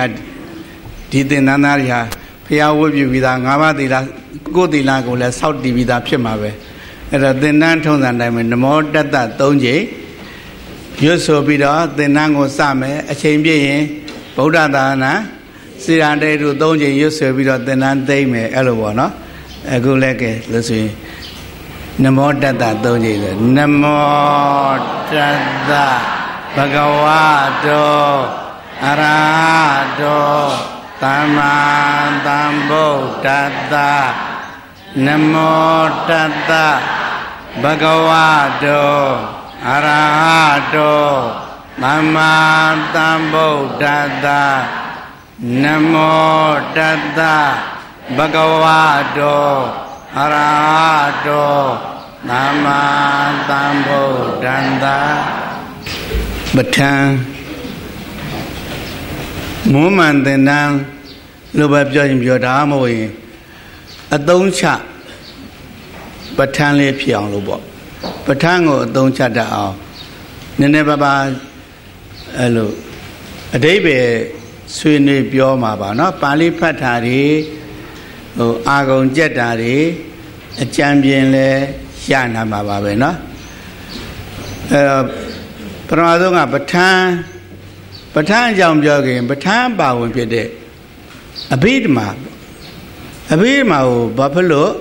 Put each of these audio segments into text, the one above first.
ဟာဒီသင်္นานသားတွေဟာဖျားဝတ်ပြုပြီးသား၅ပါးသီလကိုယ်သီလကိုလည်းစောင့်တည်ပြီးသားဖြစ်မှာပဲအဲ့တော့သင်္นานထုံးစံတိုင်းမှာနမောတတ္တ၃ချိန်ရွတ်ဆိုပြီးတော့သင်္นานကိုစမယ်အချိန်ပြည့်ရင်ဗုဒ္ဓသာနာစေရတေတု၃ချိန်ရွတ်ဆိုပြီးတော့သင်္นานသိမ့်မယ်အဲ့လိုပေါ့နော်အခုလည်းကဲလို့ဆိုရင်နမောတတ္တ၃ချိန်ဆိုနမောတတ္တဘဂဝတော အရဟတောသမ္မာသမ္ဗုဒ္ဓတ္တနမောတတ္တဘဂဝတောအရဟတောသမ္မာသမ္ဗုဒ္ဓတ္တနမောတတ္တဘဂဝတောအရဟတောသမ္မာသမ္ဗုဒ္ဓတ္တပဋ္ဌာန်း မွမ်းမံသင်္นานလို့ပဲပြောရင်ပြောတာမဟုတ်ရင်အသုံးချပဋ္ဌာန်းလေးဖြစ်အောင်လို့ပေါ့ပဋ္ဌာန်းကိုအသုံးချတတ်အောင်နည်းနည်းပါးပါးအဲ့လိုအတိဘယ်ဆွေးနွေးပြောမှာပါเนาะပါဠိဖတ်တာတွေဟိုအာဂုံကြက်တာတွေအကြံပြင်းလဲရနာမှာပါပဲเนาะအဲပထမဆုံးကပဋ္ဌာန်း ပဋ္ဌာန်းအကြောင်းပြောခင်ပဋ္ဌာန်းပါဝင်ဖြစ်တဲ့အဘိဓမ္မာအဘိဓမ္မာကိုဘာဖြစ်လို့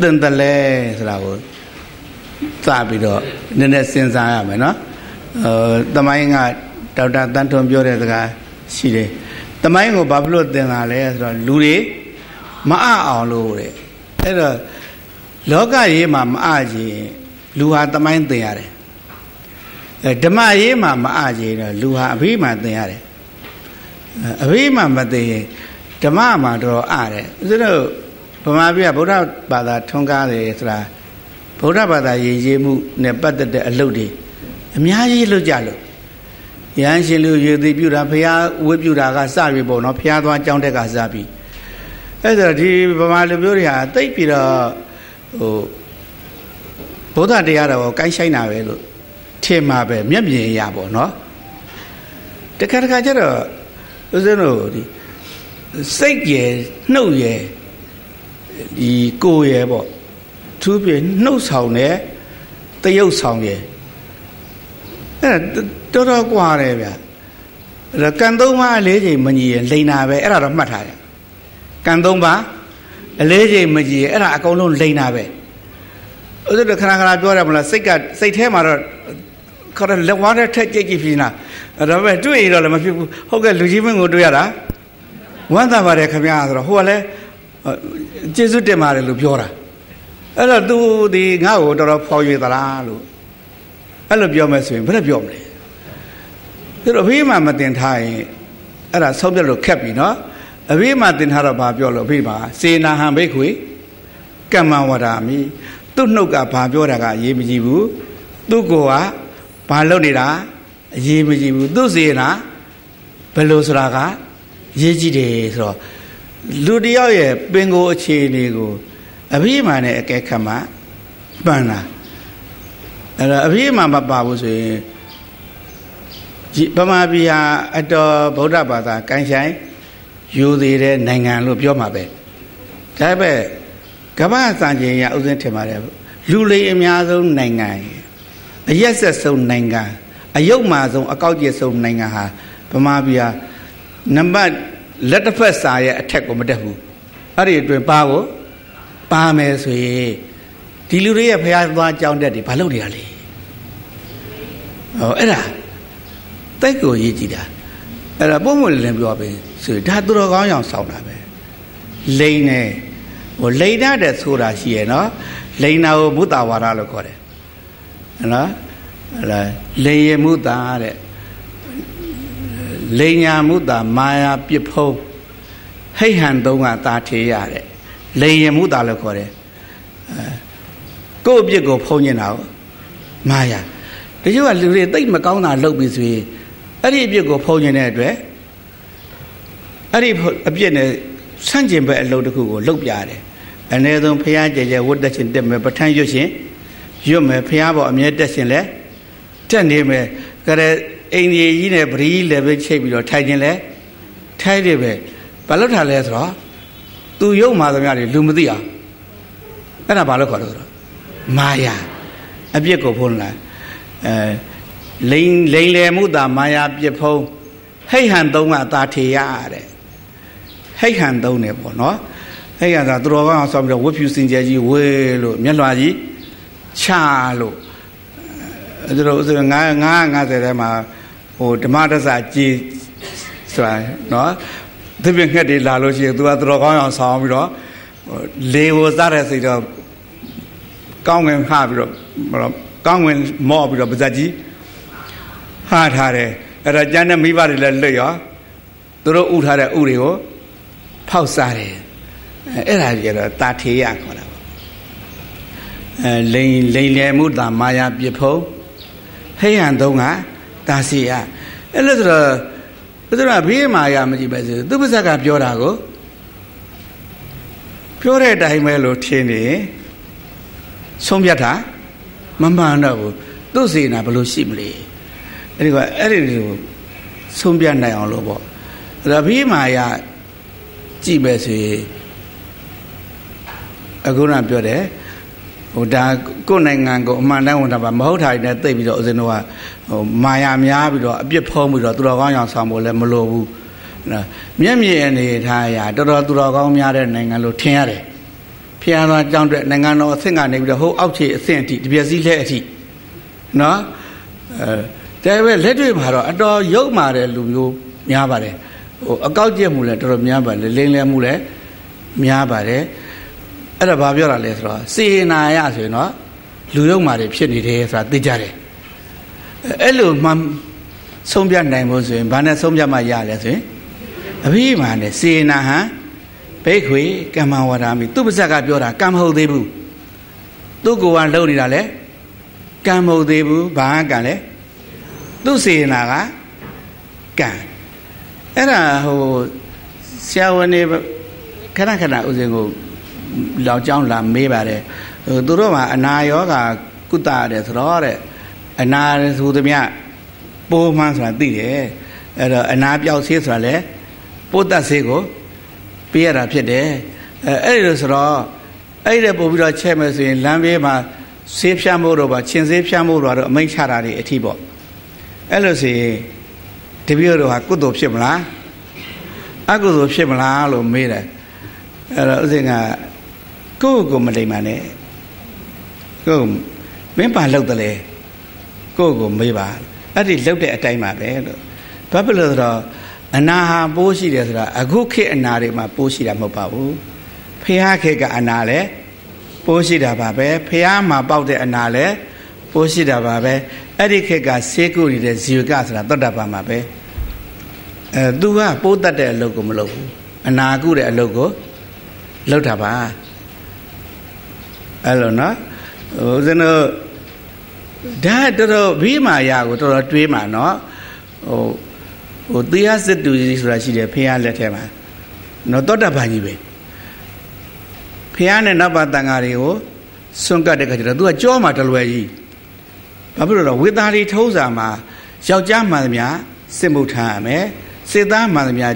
သင်တယ်လဲဆိုတာကိုစပြီးတော့နည်းနည်းစဉ်းစားရမယ်နော်အဲတမိုင်းကဒေါက်တာတန်းထွန်းပြောတဲ့စကားရှိတယ်တမိုင်းကိုဘာဖြစ်လို့သင်တာလဲဆိုတော့လူတွေမအအောင်လို့တဲ့အဲ့တော့လောကရေးမှာမအကြီးလူဟာတမိုင်းသင်ရတယ်အဲ ဓမ္မရေးမှာမအကြီးတော့လူဟာအဘိဓမ္မာသင်ရတယ်အဘိဓမ္မာမသိရင်ဓမ္မမှာတော့အားတယ်ဦးဇင်းတို့ဗမာပြည်ကဗုဒ္ဓဘာသာထွန်းကားတယ်ဆိုတာဗုဒ္ဓဘာသာရည်ရည်မှုနဲ့ပတ်သက်တဲ့အလုပ်တွေအများကြီးလုပ်ကြလို့ရဟန်းရှင်လူရေသိပြုတာဘုရားဝိပြုတာကစပြီပေါ့နော်ဘုရားသွားကြောင်းတက်ကစပြီအဲ့ဒါဒီဗမာလူမျိုးတွေဟာတိတ်ပြီးတော့ဟိုဗုဒ္ဓတရားတော်ကိုကိုင်းဆိုင်တာပဲလို့ ထင်မှာပဲမျက်မြင်ရပေါ့နော်တခါတခါကျတော့ဦးဇင်းတို့ဒီစိတ်ရယ်နှုတ်ရယ်ဒီကိုယ်ရယ်ပေါ့သူပြနှုတ်ဆောင်တယ်တရုပ်ဆောင်ရယ်အဲ့ဒါတော်တော်กว่าတယ်ဗျအဲ့ဒါကံသုံးပါအလေးချိန်မညီရင်လိန်တာပဲအဲ့ဒါတော့မှတ်ထားတယ်ကံသုံးပါအလေးချိန်မညီရင်အဲ့ဒါအကုန်လုံးလိန်တာပဲဥစ္စာခဏခဏပြောရမလားစိတ်ကစိတ်ထဲမှာတော့ ခေါ်တယ်လက်ဝါးတဲ့ထက်ကြိတ်ကြည့်ဖြစ်နေတာဒါပေမဲ့တွေ့ရတော့လည်းမဖြစ်ဘူးဟုတ်ကဲ့လူကြီးမင်းကိုတွေ့ရတာဝမ်းသာပါတယ်ခင်ဗျာဆိုတော့ဟိုကလည်းကျေးဇူးတင်ပါတယ်လို့ပြောတာအဲ့တော့ तू ဒီငါ့ကိုတော်တော်ဖော်ရွေသလားလို့အဲ့လိုပြောမယ်ဆိုရင်ဘယ်လိုပြောမလဲဒါတော့အဖေးမှမတင်ထားရင်အဲ့ဒါဆုံးပြလို့ခက်ပြီနော်အဖေးမှတင်ထားတော့ဘာပြောလို့အဖေးမှစေနာဟံဘိခွေကမ္မဝဒာမိသူ့နှုတ်ကဘာပြောတာကအရေးမကြီးဘူးသူ့ကိုက ဘာလုပ်နေတာအရေးမကြီးဘူးသူ့စေနာဘယ်လိုဆိုတာကရေးကြည့်တယ်ဆိုတော့လူတယောက်ရဲ့ပင်ကိုအခြေအနေကိုအဘိဓမ္မာနဲ့အကဲခတ်မှပန်းတာအဲ့တော့အဘိဓမ္မာမပါဘူးဆိုရင်ဗမာပြည်ဟာအတော်ဗုဒ္ဓဘာသာကိုင်းဆိုင်ယူသေးတဲ့နိုင်ငံလို့ပြောမှာပဲဒါပေမဲ့ကမ္ဘာစံချိန်ရဥစဉ်ထင်ပါတယ်လူလိမ်အများဆုံးနိုင်ငံ အရက်ဆက်ဆုံးနိုင်ငံအယုတ်မာဆုံးအကောက်ကျစ်ဆုံးနိုင်ငံဟာဗမာပြည်ဟာနံပါတ်လက်တစ်ဖက်စာရဲ့အထက်ကိုမတက်ဘူးအဲ့ဒီအတွင်ပါကိုပါမယ်ဆိုရင်ဒီလူတွေရဲ့ဖះသွားကြောင်းတက်တွေဘာလုပ်နေရလဲဟောအဲ့ဒါတိုက်ကိုရေးကြည့်တာအဲ့ဒါပုံမလင်းပြောပဲဆိုဒါသူတော်ကောင်းအောင်ဆောင်းတာပဲလိန်နေဟိုလိန်တဲ့ဆိုတာရှိရနော်လိန်နာကိုဘုဒ္ဓဝါဒလို့ခေါ်တယ် နော်အဲ့ဒါလိန်ရမှုတာတဲ့လိန်ညာမှုတာမာယာပြစ်ဖုံးဟိတ်ဟန်သုံးကတာထေရတဲ့လိန်ရမှုတာလို့ခေါ်တယ်အဲကိုယ့်အပြစ်ကိုဖုံးနေတာကိုမာယာတချို့ကလူတွေတိတ်မကောင်းတာလုပ်ပြီးဆိုရင်အဲ့ဒီအပြစ်ကိုဖုံးနေတဲ့အတွက်အဲ့ဒီအပြစ်နဲ့ဆန့်ကျင်ဘက်အလုပ်တစ်ခုကိုလုပ်ပြတယ်အ ਨੇ ဆုံးဖះကြဲကြဲဝတ်တက်ရှင်တက်မယ်ပဋ္ဌာန်းရွတ်ရှင် ရွတ်မယ်ဖះပေါ်အမြဲတက်ရှင်လဲတက်နေမယ်ကြတဲ့အိမ်ကြီးကြီးနဲ့ပရိကြီးလည်းပဲချိတ်ပြီးတော့ထိုင်ခြင်းလဲထိုက်တယ်ပဲဘာလို့ထားလဲဆိုတော့သူရုပ်မာသမျှတွေလူမသိအောင်အဲ့ဒါဘာလို့ခေါ်လို့ဆိုတော့မာယာအပြစ်ကိုဖုံးလာအဲလိန်လိန်လေမှုတာမာယာပြစ်ဖုံးဟိတ်ဟန်သုံးကသာထေရတဲ့ဟိတ်ဟန်သုံးတယ်ပေါ့နော်ဟိတ်ဟန်သာသူတော်ကောင်းအောင်ဆောက်ပြီးတော့ဝတ်ဖြူစင်ကြယ်ကြီးဝေးလို့မျက်လွှာကြီး ချလို့အဲဒါတို့9 950ထဲမှာဟိုဓမ္မတစ္ဆာကြည်ဆိုတာနော်သဖြင့်ငှက်တွေလာလို့ရှိရင် तू ကတော်ကောင်းအောင်ဆောင်းပြီးတော့လေကိုစားတဲ့စိတ်တော့ကောင်းငင်ခပြီးတော့ကောင်းငင်မော့ပြီးတော့ပါဇက်ကြီးဟာထားတယ်အဲ့တော့ကျန်တဲ့မိဘတွေလည်းလွတ်ရောသူတို့ဥထားတဲ့ဥတွေကိုဖောက်စားတယ်အဲ့ဒါကြတော့တာထေရခေါ်တာပေါ့ အဲလိန်လိန်လေမှုတာမာယာပြဖုံဟိယံသုံးကတာစီယအဲ့လို့ဆိုတော့ဘုရားဘေးမာယာမကြည့်ပဲဆိုသူပါဇက်ကပြောတာကိုပြောတဲ့အတိုင်းပဲလို့ထင်နေဆုံးဖြတ်တာမမှန်တော့ဘူးသူ့စေနာဘယ်လိုရှိမလဲအဲ့ဒီကအဲ့ဒီလိုဆုံးဖြတ်နိုင်အောင်လို့ပေါ့ဒါဘေးမာယာကြည့်ပဲဆိုရင်အခုနပြောတယ် ဟိုဒါကိုယ်နိုင်ငံကိုအမှန်တမ်းဝန်တာပါမဟုတ်တာတွေနဲ့သိပြီးတော့ဦးဇင်းတို့ကဟိုမာယာများပြီးတော့အပြစ်ဖုံးပြီးတော့သူတော်ကောင်းအောင်ဆောင်ဖို့လည်းမလိုဘူးနော်မျက်မြင်အနေထားအရာတော်တော်သူတော်ကောင်းများတဲ့နိုင်ငံလို့ထင်ရတယ်ဖျားသွားကြောင်းတဲ့နိုင်ငံတော်အဆင့်ကနေပြီးတော့ဟိုအောက်ခြေအဆင့်အထိတပြည့်စည်းလက်အထိနော်အဲဒါပဲလက်တွေ့မှာတော့အတော်ရုပ်မာတဲ့လူမျိုးများပါတယ်ဟိုအကောက်ကျက်မှုလည်းတော်တော်များပါတယ်လိမ့်လဲမှုလည်းများပါတယ် အဲ့ဒါဘာပြောတာလဲဆိုတော့စေနာယဆိုရင်တော့လူယုံမာတွေဖြစ်နေတယ်ဆိုတာသိကြတယ်အဲ့လိုမှဆုံးဖြတ်နိုင်ဖို့ဆိုရင်ဘာနဲ့ဆုံးဖြတ်မှရလဲဆိုရင်အဘိမာနဲ့စေနာဟံဘိခွေကမ္မဝရမိသူပါဇက်ကပြောတာကံမဟုတ်သေးဘူးသူကလုံနေတာလဲကံမဟုတ်သေးဘူးဘာကံလဲသူစေနာကကံအဲ့ဒါဟိုဆရာဝန်တွေခဏခဏဥစဉ်ကို လောင်ကြောင်းလာမေးပါတယ်ဟိုသူတို့ကအနာယောဂါကုသရတယ်ဆိုတော့တဲ့အနာဆိုသမျှပိုးမှန်းဆိုတာသိတယ်အဲ့တော့အနာပြောက်ဆေးဆိုတာလေပိုးသက်ဆေးကိုပေးရတာဖြစ်တယ်အဲအဲ့ဒီလိုဆိုတော့အဲ့ဒီပို့ပြီးတော့ချက်မယ်ဆိုရင်လမ်းဘေးမှာဆေးဖြန်းဖို့တော့ပါချင်းဆေးဖြန်းဖို့တော့အမိန့်ချတာတွေအထီးပေါ့အဲ့လိုဆိုရင်တပည့်တော်ဟာကုသိုလ်ဖြစ်မလားအကုသိုလ်ဖြစ်မလားလို့မေးတယ်အဲ့တော့ဥစဉ်က ကိုယ့်ကိုမလိမ္မာနဲ့ကိုယ်မင်းပါလောက်တယ်လေကိုယ့်ကိုမေးပါအဲ့ဒီလောက်တဲ့အတိုင်းပါပဲလို့ဘာဖြစ်လို့ဆိုတော့အနာဟာပိုးရှိတယ်ဆိုတာအခုခေတ်အနာတွေမှာပိုးရှိတာမဟုတ်ပါဘူးဖះခေတ်ကအနာလည်းပိုးရှိတာပါပဲဖះမှာပေါက်တဲ့အနာလည်းပိုးရှိတာပါပဲအဲ့ဒီခေတ်ကဆေးကုနေတဲ့ဇီဝကဆိုတာသောတာပန်မှာပဲအဲသူကပိုးတတ်တဲ့အလုပ်ကိုမလုပ်ဘူးအနာကုတဲ့အလုပ်ကိုလုပ်တာပါ အဲ့လိုနော်ဦးဇင်းတို့ဒါတော်တော်ဘေးမာရကိုတော်တော်တွေးမှာနော်ဟိုဟိုတရားစစ်တူကြီးဆိုတာရှိတယ်ဖះလက်ထဲမှာနော်တောတပန်ကြီးပဲဖះနဲ့နတ်ပါတန်ဃာတွေကိုစွန့်ကတ်တဲ့ခါကျတော့သူကကြောမှာတလွယ်ကြီးဘာဖြစ်လို့လဲဝေသားလေးထုံးစာမှာယောက်ျားမှန်သမျှစစ်မှုထမ်းရမယ်စစ်သားမှန်သမျှ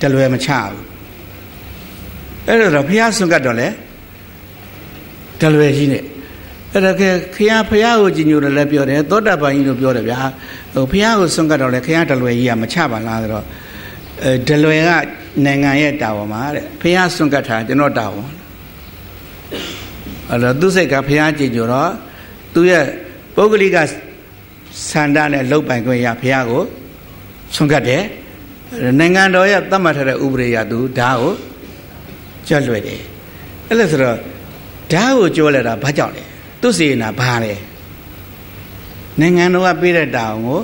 တလွယ်မချဘူးအဲ့တော့ဖះစွန့်ကတ်တော့လေ တလွယ်ကြီးနဲ့အဲ့ဒါကခရဖះကိုကြည်ညိုတယ်လည်းပြောတယ်သောတာပန်ကြီးလို့ပြောတယ်ဗျာဟိုဖះကိုဆွန့်ကတ်တော့လည်းခရတလွယ်ကြီးကမချပါလားဆိုတော့အဲဒလွယ်ကနိုင်ငံရဲ့တာဝန်မှာတဲ့ဖះဆွန့်ကတ်တာကျွန်တော်တာဝန်အဲ့တော့သူစိတ်ကဖះကြည်ညိုတော့သူရဲ့ပုဂ္ဂလိကဆန္ဒနဲ့လှုပ်ပိုင်ခွင့်ရဖះကိုဆွန့်ကတ်တယ်နိုင်ငံတော်ရဲ့သတ်မှတ်ထားတဲ့ဥပဒေရသူဓာတ်ကိုကြွလွယ်တယ်အဲ့လိုဆိုတော့ ဓာတ်ကိုကြွလဲတာဘာကြောင့်လဲသူစေနာဘာလဲနိုင်ငံတော်ကပေးတဲ့တာဝန်ကို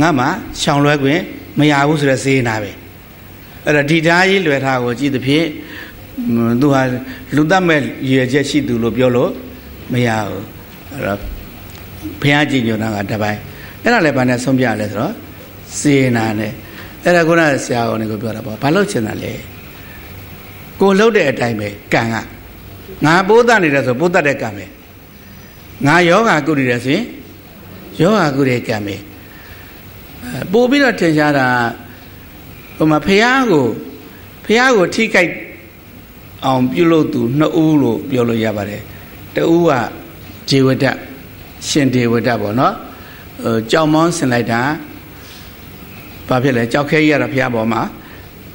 ငါမှရှောင်လွဲခွင့်မရဘူးဆိုတဲ့စေနာပဲအဲ့တော့ဒီဓာကြီးလွယ်ထားကိုကြည့်သဖြင့်သူဟာလူတတ်မဲ့ရည်ချက်ရှိသူလို့ပြောလို့မရဘူးအဲ့တော့ဘုရားကြည်ညိုတာကတပိုင်းအဲ့ဒါလည်းဘာနဲ့ဆုံးပြလဲဆိုတော့စေနာနဲ့အဲ့ဒါကဆရာတော်ကိုပြောတာပေါ့ဘာလို့ချင်တာလဲကိုလှုပ်တဲ့အတိုင်းပဲကံက ငါပိုးတတ်နေတယ်ဆိုပိုးတတ်တဲ့ကံပဲငါယောဂကုရည်တယ်ဆိုရင်ယောဂကုရည်ကံပဲပို့ပြီးတော့ထင်ရှားတာဟိုမှာဖះကိုဖះကိုထိကြိုက်အောင်ပြုလုပ်သူနှစ်ဦးလို့ပြောလို့ရပါတယ်တဦးကဂျေဝဒတ်ရှင်ဒေဝဒတ်ပေါ့နော်ဟိုကြောင်မောင်းဆင်လိုက်တာဘာဖြစ်လဲကြောက်ခဲရတာဖះပေါ်မှာ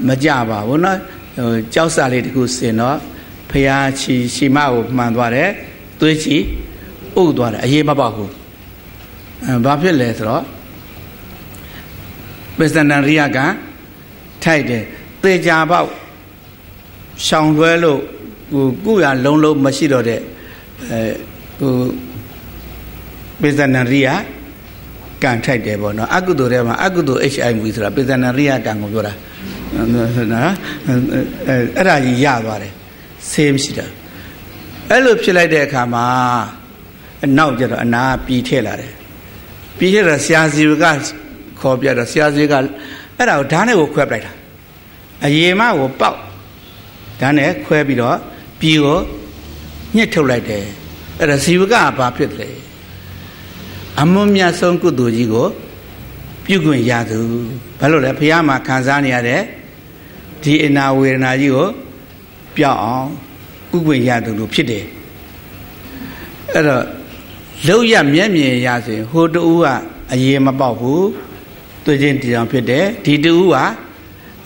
မကြပါဘူးနော်ဟိုကြောက်စာလေးတခုဆင်တော့ ဖះချီရှီမကိုမှန်သွားတယ်သွေးချီဥသွားတယ်အရေးမပေါက်ဘူးအဲဘာဖြစ်လဲဆိုတော့ပစ္စန္ဒရိယကထိုက်တယ်သေချာပေါက်ရှောင်လွဲလို့ဟိုကုရလုံးလုံးမရှိတော့တဲ့အဲဟိုပစ္စန္ဒရိယကံထိုက်တယ်ပေါ့နော်အကုသိုလ်ထဲမှာအကုသိုလ် HIV ဆိုတာပစ္စန္ဒရိယကံကိုပြောတာနော်အဲ့ဒါကြီးရသွားတယ် ဆေးမရှိတာအဲ့လိုဖြစ်လိုက်တဲ့အခါမှာနောက်ကျတော့အနာပြီးထည့်လာတယ်ပြီးထည့်တော့ဆရာစီကခေါ်ပြတော့ဆရာစီကအဲ့ဒါကိုဓာတ်နဲ့ကိုခွဲပလိုက်တာအရေမကိုပေါက်ဓာတ်နဲ့ခွဲပြီးတော့ပြီးကိုညှစ်ထုတ်လိုက်တယ်အဲ့ဒါဇီဝကဘာဖြစ်လဲအမွန်မြတ်ဆုံးကုသိုလ်ကြီးကို ပြုခွင့်ရသူဘာလို့လဲဘုရားမှာခံစားနေရတဲ့ဒီအနာဝေဒနာကြီးကို ပြောင်းအောင်ကုခွင့်ရသူလို့ဖြစ်တယ်အဲ့တော့လောက်ရမျက်မြင်ရဆိုရင်ဟိုတူကအရေးမပေါက်ဘူးတွေ့ချင်းတရားဖြစ်တယ်ဒီတူက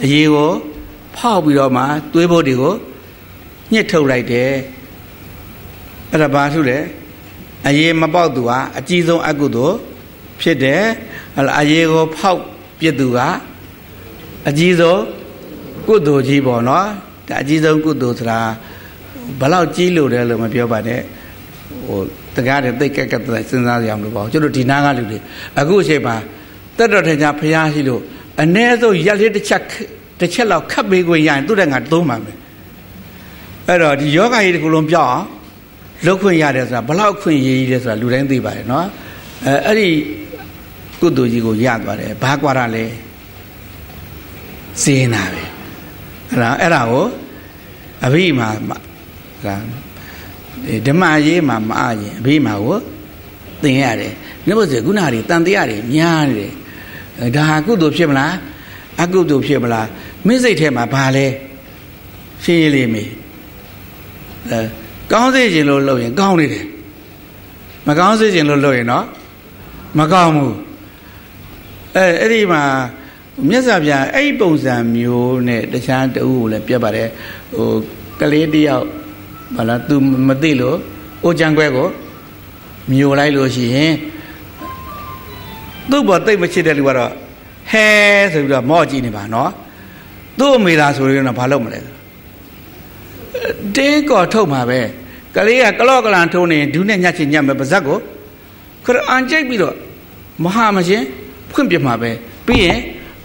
အရေးကိုဖောက်ပြီးတော့မှသွေးဘုတ်တွေကိုညှစ်ထုတ်လိုက်တယ်အဲ့ဒါဘာထုလဲအရေးမပေါက်သူကအကြီးဆုံးအကုသိုလ်ဖြစ်တယ်ဟလာအရေးကိုဖောက်ပြစ်သူကအကြီးဆုံးကုသိုလ်ကြီးပေါ့နော် ဒါအကြီးဆုံးကုသိုလ်ဆိုတာဘလောက်ကြီးလို့တယ်လို့မပြောပါနဲ့ဟိုတကားတဲ့သိကက်ကက်တဲ့စဉ်းစားကြရမလို့ပေါ့ကျွန်တော်ဒီနားကလူတွေအခုအချိန်မှာတက်တော်ထင်ကြဖျားရှိလို့အ ਨੇ ဆုံးရက်လေးတစ်ချက်တစ်ချက်လောက်ခတ်ပေးခွင့်ရရင်သူ့တဲ့ငါသုံးပါမယ်အဲ့တော့ဒီယောဂကြီးတစ်ခုလုံးပြောင်းအောင်လုတ်ခွင့်ရတယ်ဆိုတာဘလောက်ခွင့်ရည်လဲဆိုတာလူတိုင်းသိပါတယ်နော်အဲအဲ့ဒီကုသိုလ်ကြီးကိုရသွားတယ်ဘာကွာရလဲစေနာပဲ အဲ့ဒါအဲ့ဒါကိုအဘိမာဒါဓမ္မရေးမှာမအားရင်အဘိမာကိုသင်ရတယ်မြတ်ဘုရားခုနကတန်တရားတွေများနေတယ်ဒါဟာကုသိုလ်ဖြစ်မလားအကုသိုလ်ဖြစ်မလားမင်းစိတ်ထဲမှာဘာလဲရှင်းရလေးမေးအဲကောင်းစေခြင်းလို့လုပ်ရင်ကောင်းနေတယ်မကောင်းစေခြင်းလို့လုပ်ရင်တော့မကောင်းဘူးအဲအဲ့ဒီမှာ မြတ်စွာဘုရားအဲ့ဒီပုံစံမျိုးနဲ့တခြားတဦးကိုလည်းပြတ်ပါတယ်ဟိုကလေးတယောက်ဘာလား तू မသိလို့အိုကြံခွဲကိုမျိုးလိုက်လို့ရှိရင်သူ့ဘောတိတ်မချစ်တဲ့လူကတော့ဟဲဆိုပြီးတော့မော့ကြည့်နေပါနော်သူ့အမေသာဆိုရင်တော့ဘာလုပ်မလဲတင်းကော်ထုတ်မှာပဲကလေးကကလော့ကလန်ထုံးနေဒူးနဲ့ညှက်ချင်ညှက်မယ်ပါဇက်ကိုခရအန်ကြိတ်ပြီးတော့မဟာမရှင်ဖွင့်ပြမှာပဲပြီးရင်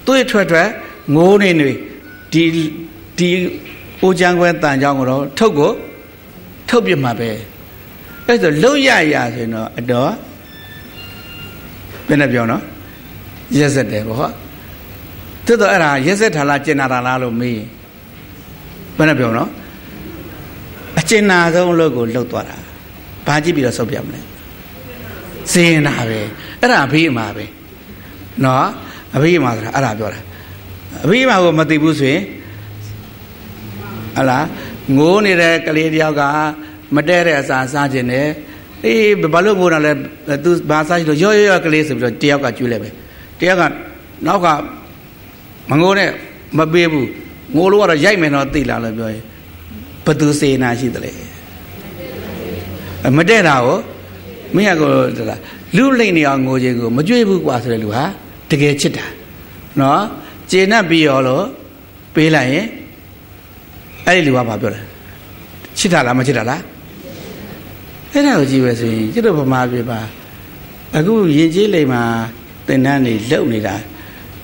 သွေးထွက်ထွက်ငိုးနေနေဒီဒီအိုချမ်းခွဲတန်ကြောင်းကိုတော့ထုတ်ကိုထုတ်ပြမှာပဲအဲ့ဆိုလုံရရဆိုရင်တော့အတော်ဘယ်နဲ့ပြောနော်ရက်ဆက်တယ်ပေါ့တွတ်တော့အဲ့ဒါရက်ဆက်ထားလားကျင်နာတာလားလို့မေးရင်ဘယ်နဲ့ပြောနော်အကျင်နာဆုံးအလုပ်ကိုလှုပ်သွားတာဘာကြည့်ပြီးတော့ဆုတ်ပြမလဲစင်နာပဲအဲ့ဒါအဖေးမှာပဲနော် အဖေးမှာဆိုတာအဲ့ဒါပြောတာအဖေးမှာကိုမသိဘူးဆိုရင်ဟလာငိုးနေတဲ့ကလေးတယောက်ကမတဲတဲ့အစာစားခြင်းနဲ့အေးဘာလို့ငိုးတာလဲသူဘာစားချင်လို့ရောရောရောကလေးဆိုပြီးတော့တယောက်ကကျွေးလိုက်ပဲတယောက်ကနောက်ကမငိုးနဲ့မပေးဘူးငိုလို့ကတော့ရိုက်မယ်တော့သိလားလို့ပြောရင်ဘသူစေနာရှိတယ်လေမတဲ့တာကိုမင်းကကိုလူလိမ့်နေအောင်ငိုခြင်းကိုမကြွေးဘူးကွာဆိုတဲ့လူဟာ တကယ်ချစ်တာနော်ကျေနပ်ပြီးရောလို့ပေးလိုက်ရင်အဲ့ဒီလူကဘာပြောလဲချစ်တာလားမချစ်တာလားအဲ့ဒါကိုကြည့်ပဲဆိုရင်ကျွတ်တို့ဗမာပြည်ပါအခုရင်ကျေးလိမ်မှာတင်တန်းနေလှုပ်နေတာ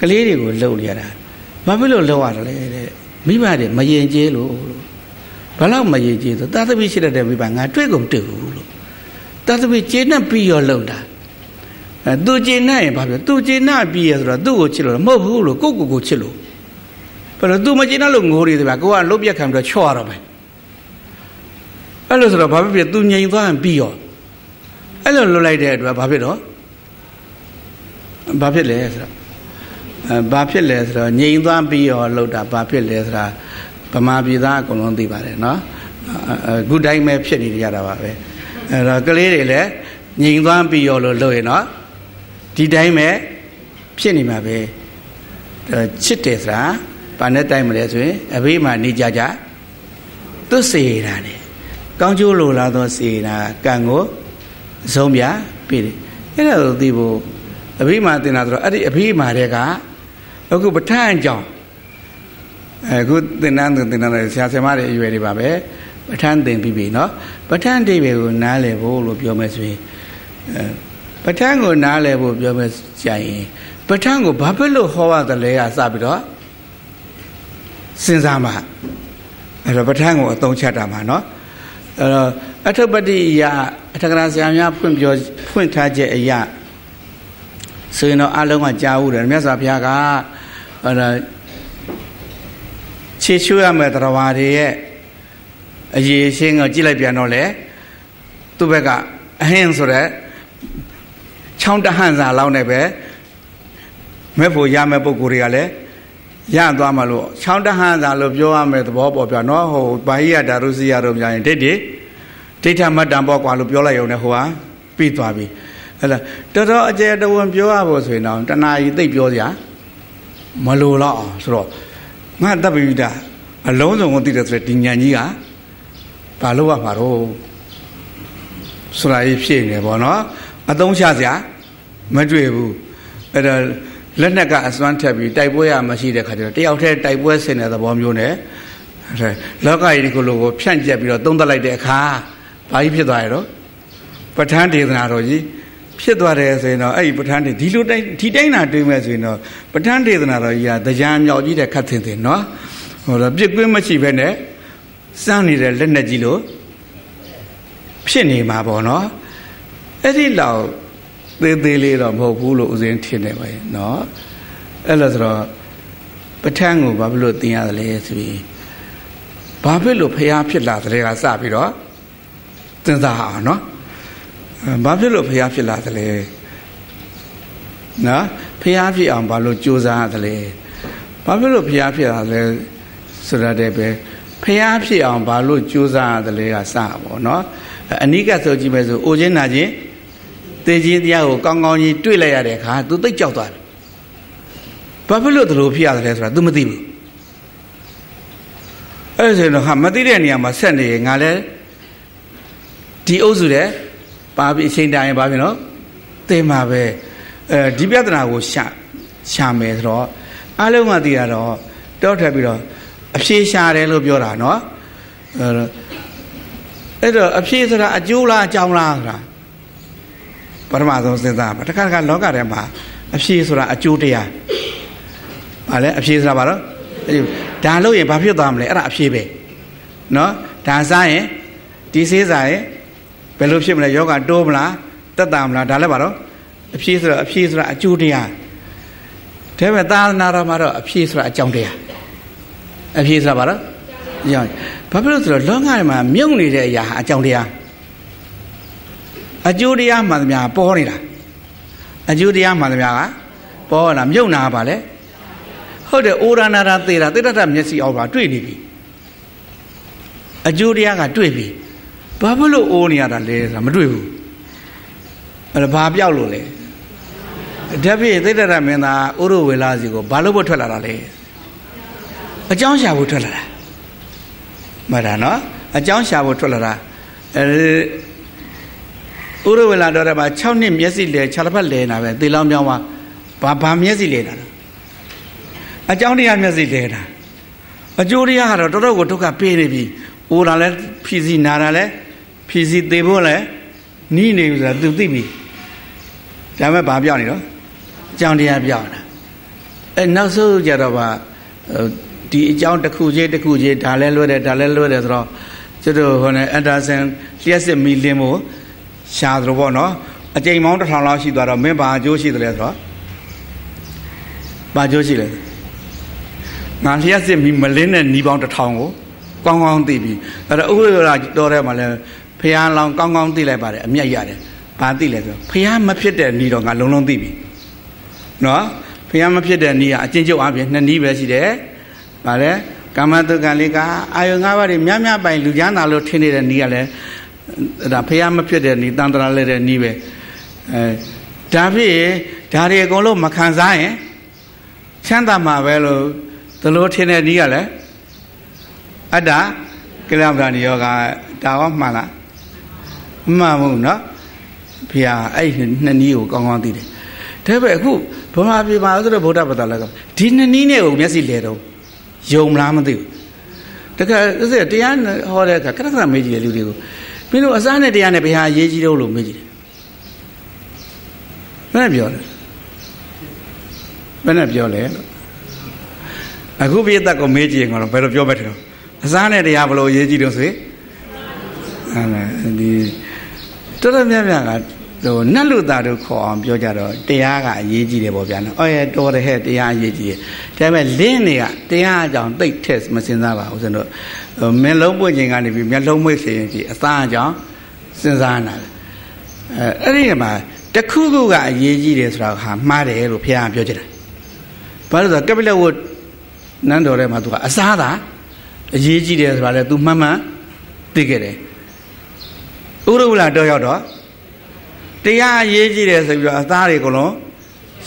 ကလေးတွေကိုလှုပ်နေရတာဘာဖြစ်လို့လှုပ်ရတာလဲတဲ့မိဘတွေမရင်ကျေးလို့လို့ဘလောက်မရင်ကျေးဆိုသာသမီရှိတဲ့မိဘငါတွေ့ကုန်တွေ့ဘူးလို့သာသမီကျေနပ်ပြီးရောလှုပ်တာ အဲသူကျေနပ်ရင်ဘာဖြစ်သူကျေနပ်ပြီးရဆိုတော့သူ့ကိုချစ်လို့မဟုတ်ဘူးလို့ကိုယ့်ကိုယ်ကိုချစ်လို့ဘယ်လိုသူမကျေနပ်လို့ငိုနေတယ်ဗျကိုကလုတ်ပြက်ခံပြီးတော့ချော့ရတော့မယ်အဲ့လိုဆိုတော့ဘာဖြစ်ဖြစ်သူငြိမ်သွားရင်ပြီးရောအဲ့လိုလွတ်လိုက်တဲ့အတွက်ဘာဖြစ်တော့ဘာဖြစ်လဲဆိုတော့အဲဘာဖြစ်လဲဆိုတော့ငြိမ်သွားပြီးရောလှုပ်တာဘာဖြစ်လဲဆိုတာဗမာပြည်သားအကုန်လုံးသိပါတယ်နော်အခုတိုင်းပဲဖြစ်နေကြတာပါပဲအဲတော့ကလေးတွေလည်းငြိမ်သွားပြီးရောလို့လှုပ်ရင်နော် ဒီတိုင်းပဲဖြစ်နေမှာပဲချစ်တယ်ဆိုတာဘာနဲ့တိုင်းမလဲဆိုရင်အဘေးမှာနေကြကြသူစေတာလေကောင်းကျိုးလိုလားသောစေတာကံကိုအဆုံးပြပြီအဲ့ဒါကိုသိဖို့အဘိမာတင်တာဆိုတော့အဲ့ဒီအဘိမာတွေကအခုပဋ္ဌာန်းကြောင့်အခုသင်္นานသင်္นานဆရာဆရာမတွေအရွယ်တွေပါပဲပဋ္ဌာန်းသင်ပြီးပြီเนาะပဋ္ဌာန်းအိဗေကိုနားလည်ဖို့လို့ပြောမယ်ဆိုရင် ပဋ္ဌာန်းကိုနားလည်ဖို့ပြောမယ်ကြရင်ပဋ္ဌာန်းကိုဘာဖြစ်လို့ဟောရသလဲကစပြီးတော့စဉ်းစားမှအဲ့တော့ပဋ္ဌာန်းကိုအသုံးချတာမှာနော်အဲ့တော့အထုပ္ပတိအရာအထကရာဆရာများဖွင့်ပြောဖွင့်ထားချက်အရာဆိုရင်တော့အလုံးကကြားဦးတယ်မြတ်စွာဘုရားကအဲ့ဒါခြေချွေးရမယ့်တရားဝါတွေရဲ့အရေးရှင်းကိုကြည့်လိုက်ပြန်တော့လေသူ့ဘက်ကအဟင်းဆိုတဲ့ ချောင်းတဟန်စာလောက်နဲ့ပဲမဲ့ဖို့ရမယ့်ပုံကိုယ်တွေကလည်းရသွားမှလို့ချောင်းတဟန်စာလို့ပြောရမယ်သဘောပေါ်ပြနော်ဟိုဘာဟိယဒါရုစီယတို့များရင်ဒိဋ္ဌိဒိဋ္ဌမတ္တံပေါ့ကွာလို့ပြောလိုက်ရုံနဲ့ဟိုဟာပြီးသွားပြီအဲ့ဒါတော်တော်အကျယ်တဝံပြောရဖို့ဆိုရင်တော့တဏှာကြီးသိပ်ပြောစရာမလိုတော့အောင်ဆိုတော့ငါတပ်ပိတာအလုံးစုံကိုသိတယ်ဆိုတဲ့ဒီဉာဏ်ကြီးကဘာလို့ရမှာတော့ဆိုတာကြီးဖြစ်နေပေါ့နော်အသုံးချစရာ မတွေ့ဘူးအဲ့တော့လက်နက်ကအစွမ်းထက်ပြီးတိုက်ပွဲရမရှိတဲ့ခါကျတော့တယောက်တည်းတိုက်ပွဲဆင်တဲ့သဘောမျိုးနဲ့လောကကြီးဒီကိုလိုကိုဖြန့်ကျက်ပြီးတော့သုံးသပ်လိုက်တဲ့အခါဘာကြီးဖြစ်သွားရတော့ပဋ္ဌာန်းဒေသနာတော်ကြီးဖြစ်သွားတယ်ဆိုရင်တော့အဲ့ဒီပဋ္ဌာန်းဒေဒီလိုတိုင်းဒီတိုင်းတာတွေးမဲ့ဆိုရင်တော့ပဋ္ဌာန်းဒေသနာတော်ကြီးကတရားမြောက်ကြီးတဲ့ခတ်သင်တယ်နော်ဟိုတော့ပြစ်ကွင်းမရှိဘဲနဲ့စမ်းနေတဲ့လက်နဲ့ကြီးလို့ဖြစ်နေမှာပေါ့နော်အဲ့ဒီလောက် သေးသေးလေးတော့မဟုတ်ဘူးလို့ဦးဇင်းထင်တယ်ပဲเนาะအဲ့လိုဆိုတော့ပဋ္ဌာန်းကိုဘာဖြစ်လို့သင်ရတယ်လဲဆိုပြီးဘာဖြစ်လို့ဖျားဖြစ်လာတဲ့ကစပြီးတော့သင်စားအောင်เนาะဘာဖြစ်လို့ဖျားဖြစ်လာသလဲနော်ဖျားဖြစ်အောင်ဘာလို့ကြိုးစားရသလဲဘာဖြစ်လို့ဖျားဖြစ်လာလဲဆိုရတဲ့ပဲဖျားဖြစ်အောင်ဘာလို့ကြိုးစားရသလဲကစပါဘောเนาะအနိကဆိုကြည့်မယ်ဆိုအိုခြင်းနာခြင်း သေခြင်းတရားကိုကောင်းကောင်းကြီးတွေ့လိုက်ရတဲ့အခါ तू သိကြောက်သွားတယ်ဘာဖြစ်လို့ဒီလိုဖြစ်ရသလဲဆိုတာ तू မသိဘူးအဲ့ဒါဆိုတော့ဟာမသိတဲ့နေရာမှာဆက်နေရင်ငါလည်းဒီအုပ်စုတဲ့ပါပြီးအချိန်တိုင်းပါပြီနော်သိမှာပဲအဲဒီပြဿနာကိုရှာရှာမယ်ဆိုတော့အားလုံးကသိရတော့တောထပ်ပြီးတော့အဖြေရှာတယ်လို့ပြောတာနော်အဲ့တော့အဖြေဆိုတာအကျိုးလားအကြောင်းလားဆိုတာ ပထမဆုံးစဉ်းစားပါတခါတခါလောကထဲမှာအဖြေဆိုတာအကျိုးတရားဘာလဲအဖြေဆိုတာဘာလို့ဒါလို့ရင်ဘာဖြစ်သွားမလဲအဲ့ဒါအဖြေပဲနော်ဒါစားရင်ဒီစေးစားရင်ဘယ်လိုဖြစ်မလဲယောဂတိုးမလားတက်တာမလားဒါလည်းပါတော့အဖြေဆိုတာအဖြေဆိုတာအကျိုးတရားဒါပေမဲ့သာသနာတော်မှာတော့အဖြေဆိုတာအကြောင်းတရားအဖြေဆိုတာဘာလို့ရောဘာဖြစ်လို့ဆိုတော့လောကထဲမှာမြုပ်နေတဲ့အရာအကြောင်းတရား အကျိုးတရားမှန်သမျှပေါ်နေတာအကျိုးတရားမှန်သမျှကပေါ်လာမြုပ်နာပါလေဟုတ်တယ်အိုရနာရာသေတာသေတ္တမျက်စိအောက်ပါတွေ့နေပြီအကျိုးတရားကတွေ့ပြီဘာဖြစ်လို့အိုးနေရတာလဲဆိုတာမတွေ့ဘူးအဲ့ဒါဘာပြောက်လို့လဲတပည့်သိတ္တရမင်းသားဥရဝေလာစီကိုဘာလို့ဖို့ထွက်လာတာလဲအကြောင်းရှာဖို့ထွက်လာတာမှန်တာနော်အကြောင်းရှာဖို့ထွက်လာတာအဲ ဥရဝေလာတော့မှာ6နှစ်မျက်စိလဲ6တစ်ဖက်လဲနေတာပဲသေလောင်းပြောင်းပါဘာဘာမျက်စိလဲတာအကြောင်းတရားမျက်စိလဲတာအကျိုးတရားကတော့တော်တော်ကိုဒုက္ခပေးနေပြီ။အိုတာလဲဖြီစီနာတာလဲဖြီစီသေဖို့လဲနီးနေပြီဆိုတာ तू သိပြီ။ဒါမဲ့ဘာပြောနေတော့အကြောင်းတရားပြောတာ။အဲနောက်ဆုံးကြတော့ပါဒီအကြောင်းတစ်ခုချင်းတစ်ခုချင်းဒါလဲလွဲတယ်ဒါလဲလွဲတယ်ဆိုတော့ကျွတ်တို့ဟိုနဲ့အန်တာဆန်လျှက်စစ်မီလင်းမို့ ရှားသလိုပေါ့နော်အကြိမ်မောင်းတစ်ထောင်လောက်ရှိသွားတော့မင်းဘာအကျိုးရှိတယ်လဲဆိုတော့ဘာအကျိုးရှိလဲငါလျှက်စစ်မီမလင်းတဲ့ညီပေါင်းတစ်ထောင်ကိုကောင်းကောင်းသိပြီအဲ့တော့ဥပ္ပရာတော်ထဲမှာလဲဖះလောင်ကောင်းကောင်းသိလိုက်ပါတယ်အမျက်ရတယ်ဘာသိလဲဆိုဖះမဖြစ်တဲ့ညီတော်ငါလုံးလုံးသိပြီနော်ဘုရားမဖြစ်တဲ့နည်းကအကျဉ်းချုပ်အပြင်နှစ်နည်းပဲရှိတယ်ဗါလဲကာမတုကလေးကအာယု၅ပါးတွေများများပိုင်လူချမ်းသာလို့ထင်နေတဲ့နည်းကလည်း ဒါဘုရားမဖြစ်တဲ့နည်းတန်တရာလဲတဲ့နည်းပဲအဲဒါဖြစ်ရင်ဒါတွေအကုန်လုံးမခံစားရင်ချမ်းသာမှာပဲလို့ဒီလိုထင်တဲ့နည်းကလည်းအတ္တကိလမ္မာနိယောဂဒါရောမှန်လားမှန်ဘူးเนาะဘုရားအဲ့နှစ်နည်းကိုကောင်းကောင်းသိတယ်ဒါပေမဲ့အခုဘုရားပြပါဆိုတော့ဗုဒ္ဓဘာသာလည်းဒီနှစ်နည်းနဲ့ကိုမျက်စိလဲတော့ယုံမလားမသိဘူးတခါအဲ့တရားဟောတဲ့အခါကရကရမေးကြည့်တဲ့လူတွေကို မင်းတို့အစားနဲ့တရားနဲ့ဘုရားရေးကြည့်တော့လို့မေးကြည့်တယ်ဘယ်နဲ့ပြောလဲဘယ်နဲ့ပြောလဲလို့အခုပြည့်သက်ကိုမေးကြည့်ရင်ကတော့ဘယ်လိုပြောမလဲတော့အစားနဲ့တရားဘယ်လိုရေးကြည့်တော့ဆိုရင်အဲ့ဒီတော်တော်များများက ဟိုနတ်လူသားတို့ခေါ်အောင်ပြောကြတော့တရားကအရေးကြီးတယ်ပေါ့ဗျာနော်။အော်ရတော်တယ်ဟဲ့တရားအရေးကြီးတယ်။ဒါပေမဲ့လင်းတွေကတရားအကြောင်းသိထက်မစင်စားပါဘူးဆိုတော့မင်းလုံးပွင့်ခြင်းကနေပြီးမျက်လုံးမွေ့စေရင်ဒီအသားအကြောင်းစဉ်းစားနေတာ။အဲအဲ့ဒီမှာတခုခုကအရေးကြီးတယ်ဆိုတာဟာမှားတယ်လို့ဘုရားပြောချင်တယ်။ဘာလို့ဆိုတော့ကပိလဝတ်နန်းတော်ထဲမှာသူကအစားသာအရေးကြီးတယ်ဆိုတာလေ तू မှန်မှန်သိခဲ့တယ်ဥရဝလာတော့ရောက်တော့ တရားအရေးကြီးတယ်ဆိုပြီးတော့အသားတွေအကုန်လုံး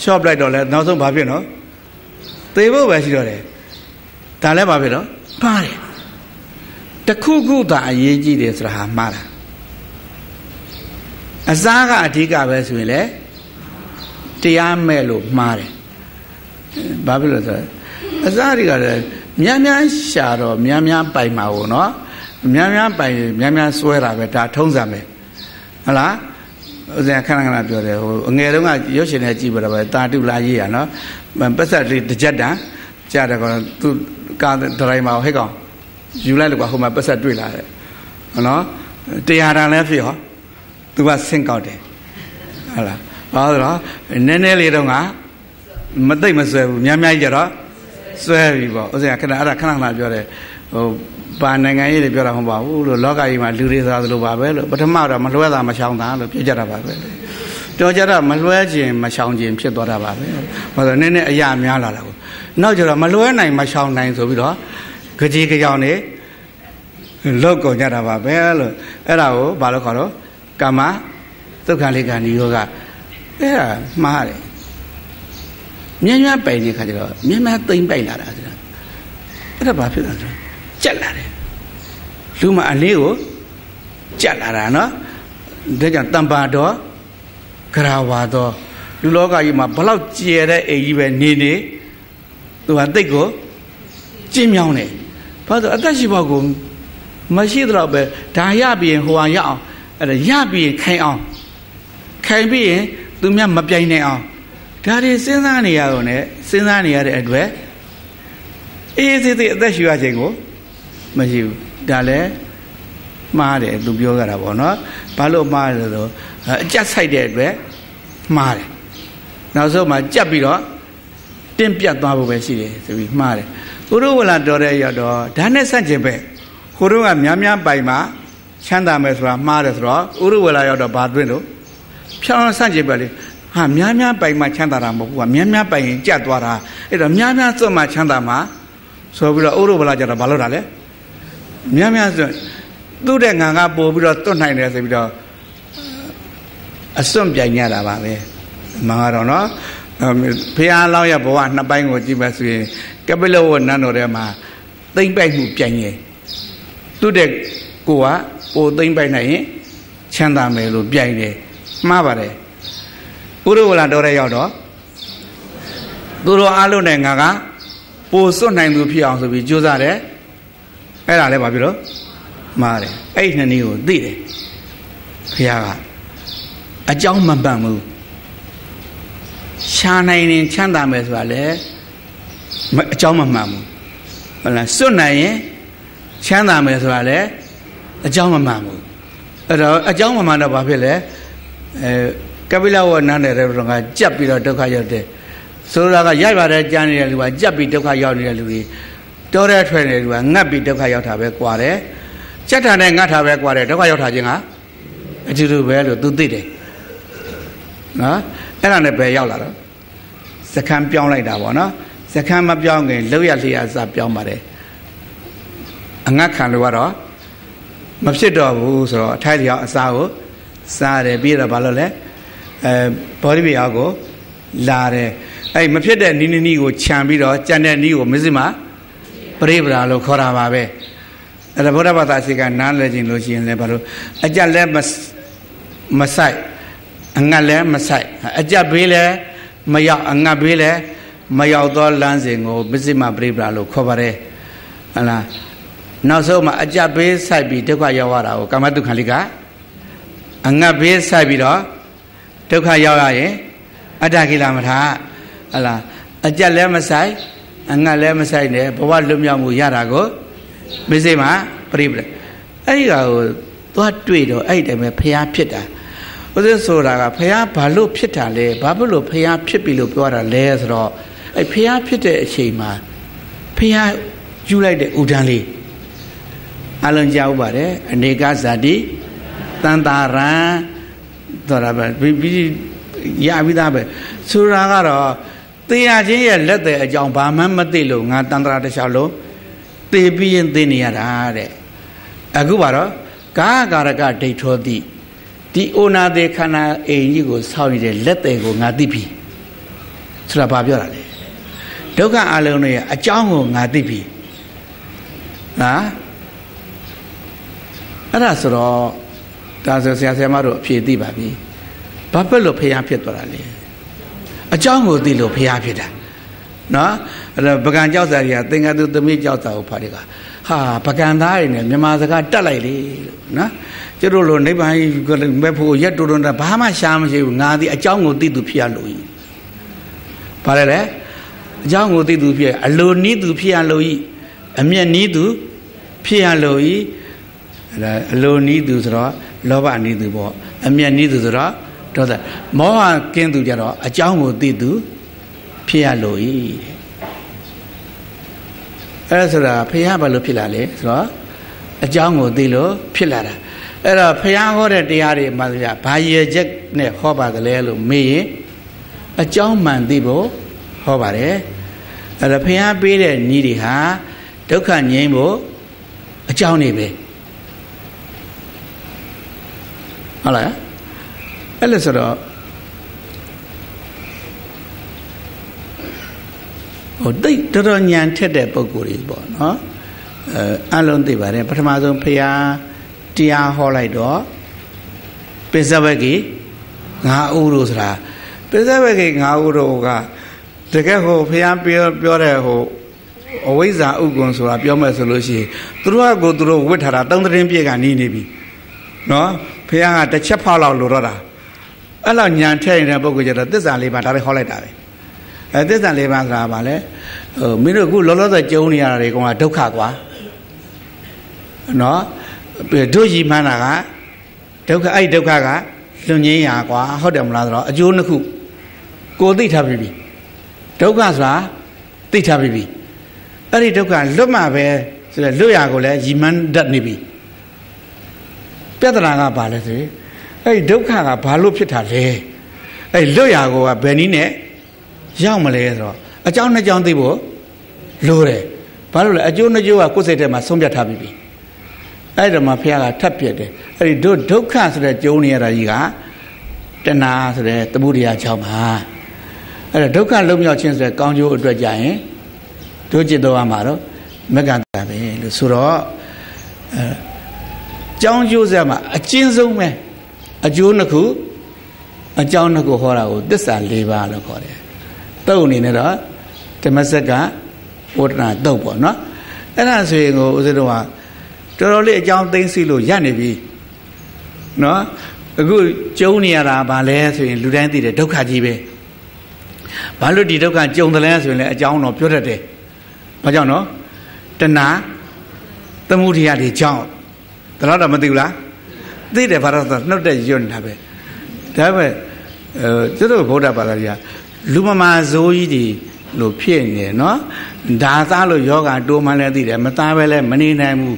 ရှော့ပလိုက်တော့လဲနောက်ဆုံးဘာဖြစ်နော်သေဖို့ပဲရှိတော့တယ်ဒါလည်းဘာဖြစ်တော့ပါတယ်တခုခုသာအရေးကြီးတယ်ဆိုတာဟာမှားတာအစားကအဓိကပဲဆိုရင်လေတရားမဲ့လို့မှားတယ်ဘာဖြစ်လို့ဆိုတော့အစားတွေကလည်းများများရှာတော့များများပိုင်မှာကိုနော်များများပိုင်များများစွဲတာပဲဒါထုံးစံပဲဟုတ်လား ဥစဉ်ခဏခဏပြောတယ်ဟိုအငယ်တုန်းကရုပ်ရှင်နဲ့ကြည့်ပါတော့ပဲတာတုလာရေးရနော်ပတ်သက်လေးတစ်ချက်တန်ကြားတယ်ကောသူကားဒရိုင်မာဟဲ့ကောင်ယူလိုက်လို့ကဟိုမှာပတ်သက်တွေ့လာတယ်နော်တရားတန်လည်းဖြစ်ဟောသူကဆင့်ကောက်တယ်ဟုတ်လားဘာလို့လဲနည်းနည်းလေးတုန်းကမသိမဆွဲဘူးများများကြီးကြတော့ဆွဲပြီပေါ့ဥစဉ်ခဏအဲ့ဒါခဏခဏပြောတယ်ဟို ပါနိုင်ငံရေးတွေပြောတာမဟုတ်ပါဘူးလို့လောကကြီးမှာလူတွေဆိုတာလိုပါပဲလို့ပထမတော့မလွှဲတာမရှောင်တာလို့ပြောကြတာပါပဲပြောကြတာမလွှဲခြင်းမရှောင်ခြင်းဖြစ်သွားတာပါပဲဘာလို့နည်းနည်းအရာများလာတာကိုနောက်ကျတော့မလွှဲနိုင်မရှောင်နိုင်ဆိုပြီးတော့ကြည်ကြောင်နေလောက်ကုန်ကြတာပါပဲလို့အဲ့ဒါကိုဘာလို့ခေါ်တော့ကာမဒုက္ခလေးကနိယောကအဲ့ဒါမှားတယ်မြင်းမြပိုင်တဲ့ခါကျတော့မြင်းမြသိမ့်ပိုက်လာတာဆိုတာအဲ့ဒါဘာဖြစ်လဲဆို ကြက်လာတယ်လူမအလေးကိုကြက်လာတာနော်ဒါကြောင့်တမ္ပါတော်ဂရဝါတော်လူလောကကြီးမှာဘလောက်ကျယ်တဲ့အိမ်ကြီးပဲနေနေသူကတိတ်ကိုကျင်းမြောင်းတယ်ဘာလို့အသက်ရှိဖို့ကိုမရှိတော့ပဲဒါရပြီးရင်ဟိုဟာရအောင်အဲ့ဒါရပြီးရင်ခိုင်အောင်ခိုင်ပြီးရင်သူများမပြိုင်နိုင်အောင်ဒါတွေစဉ်းစားနေရတော့ ਨੇ စဉ်းစားနေရတဲ့အတွက်အေးစေးသေးအသက်ရှူရခြင်းကို မရှိဘူးဒါလည်းမှားတယ်သူပြောကြတာပေါ့နော်ဘာလို့မှားလဲဆိုအကြက်ဆိုင်တဲ့အတွက်မှားတယ်နောက်ဆုံးမှကြက်ပြီးတော့တင့်ပြတ်သွားဖို့ပဲရှိတယ်ဆိုပြီးမှားတယ်ဥရဝလာတော်တဲ့ရောက်တော့ဒါနဲ့ဆန့်ကျင်ပဲကိုတို့ကများများပိုင်မှာချမ်းသာမယ်ဆိုတာမှားတယ်ဆိုတော့ဥရဝလာရောက်တော့ဘာသွင်းလို့ဖြောင်းဆန့်ကျင်ပဲလေဟာများများပိုင်မှချမ်းသာတာမဟုတ်ဘူးကများများပိုင်ရင်ကြက်သွားတာအဲ့တော့များများစွတ်မှချမ်းသာမှာဆိုပြီးတော့ဥရဝလာကြတော့ဘာလို့တာလဲ များများစွတ်သူ့တဲ့ငံကပို့ပြီးတော့တွတ်နိုင်တယ်ဆိုပြီးတော့အစွန့်ပြိုင်ရတာပါပဲမှန်တော့နော်ဖះလောင်းရဘဝနှစ်ပိုင်းကိုကြည့်ပါဆိုရင်ကပိလဝနန်းတော်ထဲမှာသိမ့်ပိုက်မှုပြိုင်ရင်သူ့တဲ့ကိုကပိုသိမ့်ပိုက်နိုင်ရင်ချမ်းသာမယ်လို့ပြိုင်တယ်မှားပါတယ်ဥရဝလာတော်ရဲရောက်တော့သူတို့အားလုံးနဲ့ငါကပိုစွတ်နိုင်သူဖြစ်အောင်ဆိုပြီးကြိုးစားတယ် အဲ့ဒါလည်းဘာဖြစ်လို့မှားတယ်အဲ့ဒီနှစ်နည်းကိုသိတယ်ဘုရားကအကြောင်းမပန့်ဘူးရှားနိုင်ရင်ချမ်းသာမယ်ဆိုတာလေအကြောင်းမမှန်ဘူးဟုတ်လားစွတ်နိုင်ရင်ချမ်းသာမယ်ဆိုတာလေအကြောင်းမမှန်ဘူးအဲ့တော့အကြောင်းမမှန်တော့ဘာဖြစ်လဲအဲကပိလဝနန်းတဲ့ဘုရားကကြက်ပြီးတော့ဒုက္ခရောက်တယ်ဆိုလိုတာကရိုက်ပါတဲ့ကြမ်းနေတဲ့လူကကြက်ပြီးဒုက္ခရောက်နေတဲ့လူတွေ တောတဲ့ထွက်နေတဲ့လူကငတ်ပြီးဒုက္ခရောက်တာပဲကွာတယ်ကြက်ထာနဲ့ငတ်တာပဲကွာတယ်ဒုက္ခရောက်တာချင်းကအတူတူပဲလို့သူသိတယ်နော်အဲ့ဒါနဲ့ပဲရောက်လာတော့စခန်းပြောင်းလိုက်တာပေါ့နော်စခန်းမပြောင်းခင်လောက်ရလျက်စပြောင်းပါတယ်အငတ်ခံလို့ကတော့မဖြစ်တော့ဘူးဆိုတော့အထိုက်တရားအစာကိုစားတယ်ပြီးတော့ဘာလို့လဲအဲဘောဓိပိယကိုလာတယ်အဲ့မဖြစ်တဲ့နီးနီးကိုခြံပြီးတော့ကြံတဲ့နီးကိုမစ္စည်းမ ပရိပရာလို့ခေါ်တာပါပဲအဲ့ဒါဗုဒ္ဓဘာသာရှိကနားလည်ခြင်းလို့ရှိရင်လည်းဘာလို့အကြက်လည်းမဆိုင်အငတ်လည်းမဆိုင်အကြက်ဘေးလည်းမရောက်အငတ်ဘေးလည်းမရောက်သောလမ်းစဉ်ကိုမစ္စည်းမပရိပရာလို့ခေါ်ပါတယ်ဟလားနောက်ဆုံးမှာအကြက်ဘေးဆိုင်ပြီးဒုက္ခရောက်ရတာကိုကာမတုခံလိကအငတ်ဘေးဆိုင်ပြီးတော့ဒုက္ခရောက်ရရင်အတ္တကိလမထာဟလားအကြက်လည်းမဆိုင် အငတ်လည်းမဆိုင်နဲ့ဘဝလွတ်မြောက်မှုရတာကိုမစ္စည်းမပရိပရာအဲ့ဒီကောင်ကိုသွားတွေ့တော့အဲ့ဒီတည်းပဲဖျားဖြစ်တာဥစ္စာဆိုတာကဖះဘာလို့ဖြစ်တာလဲဘာဖြစ်လို့ဖះဖြစ်ပြီလို့ပြောတာလဲဆိုတော့အဲဖះဖြစ်တဲ့အချိန်မှာဖះယူလိုက်တဲ့ဥဒန်းလေးအလုံးကြောက်ပါတယ်အနေကဇာတိတန်တာရံတော်တာပဲပြီးရပြီးသားပဲဆိုတာကတော့ တရားချင်းရဲ့လက်တဲ့အကြောင်းဘာမှမသိလို့ငါတန်ត្រာတစ်လျှောက်လုံးသိပြီးရင်သိနေရတာတဲ့အခုပါတော့ကာကာရကဒိဋ္ဌောတိဒီအိုနာသေးခန္ဓာအိမ်ကြီးကိုဆောက်ရတဲ့လက်တယ်ကိုငါသိပြီဆိုတာဘာပြောတာလဲဒုက္ခအလုံးတွေအကြောင်းကိုငါသိပြီဟာအဲ့ဒါဆိုတော့ဒါဆိုဆရာဆရာမတို့အဖြေသိပါပြီဘာဖြစ်လို့ဖျားဖြစ်သွားတာလဲ အကြောင်းကိုသိလို့ဖျားဖြစ်တာနော်အဲ့တော့ပကံကြောက်စာကြီးကသင်္ကသူသမီးကြောက်စာကိုဖားတယ်ကဟာပကံသားတွေနဲ့မြန်မာစကားတက်လိုက်လေလို့နော်ကျတို့လိုနိဗ္ဗာန်မဲ့ဖို့ရက်တူတူတာဘာမှရှားမရှိဘူးငါဒီအကြောင်းကိုသိသူဖြစ်ရလို့ဤဘာလဲလဲအကြောင်းကိုသိသူဖြစ်အလိုနီးသူဖြစ်ရလို့ဤအမျက်နီးသူဖြစ်ရလို့ဤအလိုနီးသူဆိုတော့လောဘနီးသူပေါ့အမျက်နီးသူဆိုတော့ ဒေါသမောဟကင်းသူကြတော့အကြောင်းကိုသိသူဖြစ်ရလို့ဤအဲ့ဒါဆိုတာဖះဘာလို့ဖြစ်လာလဲဆိုတော့အကြောင်းကိုသိလို့ဖြစ်လာတာအဲ့တော့ဖះဟောတဲ့တရားတွေမှဆိုရဘာရည်ချက်နဲ့ဟောပါသလဲလို့မေးရင်အကြောင်းမှန်သိဖို့ဟောပါတယ်အဲ့တော့ဖះပေးတဲ့ညီတွေဟာဒုက္ခငြိမ်းဖို့အကြောင်းနေပဲဟုတ်လား အဲ့လိုဆိုတော့ဟိုတိတ်တော်တော်ညံထက်တဲ့ပုံကိုယ်ကြီးပေါ့နော်အဲအလုံးသိပါတယ်ပထမဆုံးဖရာတရားဟောလိုက်တော့ပိစဝက်ကြီးငါဥလို့ဆိုတာပိစဝက်ကြီးငါဥတော့ကတကယ်ဟိုဖရာပြောပြောတဲ့ဟိုအဝိဇ္ဇာဥက္ကုံဆိုတာပြောမယ်ဆိုလို့ရှိရင်သူတို့ကကိုသူတို့ဝစ်ထားတာသုံးသတင်းပြည့်ကနေနေပြီနော်ဖရာကတစ်ချက်ဖောက်လောက်လိုတော့တာ အဲ့လောက်ညံထည့်နေတဲ့ပုံကိုကျတော့သစ္စာလေးပါဒါလည်းဟောလိုက်တာပဲအဲသစ္စာလေးပါးဆိုတာဗာလဲဟိုမင်းတို့အခုလောလောဆယ်ကြုံနေရတာတွေကဒုက္ခကွာနော်တို့ရည်မှန်းတာကဒုက္ခအဲ့ဒုက္ခကလွန်ငင်းရာကွာဟုတ်တယ်မလားဆိုတော့အကျိုးနှစ်ခုကိုသိထားပြီဒုက္ခဆိုတာသိထားပြီအဲ့ဒီဒုက္ခလွတ်မှပဲဆိုတော့လွတ်ရာကိုလည်းရည်မှန်းတတ်နေပြီပြဿနာကဘာလဲဆိုရင် အဲ့ဒီဒုက္ခကဘာလို့ဖြစ်တာလဲအဲ့လွတ်ရာကိုကဘယ်နည်းနဲ့ရောက်မလဲဆိုတော့အကြောင်းနှစ်ကြောင်းသိဖို့လိုတယ်ဘာလို့လဲအကျိုးနှစ်ကျိုးကကိုယ်စိတ်ထဲမှာဆုံးဖြတ်ထားပြီးပြီအဲ့ဒါမှဘုရားကထပ်ပြတယ်အဲ့ဒီဒုဒုက္ခဆိုတဲ့ကျုံနေရတာကြီးကတဏှာဆိုတဲ့သမှုတရားကြောင့်ပါအဲ့ဒါဒုက္ခလုံးမြောက်ခြင်းဆိုတဲ့ကောင်းကျိုးအတွက်ကြရင်တို့จิตတော်မှာတော့မက္ကတာပဲလို့ဆိုတော့အဲကြောင်းကျိုးဆက်မှာအကျဉ်းဆုံးပဲ အကျိုးနှစ်ခုအကြောင်းနှစ်ခုဟောတာကိုသစ္စာ၄ပါးလို့ခေါ်တယ်တုတ်အနေနဲ့တော့ဓမ္မစက်ကဝတ္တနာတုတ်ပေါ့နော်အဲ့ဒါဆိုရင်ကိုဦးဇင်းတို့ကတော်တော်လေးအကြောင်းသိသိလို့ရနေပြီနော်အခုကျုံနေရတာဗာလဲဆိုရင်လူတိုင်းသိတယ်ဒုက္ခကြီးပဲဘာလို့ဒီဒုက္ခကြုံတယ်လဲဆိုရင်လည်းအကြောင်းတော့ပြောတတ်တယ်ဘာကြောင့်နော်တဏှာသမှုရိယတွေကြောင့်ဒါတော့မသိဘူးလား သိတယ်ဘာလို့ဆိုနှုတ်တဲ့ညွတ်နေတာပဲဒါပဲအဲသူတို့ဗုဒ္ဓဘာသာကြီးလူမမာဇိုးကြီးတွေလို့ဖြစ်နေနော်ဒါသားလို့ယောဂတိုးမှလည်းသိတယ်မသားပဲလည်းမနေနိုင်ဘူး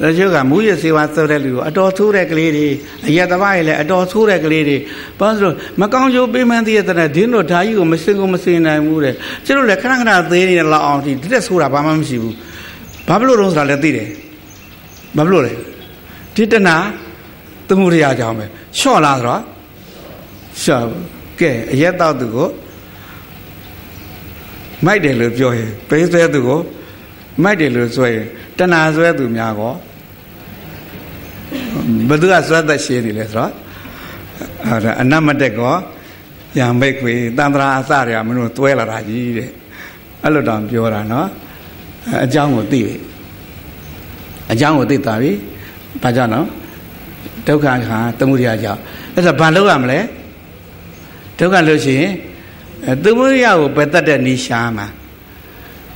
တချို့ကမူရစေဝါသောတဲ့လူကိုအတော်ဆိုးတဲ့ကလေးတွေအယက်တပားတွေလည်းအတော်ဆိုးတဲ့ကလေးတွေဘာလို့ဆိုမကောင်းကျိုးပေးမှန်းသိရတဲ့ဒင်းတို့ဓာကြီးကိုမစင်ကိုမစင်နိုင်ဘူးတဲ့ကျတို့လည်းခဏခဏသေးနေလောက်အောင်ဒီတက်ဆိုတာဘာမှမရှိဘူးဘာဖြစ်လို့တော့ဆိုတာလည်းသိတယ်ဘာဖြစ်လို့လဲဒီတနာ သမှုရရကြောင်းပဲလျှော့လားဆိုတော့လျှော့ကဲအရက်တော့သူကိုမိုက်တယ်လို့ပြောရင်ပေးဆွဲသူကိုမိုက်တယ်လို့ဆွဲရင်တဏှာဆွဲသူများကောဘယ်သူကဆွဲသက်ရှည်နေလဲဆိုတော့အဲ့ဒါအနတ်မတက်ကောရံမိတ်ခွေတန္တရာအစတွေကမင်းတို့တွဲလာတာကြီးတဲ့အဲ့လိုတောင်ပြောတာနော်အကြောင်းကိုသိပြီအကြောင်းကိုသိတာပြီဘာကြောင့်နော် ဒုက္ခခါသမှုရိယကြောင့်အဲ့ဒါဘာလုပ်ရမလဲဒုက္ခလို့ရှိရင်သမှုရိယကိုပယ်တတ်တဲ့နေရှာမှာ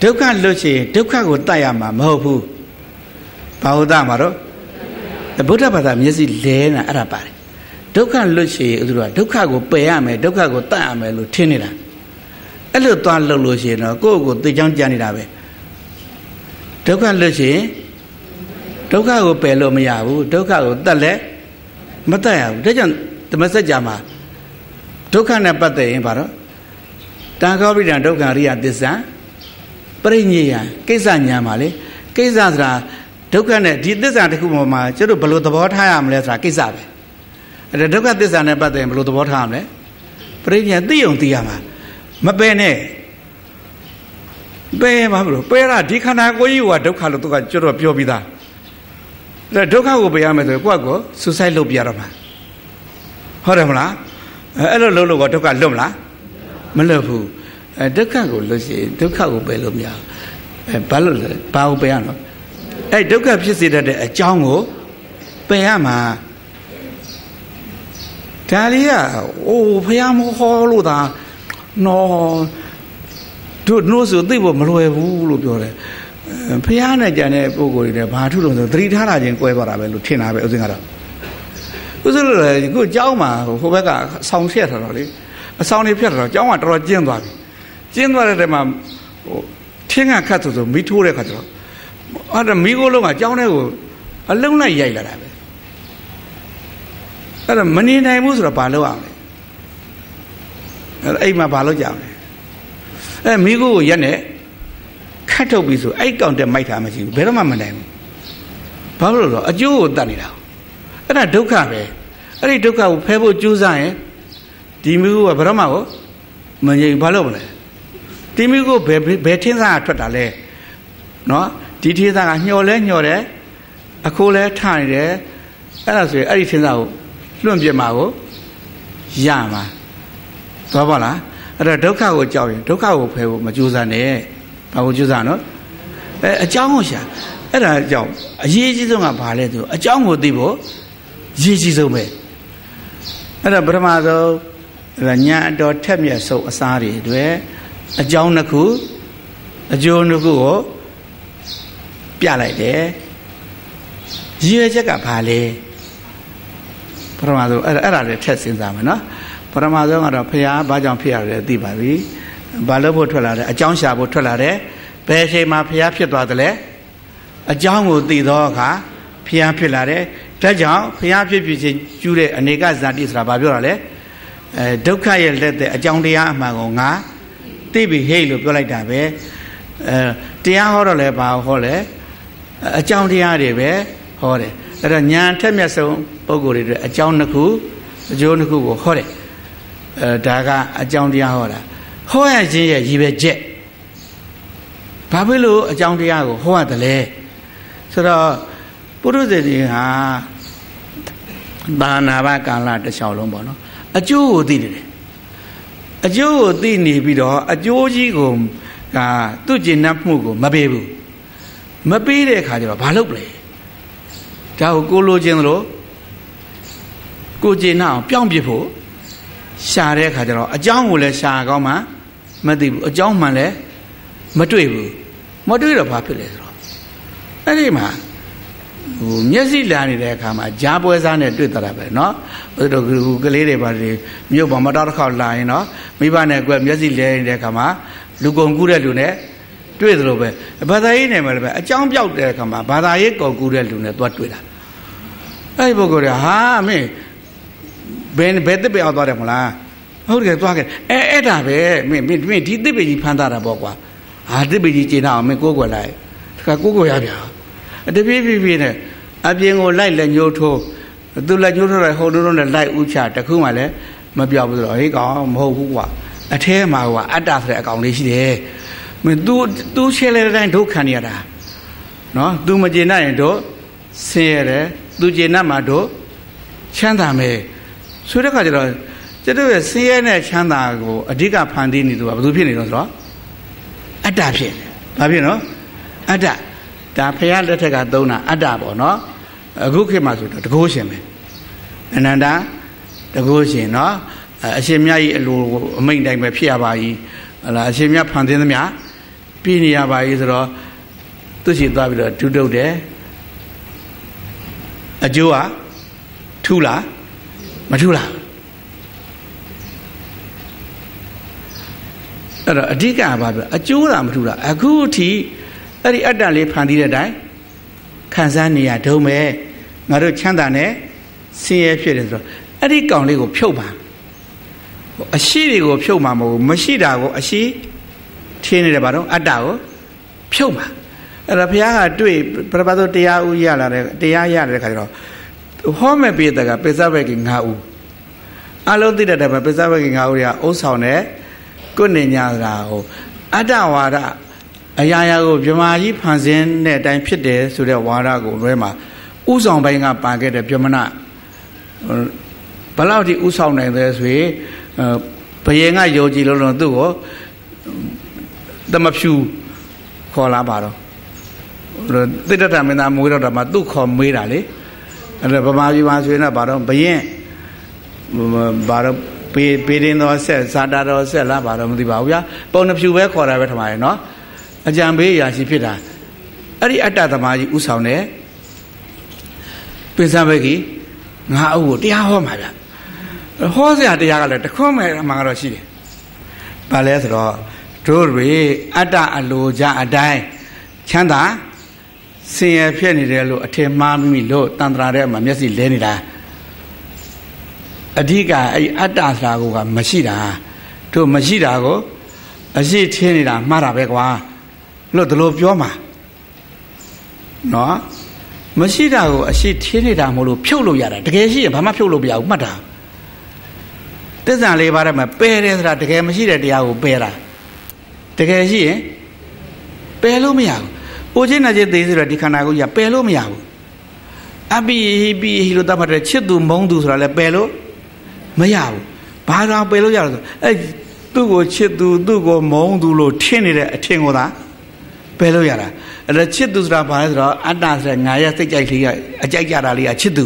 ဒုက္ခလွတ်ချင်ဒုက္ခကိုတတ်ရမှာမဟုတ်ဘူးဘာဟုတ်တာမှာတော့ဗုဒ္ဓဘာသာမျက်စိလဲနေတာအဲ့ဒါပါတယ်ဒုက္ခလွတ်ချင်သူတို့ကဒုက္ခကိုပယ်ရမယ်ဒုက္ခကိုတတ်ရမယ်လို့ထင်နေတာအဲ့လိုသွားလှုပ်လို့ရှိရင်တော့ကိုယ့်ကိုသိချောင်းကြနေတာပဲဒုက္ခလွတ်ချင်ဒုက္ခကိုပယ်လို့မရဘူးဒုက္ခကိုတတ်လဲ မတတ်ရဘူးဒါကြောင့်ဓမ္မစကြာမှာဒုက္ခနဲ့ပတ်သက်ရင်ဘာတော့တာခောပိဒံဒုက္ခရိယသစ္စာပရိညေယကိစ္စညာမှာလေကိစ္စဆိုတာဒုက္ခနဲ့ဒီသစ္စာတစ်ခုပေါ်မှာကျတို့ဘယ်လိုသဘောထားရမလဲဆိုတာကိစ္စပဲအဲ့ဒါဒုက္ခသစ္စာနဲ့ပတ်သက်ရင်ဘယ်လိုသဘောထားရမလဲပရိညေသိုံသိရမှာမပယ်နဲ့ပယ်မှာမလို့ပယ်တာဒီခန္ဓာကိုယ်ကြီးကဒုက္ခလို့သူကကျွတ်တော့ပြောပြီးသား ဒါဒုက္ခကိုပယ်ရမယ်ဆိုရင်ကိုယ့်ကိုဆူဆိုက်လုပ်ပြရတော့မှာဟုတ်တယ်မလားအဲ့လိုလုပ်လို့ကဒုက္ခလွတ်မလားမလွတ်ဘူးအဲဒုက္ခကိုလွတ်ရှိဒုက္ခကိုပယ်လို့မရအဲဘာလို့လဲဘာကိုပယ်ရနော်အဲဒုက္ခဖြစ်စေတတ်တဲ့အကြောင်းကိုပယ်ရမှာဒါလေးကအိုးဖះမဟောလို့သာနော်တို့နှိုးဆိုသိဖို့မလွယ်ဘူးလို့ပြောတယ် ဖះနဲ့ကြံတဲ့ပုံကိုယ်တွေဘာထုလို့ဆိုသတိထားတာချင်းကွဲသွားတာပဲလို့ထင်တာပဲဥစဉ်ကတော့ဥစဉ်လို့လေကိုเจ้าမှာဟိုဘက်ကဆောင်းဆက်ထားတော့လေအဆောင်နေဖြတ်တော့เจ้าကတော်တော်ကျင်းသွားပြီကျင်းသွားတဲ့တည်းမှာဟိုထင်းကခတ်ဆိုဆိုမိထိုးတဲ့ခါကျတော့အဲ့ဒါမိကိုလုံးကကြောင်းထဲကိုအလုံးလိုက်ရိုက်လာတာပဲအဲ့ဒါမနေနိုင်ဘူးဆိုတော့ဘာလုပ်အောင်လဲအဲ့အိမ်မှာဘာလုပ်ကြအောင်လဲအဲ့မိကိုကိုရက်နဲ့ ခတ်ထုတ်ပြီးဆိုအဲ့ကောင်တက်မိုက်တာမရှိဘူးဘယ်တော့မှမနိုင်ဘူးဘာလို့လဲတော့အကျိုးကိုတတ်နေတာအဲ့ဒါဒုက္ခပဲအဲ့ဒီဒုက္ခကိုဖယ်ဖို့ကြိုးစားရင်ဒီမိကိုကဘယ်တော့မှကိုမငြိမ်ဘာလို့မလဲတိမိကိုဘယ်ဘယ်ထင်းစားထွက်တာလဲနော်ဒီထင်းစားကညှော်လဲညှော်တယ်အခိုးလဲထနေတယ်အဲ့ဒါဆိုရင်အဲ့ဒီထင်းစားကိုလွန့်ပြစ်မှာကိုရမှာသွားပါလားအဲ့တော့ဒုက္ခကိုကြောက်ရင်ဒုက္ခကိုဖယ်ဖို့မကြိုးစားနဲ့ ဘာကိုကြိုးစားနော်အဲအကြောင်းကိုရှာအဲ့ဒါကြောင့်အရေးကြီးဆုံးကဘာလဲဆိုအကြောင်းကိုသိဖို့ရည်ကြီးဆုံးပဲအဲ့ဒါပထမဆုံးညာအတော်ထက်မြက်ဆုံးအစားတွေတွေအကြောင်းတစ်ခုအကျိုးတစ်ခုကိုပြလိုက်တယ်ရည်ရွယ်ချက်ကဘာလဲပထမဆုံးအဲ့အဲ့ဒါလည်းထက်စဉ်းစားမယ်နော်ပထမဆုံးကတော့ဖះဘာကြောင့်ဖြစ်ရတယ်သိပါပြီ ဘာလို့ဖို့ထွက်လာတယ်အကြောင်းရှာဖို့ထွက်လာတယ်ဘယ်အချိန်မှာဖះဖြစ်သွားတယ်လဲအကြောင်းကိုသိသောအခါဖះဖြစ်လာတယ်ဒါကြောင့်ဖះဖြစ်ဖြစ်ချင်းကျူးတဲ့အနေကဇာတိဆိုတာဘာပြောတာလဲအဲဒုက္ခရဲ့လက်တဲ့အကြောင်းတရားအမှန်ကိုငါသိပြီဟေ့လို့ပြောလိုက်တာပဲအဲတရားဟောတော့လဲဘာဟောလဲအကြောင်းတရားတွေပဲဟောတယ်အဲ့တော့ညာထက်မြတ်ဆုံးပုံကိုယ်တွေအတွက်အကြောင်းတစ်ခုအကျိုးတစ်ခုကိုဟောတယ်အဲဒါကအကြောင်းတရားဟောတာ ဟောရခြင်းရဲ့ရည်ပဲချက်ဘာဖြစ်လို့အကြောင်းတရားကိုဟောရတယ်လဲဆိုတော့ပုရုသေတိဟာဘာနာဘကာလတစ်လျှောက်လုံးပေါ့နော်အကျိုးကိုသိတယ်အကျိုးကိုသိနေပြီးတော့အကျိုးကြီးကိုကသူ့ကျင့်နှပ်မှုကိုမပေးဘူးမပေးတဲ့အခါကျတော့ဘာလုပ်လဲဒါကိုကိုလိုချင်သလိုကိုကျင့်နှပ်အောင်ပြောင်းပြဖို့ရှာတဲ့အခါကျတော့အကြောင်းကိုလည်းရှာကောင်းမှ မသိဘူးအကြောင်းမှလည်းမတွေ့ဘူးမတွေ့တော့ဘာဖြစ်လဲဆိုတော့အဲ့ဒီမှာဟိုမျက်စိလာနေတဲ့အခါမှာဂျားပွဲစားနဲ့တွေ့တာပဲเนาะဘုရားတို့ကလေးတွေပါလေမြို့ပေါ်မတော်တစ်ခေါက်လာရင်เนาะမိဘနဲ့ကွက်မျက်စိလဲနေတဲ့အခါမှာလူကုန်ကူးတဲ့လူနဲ့ တွေ့သလိုပဲဘာသာရေးနယ်မှာလည်းပဲအကြောင်းပြောက်တဲ့အခါမှာဘာသာရေးကော်ကူတဲ့လူနဲ့သွားတွေ့တာအဲ့ဒီပုဂ္ဂိုလ်ကဟာမင်းဘယ်ဘယ်တစ်ပေအောင်သွားတယ်မလား ဟုတ်တယ်သွားခဲ့အဲအဲ့ဒါပဲမင်းမင်းဒီတစ်ပေကြီးဖမ်းတာတာပေါ့ကွာဟာတစ်ပေကြီးကျင်းအောင်မင်းကိုးကွယ်လိုက်တခါကိုးကွယ်ရပြန်တပြေးပြေးပြေးနဲ့အပြင်ကိုလိုက်လက်ညှိုးထိုးသူလက်ညှိုးထိုးတယ်ဟိုလိုလိုနဲ့လိုက်ဥချတခုမှလည်းမပြောဘူးဆိုတော့ဟေးကောင်မဟုတ်ဘူးကွာအထဲမှာကအတ္တဆိုတဲ့အကောင်လေးရှိတယ်မင်း तू तू ရှဲလဲတဲ့တိုင်းဒုက္ခံရတာနော် तू မကျေနပ်ရင်တို့ဆင်းရဲတယ် तू ကျေနပ်မှတို့ချမ်းသာမယ်ဆိုတဲ့ခါကျတော့ ကျတော့ဆင်းရဲနဲ့ချမ်းသာကိုအဓိကဖန်တီးနေသူကဘာလို့ဖြစ်နေတော့ဆိုတော့အတ္တဖြစ်နေဘာဖြစ်နော်အတ္တဒါဖရာလက်ထက်ကသုံးတာအတ္တပေါ့နော်အခုခေတ်မှာဆိုတော့တကိုးရှင်ပဲအနန္တတကိုးရှင်နော်အရှင်မြတ်ကြီးအလိုအမိန့်တိုင်းပဲဖြစ်ရပါ ਈ ဟလာအရှင်မြတ်ဖန်သင်းသမျှပြည်နေရပါ ਈ ဆိုတော့သူရှိသွားပြီးတော့ဒုတုတ်တယ်အကျိုးကထူလားမထူလား အဲ့တော့အဓိကဘာပြောအကျိုးလားမထူလားအခုထိအဲ့ဒီအတ္တလေးဖန်တီးတဲ့အတိုင်းခံစားနေရဒုံမဲ့ငါတို့ချမ်းသာနဲ့ဆင်းရဲဖြစ်တယ်ဆိုတော့အဲ့ဒီကောင်လေးကိုဖြုတ်ပါအရှိတွေကိုဖြုတ်မှာမဟုတ်ဘူးမရှိတာကိုအရှိထင်းနေတယ်ဘာလို့အတ္တကိုဖြုတ်မှာအဲ့တော့ဘုရားကတွေ့ပရပတ်တရားဥရလာတဲ့တရားရတဲ့ခါကျတော့ဟောမဲ့ပိတကပိဿဘက်က9ဦးအလုံးသိတဲ့တည်းမှာပိဿဘက်က9ဦးတွေကဥဆောင်တဲ့ ကုဏ္ဏညာတာဟိုအတ္တဝါဒအရာရာကိုမြမာကြီးဖန်ဆင်းတဲ့အတိုင်းဖြစ်တယ်ဆိုတဲ့ဝါဒကိုလွဲမှာဥဆောင်ပိုင်းကပါခဲ့တဲ့ပြမနာဘလောက်ထိဥဆောင်နိုင်တယ်ဆိုရင်ဘယင်ကယုံကြည်လို့လို့သူ့ကိုတမဖြူခေါ်လာပါတော့တိတ္တမင်းသားမွေးတော့တာမှသူ့ခေါ်မေးတာလေအဲ့ဒါဗမာပြည်မှာဆိုရင်တော့ဘာတော့ဘယင်ဘာတော့ ပေပေရင်တော်ဆက်ဇာတာတော်ဆက်လားဘာတော့မသိပါဘူးဗျာပုံနှဖြူပဲခေါ်တာပဲထမရယ်နော်အကြံပေးရာရှိဖြစ်တာအဲ့ဒီအတ္တသမားကြီးဥဆောင်တယ်ပိဿဘက်ကြီးငါအုပ်ကိုတရားဟောမှာဗျဟောစရာတရားကလည်းတခွန်းမဲ့မှာတော့ရှိတယ်။ဘာလဲဆိုတော့တို့တွေအတ္တအလိုကြအတိုင်းချမ်းသာဆင်းရဲဖြစ်နေတယ်လို့အထင်မှားမိလို့တန်ត្រာထဲမှာမျက်စိလဲနေတာ အဓိကအဲ့အတ္တဆိုတာကမရှိတာတို့မရှိတာကိုအရှိထင်းနေတာမှားတာပဲကွာလို့ဒီလိုပြောမှာနော်မရှိတာကိုအရှိထင်းနေတာမဟုတ်လို့ဖြုတ်လို့ရတာတကယ်ရှိရင်ဘာမှဖြုတ်လို့မရဘူးမှတ်တာတစ္ဆာလေးပါးထဲမှာပယ်တယ်ဆိုတာတကယ်မရှိတဲ့တရားကိုပယ်တာတကယ်ရှိရင်ပယ်လို့မရဘူးအိုချင်းနာချင်းသေးဆိုတော့ဒီခန္ဓာကိုကြီးပယ်လို့မရဘူးအပိဟိပိဟိလို့တတ်မှတ်တဲ့ချစ်သူမုန်းသူဆိုတာလည်းပယ်လို့ မရဘူးဘာသာပယ်လို့ရလို့ဆိုအဲသူ့ကိုချစ်သူသူ့ကိုမုန်းသူလို့ထင်နေတဲ့အထင်ကိုသာပယ်လို့ရတာအဲ့ဒါချစ်သူဆိုတာဘာလဲဆိုတော့အတ္တဆိုတဲ့ငါရဲ့စိတ်ကြိုက်လေးကအကြိုက်ကြတာလေးကချစ်သူ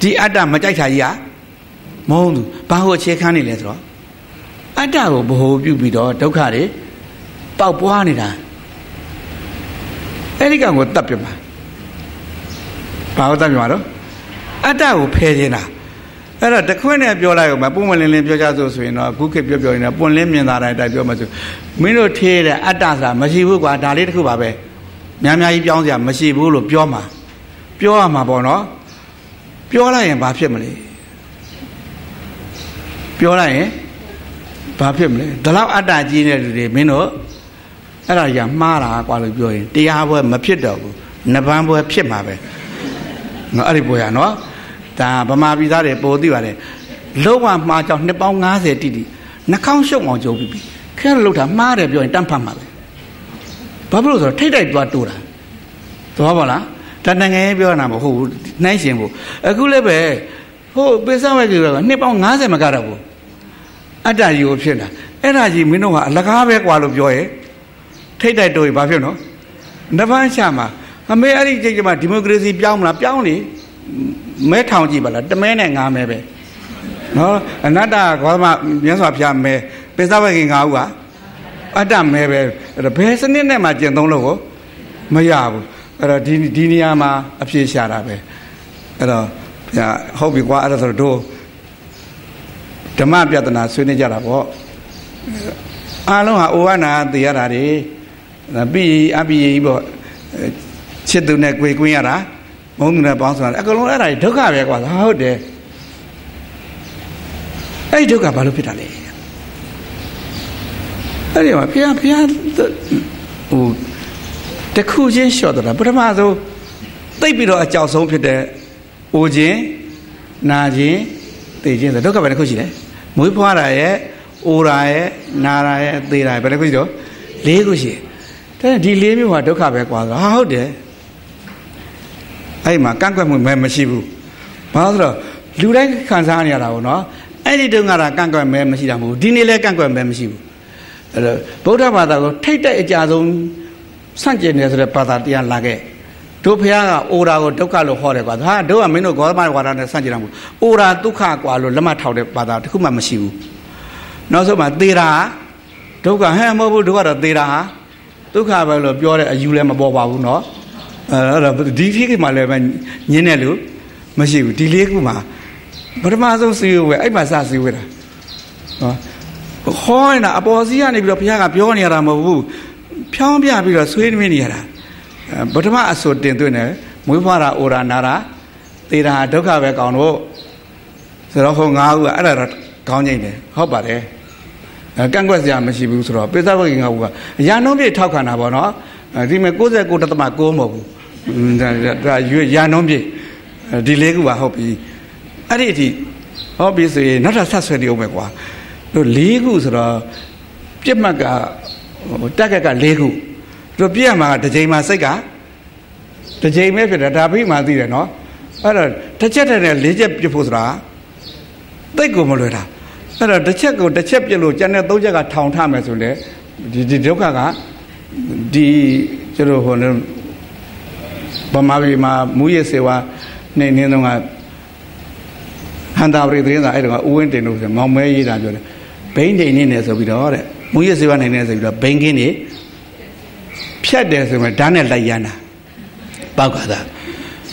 ဒီအတ္တမကြိုက်တာကြီးကမုန်းသူဘာကိုအခြေခံနေလဲဆိုတော့အတ္တကိုဗဟိုပြုပြီးတော့ဒုက္ခတွေပေါက်ပွားနေတာအဲ့ဒီကောင်ကိုတတ်ပြမှာဘာကိုတတ်ပြမှာတော့အတ္တကိုဖယ်ခြင်းတာ အဲ့တော့တခွန်းနဲ့ပြောလိုက်အောင်မပုံမလင်းလင်းပြောကြဆိုဆိုရင်တော့အခုခေတ်ပြောပြောရင်တော့ပွန်လင်းမြင်သာတိုင်းတိုက်ပြောမှဆိုမင်းတို့ထေးတဲ့အတ္တဆိုတာမရှိဘူးကွာဒါလေးတစ်ခုပါပဲများများကြီးပြောင်းစရာမရှိဘူးလို့ပြောမှာပြောရမှာပေါ့နော်ပြောလိုက်ရင်ဘာဖြစ်မလဲပြောလိုက်ရင်ဘာဖြစ်မလဲဒီလောက်အတ္တကြီးတဲ့လူတွေမင်းတို့အဲ့ဒါကြီးမှားတာကွာလို့ပြောရင်တရားပွဲမဖြစ်တော့ဘူးနဗန်းပွဲဖြစ်မှာပဲနော်အဲ့ဒီပွဲရနော် ဒါဗမာပြည်သားတွေပိုသိပါတယ်လုံးဝမှားကြောင်နှစ်ပေါင်း90တိတိနှာခေါင်းရှုပ်အောင်ကြုံပြီးပြီခဲလို့တာမှားတယ်ပြောရင်တန့်ဖတ်မှာပဲဘာဖြစ်လို့ဆိုတော့ထိတ်တိုက်သွားတိုးတာသွားပါလားဒါနိုင်ငံရေးပြောတာမဟုတ်ဘူးနှိုင်းရှင်ဖို့အခုလည်းပဲဟိုပိဿဝဲကြီးကနှစ်ပေါင်း90မကတော့ဘူးအတ္တကြီးကိုဖြစ်တာအဲ့ဒါကြီးမင်းတို့ကအလကားပဲกว่าလို့ပြောရဲ့ထိတ်တိုက်တိုးရင်ဘာဖြစ်နော်နဗန်းချမှာအမေအဲ့ဒီကြိတ်ကမှဒီမိုကရေစီပြောင်းမလားပြောင်းလေ မဲထောင်ကြည့်ပါလားတမဲနဲ့ငါမဲပဲနော်အနတ္တကောသမမြတ်စွာဘုရားမဲပိဿဝေခင်ငါဦးကအတ္တမဲပဲအဲ့တော့ဘယ်စနစ်နဲ့မှကျင့်သုံးလို့ကိုမရဘူးအဲ့တော့ဒီဒီနေရာမှာအဖြေရှာတာပဲအဲ့တော့ဘုရားဟုတ်ပြီကွာအဲ့ဒါဆိုတော့ဓမ္မပြဒနာဆွေးနွေးကြတာပေါ့အားလုံးဟာအိုဝနာသိရတာတွေပြီးအပိယပေါ့ချစ်သူနဲ့ကြွေကွင်းရတာ မုန်းသူနဲ့ပေါင်းဆိုတာအကုန်လုံးအဲ့ဒါဒုက္ခပဲကွာဟုတ်တယ်အဲ့ဒီဒုက္ခဘာလို့ဖြစ်တာလဲအဲ့ဒီမှာဖះဖះဟိုတခုချင်းလျှော့တော့ပထမဆုံးသိပ်ပြီးတော့အကြောက်ဆုံးဖြစ်တဲ့အိုခြင်းနာခြင်းသိခြင်းဆိုဒုက္ခပဲတစ်ခုရှိတယ်မွေးဖွားတာရဲ့အိုတာရဲ့နာတာရဲ့သေတာရဲ့ဘယ်တစ်ခုရှိတော့လေးခုရှိတယ်ဒီလေးမျိုးဟာဒုက္ခပဲကွာဆိုဟာဟုတ်တယ် အဲ့မှာကန့်ကွက်မှုမဲမရှိဘူးဘာလို့ဆိုတော့လူတိုင်းခံစားနေရတာပေါ့နော်အဲ့ဒီတုန်းကတော့ကန့်ကွက်မဲမရှိတာမဟုတ်ဘူးဒီနေ့လည်းကန့်ကွက်မဲမရှိဘူးအဲ့တော့ဗုဒ္ဓဘာသာကိုထိတ်တဲ့အကြဆုံးဆန့်ကျင်နေဆိုတဲ့ဘာသာတရားလာခဲ့တို့ဖះကအိုရာကိုဒုက္ခလို့ဟောတယ်ကွာဒါတို့ကမင်းတို့ဂေါသမဝါဒနဲ့ဆန့်ကျင်တာမဟုတ်အိုရာဒုက္ခကွာလို့လက်မထောက်တဲ့ဘာသာတခုမှမရှိဘူးနောက်ဆုံးမှသေတာဒုက္ခဟဲ့မဟုတ်ဘူးဒုက္ခတော့သေတာဟာဒုက္ခပဲလို့ပြောတဲ့အယူလည်းမပေါ်ပါဘူးเนาะ အဲ့တော့ဒီဖြစ်ကမှလည်းပဲညင်းတယ်လို့မရှိဘူးဒီလေးခုမှာပထမဆုံးစီဝဲအဲ့မှာစစီဝဲတာဟောဟောနေတာအပေါ်စီးကနေပြီးတော့ဘုရားကပြောနေရတာမဟုတ်ဘူးဖြောင်းပြပြီးတော့ဆွေးနွေးနေရတာပထမအဆိုတင်သွင်းတယ်မွေးဖွားတာအိုရာနာတာသေတာဒုက္ခပဲကောင်းတော့ဆိုတော့ဟိုငါးခုကအဲ့ဒါတော့ကောင်းခြင်းတယ်ဟုတ်ပါတယ်ကန့်ကွက်စရာမရှိဘူးဆိုတော့ပိဿဝဂိငါးခုကအရာနှုံးပြထောက်ခံတာပေါ့နော်ဒီမဲ့69တသမ6မဟုတ်ဘူး ဒါရွေရာနှုံးပြဒီလေးခုပါဟုတ်ပြီအဲ့ဒီအထိဟောပြီဆိုရင်နောက်ထပ်ဆက်ဆွဲနေအောင်ပဲကွာတို့၄ခုဆိုတော့ပြစ်မှတ်ကတက်ကက်က၄ခုတို့ပြည့်ရမှာတစ်ချိန်မှာစိတ်ကတစ်ချိန်ပဲဖြစ်တယ်ဒါပြီးမှသိတယ်နော်အဲ့တော့တစ်ချက်တည်းနဲ့၄ချက်ပြစ်ဖို့ဆိုတာသိတ်ကိုမလွယ်တာအဲ့တော့တစ်ချက်ကိုတစ်ချက်ပြစ်လို့ကျန်တဲ့၃ချက်ကထောင်ထမယ်ဆိုလေဒီဒီဒုက္ခကဒီကျတော့ဟို ဗမာပြည်မှာမူရစေဝါနေနေတော့ကဟန်တာပရိသတင်းစာအဲ့တော့ဦးဝင်းတင်လို့ဆိုမောင်မဲရေးတာပြောတယ်ဘိန်းတိန်နေနေဆိုပြီးတော့တဲ့မူရစေဝါနေနေဆိုပြီးတော့ဘိန်းကင်းနေဖြတ်တယ်ဆိုရင်ဓာတ်နဲ့လိုက်ရမ်းတာပောက်ကသာ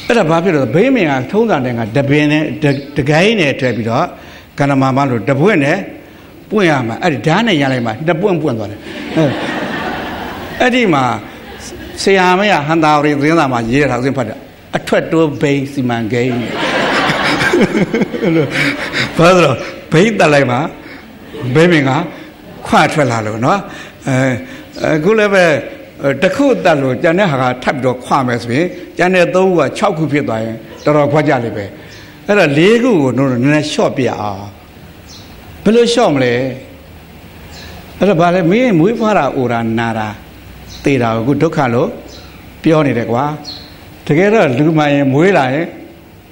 အဲ့ဒါဘာဖြစ်လို့ဘိန်းမင်ကထုံးစံတဲ့ကတပင်နဲ့တကိုင်းနဲ့ထွက်ပြီးတော့ကန္နမာမလို့တပွင့်နဲ့ပွင့်ရမှာအဲ့ဒီဓာတ်နဲ့ရလိုက်မှာတပွင့်ပွင့်သွားတယ်အဲ့ဒီမှာ ဆရာမရဟန်တာရီသတင်းစာမှာရေးထားစဉ်ဖတ်တယ်အထွက်တိုးဘိန်းစီမံကိန်းဘာလို့ဘိန်းတက်လိုက်မှာဘိန်းမင်ကခွထွက်လာလို့နော်အဲအခုလည်းပဲတခုတက်လို့ကျန်တဲ့ဟာကထပ်ပြီးတော့ခွမယ်ဆိုရင်ကျန်တဲ့သုံးခုက6ခုဖြစ်သွားရင်တော်တော်ခွကြလိမ့်ပဲအဲ့တော့၄ခုကိုတို့နည်းနည်းလျှော့ပြအောင်ဘယ်လိုလျှော့မလဲအဲ့တော့ဗာလဲမင်းမွေးဖွားတာအိုတာနာတာ သေတာကိုဒုက္ခလို့ပြောနေတယ်ကွာတကယ်တော့လူမှရင်မွေးလာရင်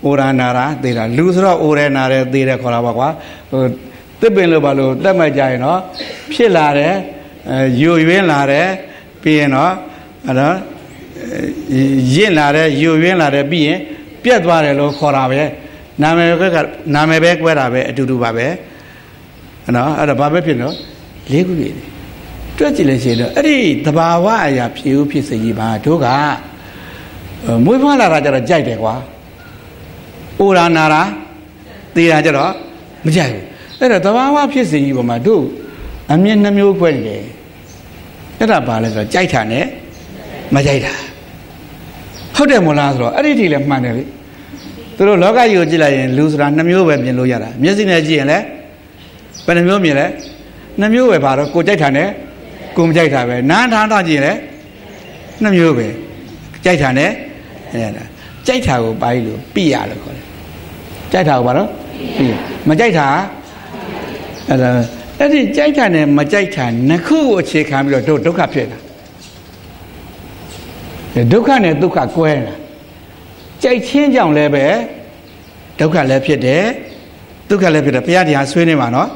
အိုရာနာတာသေတာလူဆိုတော့အိုရဲနာတယ်သေတယ်ခေါ်တာပါကွာဟိုတစ်ပင်လို့ဘာလို့တက်မှတ်ကြရင်တော့ဖြစ်လာတယ်အဲယိုယွင်းလာတယ်ပြီးရင်တော့အဲ့တော့ရင့်လာတယ်ယိုယွင်းလာတယ်ပြီးရင်ပြက်သွားတယ်လို့ခေါ်တာပဲနာမည်ပဲကနာမည်ပဲကွဲတာပဲအတူတူပါပဲနော်အဲ့တော့ဘာပဲဖြစ်နော်လေးခုပြည့် တွက်ကြည့်လို့ရှိရင်တော့အဲ့ဒီတဘာဝအရာဖြည့်ဦးဖြစ်စေကြီးပါတို့ကမွေးဖွားလာတာကြတော့ကြိုက်တယ်ကွာအိုရာနာရာသေတာကြတော့မကြိုက်ဘူးအဲ့တော့တဘာဝဖြစ်စေကြီးပေါ်မှာတို့အမြင်နှမျိုးခွဲနေတယ်အဲ့ဒါဘာလဲဆိုတော့ကြိုက်တာနဲ့မကြိုက်တာဟုတ်တယ်မလားဆိုတော့အဲ့ဒီထိလည်းမှန်တယ်လေသူတို့လောကကြီးကိုကြည့်လိုက်ရင်လူဆိုတာနှမျိုးပဲမြင်လို့ရတာမျက်စိနဲ့ကြည့်ရင်လည်းဘယ်နှမျိုးမြင်လဲနှမျိုးပဲပါတော့ကိုကြိုက်တာနဲ့ ကိုမကြိုက်တာပဲနားထားတော့ကြည့်ရင်လည်းနှမျိုးပဲကြိုက်တာနဲ့အဲ့ဒါကြိုက်တာကိုပိုင်းလို့ပြရလို့ခေါ်တယ်ကြိုက်တာကိုဘာလို့ပြမကြိုက်တာအဲ့ဒါအဲ့ဒီကြိုက်တာနဲ့မကြိုက်တာနှစ်ခုကိုအခြေခံပြီးတော့ဒုက္ခဖြစ်တာဒုက္ခနဲ့ဒုက္ခကွဲတာကြိုက်ချင်းကြောင့်လည်းပဲဒုက္ခလည်းဖြစ်တယ်ဒုက္ခလည်းဖြစ်တယ်ဘုရားတရားဆွေးနေမှာနော်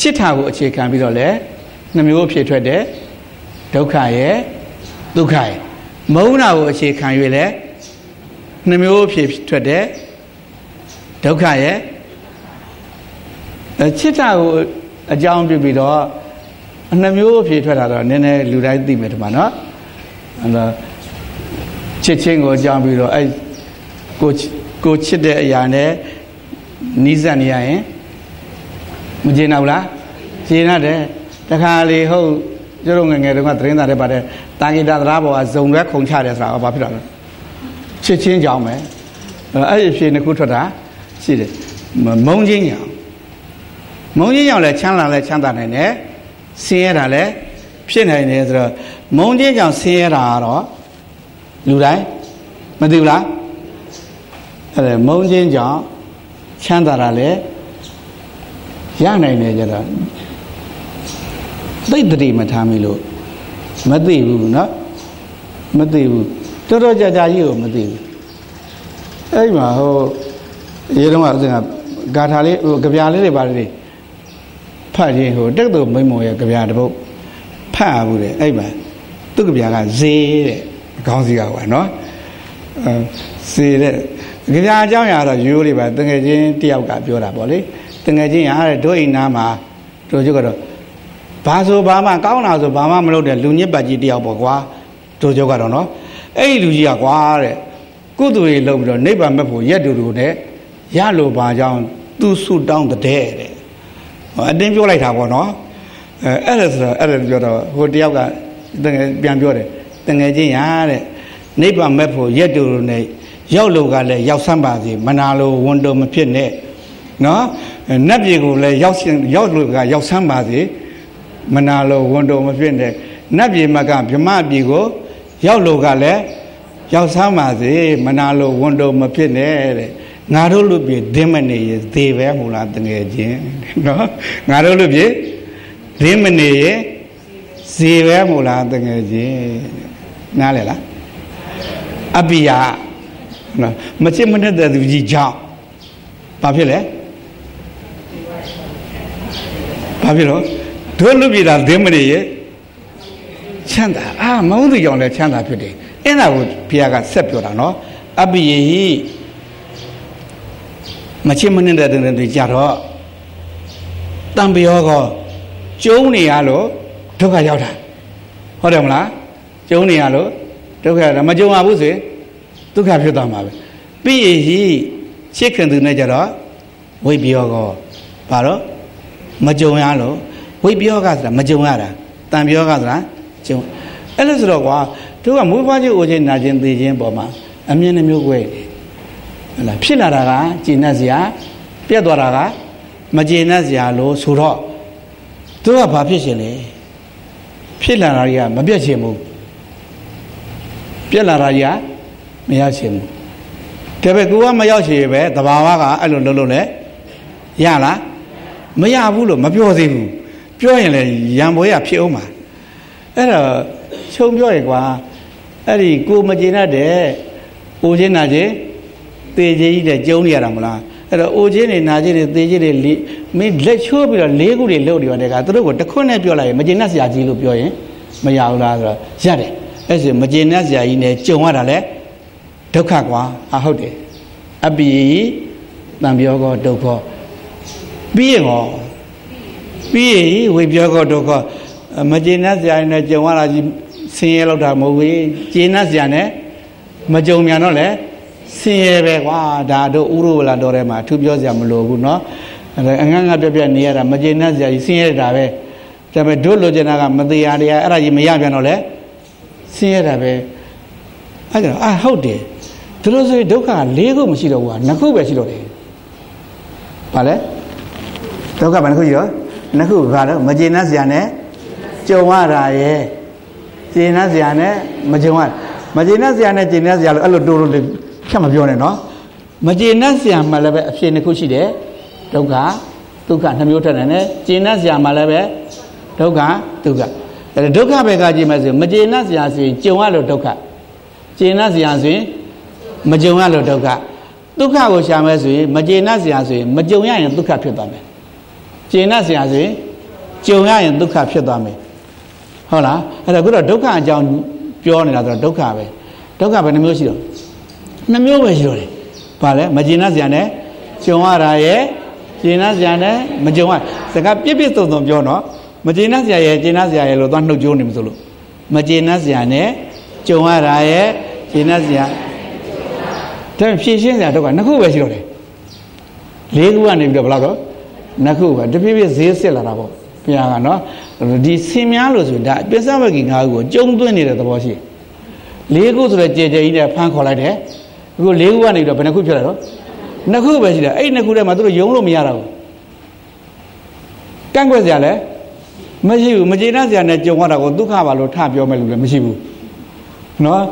ချစ်တာကိုအခြေခံပြီးတော့လည်း နှမျိုးဖြစ်ထွက်တယ်ဒုက္ခရဲ့ဒုက္ခရဲ့မုန်းတာကိုအခြေခံ၍လည်းနှမျိုးဖြစ်ထွက်တယ်ဒုက္ခရဲ့ချစ်တာကိုအကြောင်းပြုပြီးတော့နှမျိုးဖြစ်ထွက်တာတော့နည်းနည်းလူတိုင်းသိမယ်ဒီမှာနော်အဲ့တော့ချစ်ချင်းကိုအကြောင်းပြီးတော့အဲကိုကိုချစ်တဲ့အရာနဲ့နီးစပ်နေရရင်မကျေနပ်ဘူးလားကျေနပ်တယ် တခါလေဟုတ်ကျတို့ငယ်ငယ်တုန်းကသတင်းသားတွေပါတယ်တာဂီတာသရာဘောကဇုံရွဲခုံချတယ်ဆိုတာဘာဖြစ်တာလဲချစ်ချင်းကြောင်းပဲအဲ့ဒီဖြေနှစ်ခုထွက်တာရှိတယ်မုံချင်းကြောင်မုံချင်းကြောင်လည်းချမ်းသာလည်းချမ်းသာနိုင်တယ်ဆင်းရဲတာလည်းဖြစ်နိုင်တယ်ဆိုတော့မုံချင်းကြောင်ဆင်းရဲတာကတော့လူတိုင်းမသိဘူးလားအဲ့ဒါမုံချင်းကြောင်ချမ်းသာတာလည်းရနိုင်တယ်ကြတော့ သိတတိမထားမိလို့မသိဘူးเนาะမသိဘူးတော်တော်ကြာကြာကြီးကိုမသိဘူးအဲ့မှာဟိုရေတော့ကဥစဉ်ကဂါထာလေးဟိုကြပြလေးတွေပါလေးဖတ်ရင်ဟိုတက်တော်မိမုံရဲ့ကြပြတစ်ပုဒ်ဖတ်ရဘူးတဲ့အဲ့မှာသူ့ကြပြကဇေးတဲ့ခေါင်းစည်းကကွာနော်အဲဇေးတဲ့ကြပြအကြောင်းအရာတော့ရိုးလေးပါတငယ်ချင်းတယောက်ကပြောတာပေါ့လေတငယ်ချင်းရတဲ့တို့အိမ်နာမှာတို့ကျကတော့ ဘာဆိုဘာမှကောင်းတာဆိုဘာမှမလုပ်တဲ့လူညစ်ပတ်ကြီးတယောက်ပေါ့ကွာတို့ကျကတော့နော်အဲ့ဒီလူကြီးကကွာတဲ့ကုသိုလ်ရေးလုပ်ပြီးတော့နိဗ္ဗာန်မဲ့ဖို့ရက်တူတူနဲ့ရလို့ပါကြောင်းသူဆုတောင်းတဲ့တဲ့အတင်းပြောလိုက်တာပေါ့နော်အဲအဲ့ဒါဆိုတော့အဲ့ဒါပြောတော့ဟိုတယောက်ကတငယ်ပြန်ပြောတယ်တငယ်ချင်းရတဲ့နိဗ္ဗာန်မဲ့ဖို့ရက်တူတူနဲ့ရောက်လို့ကလည်းရောက်ဆန်းပါစေမနာလို့ဝန်တော်မဖြစ်နဲ့နော်နတ်ပြည်ကိုလည်းရောက်ရှင်ရောက်လို့ကရောက်ဆန်းပါစေ မနာလို့ဝန်တော်မဖြစ်နဲ့နတ်ပြည်မှာကဗြမပြည်ကို ရောက်လို့ကလည်းရောက်ဆမ်းပါစေမနာလို့ဝန်တော်မဖြစ်နဲ့တဲ့ငါတို့လူပြည်ဒင်းမနေရသေပဲမူလားတငယ်ချင်းနော်ငါတို့လူပြည်ဒင်းမနေရဇေပဲမူလားတငယ်ချင်းနားလေလားအပိယနော်မချစ်မနဲ့တဲ့သူကြီးကြောင့်ဘာဖြစ်လဲဘာဖြစ်လို့ တို့လူပြည်သားဒင်းမနေရချမ်းသာအာမုန်းသူကြောင့်လည်းချမ်းသာဖြစ်တယ်အဲ့ဒါကိုဘုရားကဆက်ပြောတာနော်အပိယေဟိမချစ်မနှင်းတဲ့တဲ့တွေကြတော့တံပယောကကျုံနေရလို့ဒုက္ခရောက်တာဟုတ်တယ်မလားကျုံနေရလို့ဒုက္ခရောက်တာမကြုံရဘူးဆိုဒုက္ခဖြစ်သွားမှာပဲပိယေဟိချစ်ခင်သူနဲ့ကြတော့ဝိပယောကဘာတော့မကြုံရလို့ ဝိပယောကဆိုတာမကြုံရတာတံပယောကဆိုတာကျုံအဲ့လိုဆိုတော့ကွာတို့ကမွေးဖွားခြင်းအိုခြင်းနာခြင်းသိခြင်းပေါ်မှာအမြင်နှမျိုးကွဲတယ်ဟလားဖြစ်လာတာကကျင့်တတ်စရာပြတ်သွားတာကမကျင့်တတ်စရာလို့ဆိုတော့တို့ကဘာဖြစ်ရှင်လဲဖြစ်လာတာကြီးကမပြတ်ချင်ဘူးပြတ်လာတာကြီးကမရချင်ဘူးဒါပေမဲ့ကိုကမရောက်ချင်ပဲတဘာဝကအဲ့လိုလုပ်လို့လဲရလားမရဘူးလို့မပြောသေးဘူး ပြောရင်လေရံပွဲရဖြစ်အောင်ပါအဲ့တော့ခြုံပြောရကွာအဲ့ဒီကိုမကျေနပ်တဲ့အိုချင်းနာချင်းသေခြင်းကြီးတဲ့ကျုံနေရတာမလားအဲ့တော့အိုချင်းနေနာချင်းတွေသေချင်းတွေမင်းလက်ချိုးပြီးတော့လေးခုတွေလှုပ်နေတယ်ကသူတို့ကတခွန်းနဲ့ပြောလိုက်ရင်မကျေနပ်စရာကြီးလို့ပြောရင်မရဘူးလားဆိုတော့ရတယ်အဲ့ဆိုမကျေနပ်စရာကြီးနဲ့ကြုံရတာလဲဒုက္ခကွာအဟုတ်တယ်အပိတံပြောကောဒုက္ခပြီးရော ပြီးဝိပြောကောဒုက္ခမကျေနပ်စရာနဲ့ကြုံရတာကြီးဆင်းရဲလောက်တာမဟုတ်ဘူးကျေနပ်စရာနဲ့မကြုံမြန်တော့လေဆင်းရဲပဲကွာဒါတို့ဥရောဝလာတော်ထဲမှာအထူးပြောစရာမလိုဘူးเนาะအငန်းငါပြပြနေရတာမကျေနပ်စရာကြီးဆင်းရဲတာပဲဒါပေမဲ့တို့လိုချင်တာကမတရားတရားအဲ့ဒါကြီးမရပြန်တော့လေဆင်းရဲတာပဲအဲ့ဒါအာဟုတ်တယ်ဒီလိုဆိုရင်ဒုက္ခ၄ခုမရှိတော့ဘူးကနှစ်ခုပဲရှိတော့တယ်ဘာလဲဒုက္ခဘယ်နှခုရှိတော့ နှစ်ခုဘာတော့မကျေနပ်စရာနဲ့ကြုံရတာရဲ့ကျေနပ်စရာနဲ့မကြုံရမကျေနပ်စရာနဲ့ကျေနပ်စရာလို့အဲ့လိုတိုးတိုးဖြတ်မပြောနဲ့နော်မကျေနပ်စရာမှလည်းပဲအဖြစ်နှစ်ခုရှိတယ်ဒုက္ခဒုက္ခနှမျိုးထက်တယ်နဲ့ကျေနပ်စရာမှလည်းပဲဒုက္ခဒုက္ခအဲ့ဒုက္ခပဲကကြည့်မယ်ဆိုမကျေနပ်စရာဆိုရင်ကြုံရလို့ဒုက္ခကျေနပ်စရာဆိုရင်မကြုံရလို့ဒုက္ခဒုက္ခကိုရှာမယ်ဆိုရင်မကျေနပ်စရာဆိုရင်မကြုံရရင်ဒုက္ခဖြစ်သွားမယ် ကျေနပ်စရာဆိုရင်ကြုံရရင်ဒုက္ခဖြစ်သွားမယ်ဟုတ်လားအဲ့တော့ခုတော့ဒုက္ခအကြောင်းပြောနေတာဆိုတော့ဒုက္ခပဲဒုက္ခဘယ်နှမျိုးရှိတော့နှမျိုးပဲရှိတော့တယ်ဘာလဲမကျေနပ်စရာနဲ့ကြုံရတာရဲ့ကျေနပ်စရာနဲ့မကြုံရစကားပြစ်ပြစ်သုံးသုံးပြောတော့မကျေနပ်စရာရဲ့ကျေနပ်စရာရဲ့လို့သွားနှုတ်ကြိုးနေမစို့လို့မကျေနပ်စရာနဲ့ကြုံရတာရဲ့ကျေနပ်စရာဒါဖြည့်ရှင်းစရာဒုက္ခနှစ်ခုပဲရှိတော့တယ်လေးခုကနေပြီးတော့ဘယ်လောက်တော့ နှစ်ခုပဲတဖြည်းဖြည်းဈေးစစ်လာတာပေါ့ဘုရားကနော်ဒီဆင်များလို့ဆိုဒါပစ္စဝဂီငါးခုကိုကျုံသွင်းနေတဲ့သဘောရှိလေးခုဆိုတော့ကြဲကြဲကြီးနဲ့ဖမ်းခေါ်လိုက်တယ်အခုလေးခုကနေတော့ဘယ်နှခုဖြစ်လာတော့နှစ်ခုပဲရှိတယ်အဲ့နှစ်ခုထဲမှာသူတို့ယုံလို့မရတော့ဘူးကန့်ကွက်စရာလည်းမရှိဘူးမကျေနပ်စရာနဲ့ကြုံရတာကိုဒုက္ခပါလို့ထပြောမယ်လို့လည်းမရှိဘူးနော်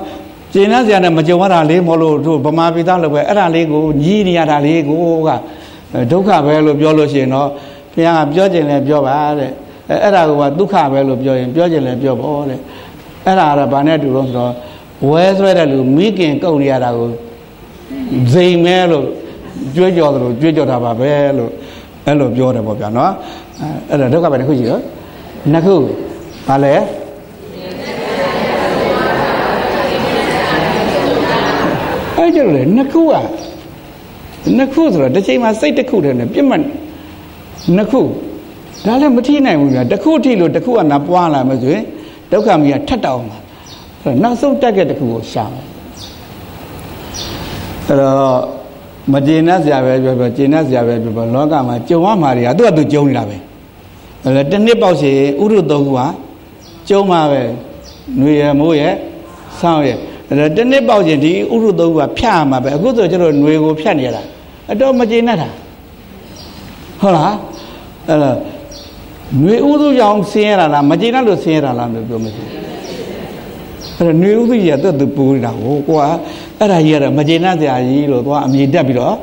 ကျေနပ်စရာနဲ့မကြုံရတာလေးမလို့တို့ဗမာပြည်သားလို့ပဲအဲ့ဒါလေးကိုညီးနေရတာလေးကိုက ဒုက္ခပဲလို့ပြောလို့ရှိရင်တော့ဘုရားကပြောခြင်းလဲပြောပါတဲ့အဲ့ဒါကဒုက္ခပဲလို့ပြောရင်ပြောခြင်းလဲပြောဖို့တဲ့အဲ့ဒါကတော့ဗာနဲ့တူလို့ဆိုတော့ဝဲဆွဲတဲ့လူမိခင်ကုတ်နေရတာကိုဇိမ်မဲလို့ကြွေးကြော်တယ်လို့ကြွေးကြော်တာပါပဲလို့အဲ့လိုပြောတယ်ပေါ့ဗျာနော်အဲ့ဒါဒုက္ခပဲတစ်ခုရှိရောနှစ်ခုဘာလဲအဲ့ကြလို့လေနှစ်ခုอ่ะ နှစ်ခုဆိုတော့တစ်ချိန်မှာစိတ်တစ်ခုတည်းနဲ့ပြစ်မှတ်နှစ်ခုဒါလည်းမထိနိုင်ဘူးဗျာတစ်ခုထိလို့တစ်ခုကနာပွားလာမှဆိုရင်ဒုက္ခမီးကထတ်တောင်းမှာအဲ့တော့နောက်ဆုံးတက်ခဲ့တစ်ခုကိုရှာမယ်အဲ့တော့မကျေနပ်စရာပဲပြောပြောကျေနပ်စရာပဲပြောပြောလောကမှာကြုံရမှာတွေကသူ့အတူကြုံနေတာပဲအဲ့ဒါတစ်နှစ်ပေါက်စီဥရုသုံးခုဟာကြုံမှာပဲຫນွေရမိုးရဆောင်းရအဲ့ဒါတစ်နှစ်ပေါက်ချင်းဒီဥရုသုံးခုကဖြတ်ရမှာပဲအခုဆိုကျွန်တော်ຫນွေကိုဖြတ်နေရတာ အတော့မကျေနပ်တာဟုတ်လားအဲ့တော့ຫນွေဥရုကြောင့်ဆင်းရတာလားမကျေနပ်လို့ဆင်းရတာလားလို့ပြောမရှိဘူးအဲ့တော့ຫນွေဥရုကြီးကသူ့သူပူနေတာဟိုကွာအဲ့ဒါကြီးကတော့မကျေနပ်စရာကြီးလို့သွားအမြင်တက်ပြီးတော့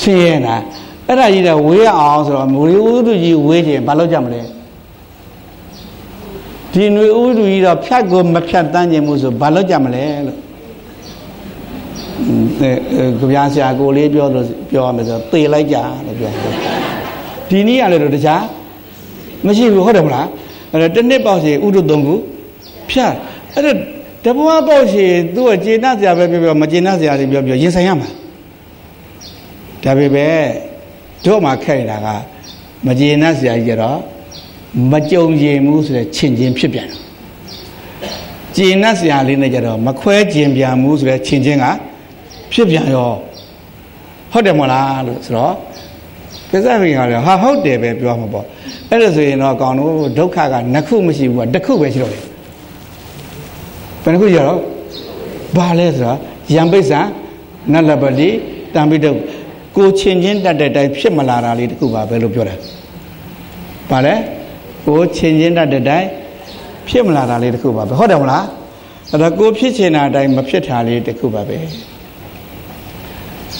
ဆင်းရဲတာအဲ့ဒါကြီးတော့ဝေးအောင်ဆိုတော့မွေဥတုကြီးဝေးခြင်းဘာလို့ကြမလဲဒီຫນွေဥတုကြီးတော့ဖြတ်ကိုမဖြတ်တန်းခြင်းမို့ဆိုဘာလို့ကြမလဲလို့အဲ ကြပြဆရာကိုလေးပြောလို့ပြောရမယ်ဆိုသေလိုက်ကြလို့ပြောဒီနည်းရလေတော့တခြားမရှိဘူးဟုတ်တယ်မလားအဲ့တော့တစ်နှစ်ပေါက်စီဥတုသုံးခုဖြတ်အဲ့တော့တဘွားပေါ့ရှင်သူ့ကကျေနပ်စရာပဲပြောပြောမကျေနပ်စရာတွေပြောပြောရင်ဆိုင်ရမှာဒါပေမဲ့တို့မှခဲ့နေတာကမကျေနပ်စရာကြီးကြတော့မကြုံရင်ဘူးဆိုတဲ့ချင်ချင်းဖြစ်ပြန်တယ်ကျေနပ်စရာလေးနဲ့ကြတော့မခွဲကျင်ပြန်ဘူးဆိုတဲ့ချင်ချင်းက ဖြစ်ပြန်ရောဟုတ်တယ်မလားလို့ဆိုတော့ပြဿနာကလည်းဟာဟုတ်တယ်ပဲပြောမှာပေါ့အဲ့ဒါဆိုရင်တော့အကောင်တို့ဒုက္ခကနှစ်ခုမရှိဘူးကတစ်ခုပဲရှိတော့တယ်ဘယ်နှခုရတော့ဘာလဲဆိုတာယံပိဿာနလပတိတံပိတုကိုချင်းချင်းတတ်တဲ့တိုင်ဖြစ်မလာတာလေးတခုပါပဲလို့ပြောတာဘာလဲကိုချင်းချင်းတတ်တဲ့တိုင်ဖြစ်မလာတာလေးတခုပါပဲဟုတ်တယ်မလားအဲ့တော့ကိုဖြစ်ချင်တာအတိုင်းမဖြစ်တာလေးတခုပါပဲ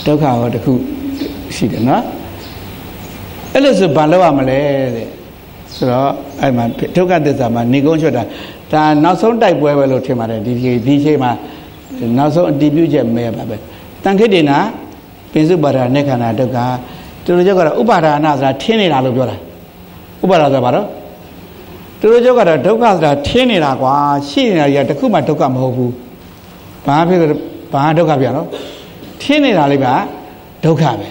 ဒုက္ခဟောတခုရှိတယ်နော်အဲ့လိုဆိုဘာလုပ်ရမလဲတဲ့ဆိုတော့အဲ့မှာဒုက္ခသစ္စာမှာနေကုန်းချွတ်တာဒါနောက်ဆုံးတိုက်ပွဲပဲလို့ထင်ပါတယ်ဒီဒီချိန်မှာနောက်ဆုံးအတည်ပြုချက်မဲပါပဲတန်ခိတ္တေနာပင်စုပါဒာနေခန္ဓာဒုက္ခသူတို့ကြောက်ကတော့ဥပါဒါနာဆိုတာထင်းနေတာလို့ပြောတာဥပါဒါဆိုတာဘာလို့သူတို့ကြောက်ကတော့ဒုက္ခဆိုတာထင်းနေတာကွာရှိနေတာကြီးကတခုမှဒုက္ခမဟုတ်ဘူးဘာဖြစ်ဘာဒုက္ခပြန်တော့ ထင်းနေတာလေးကဒုက္ခပဲ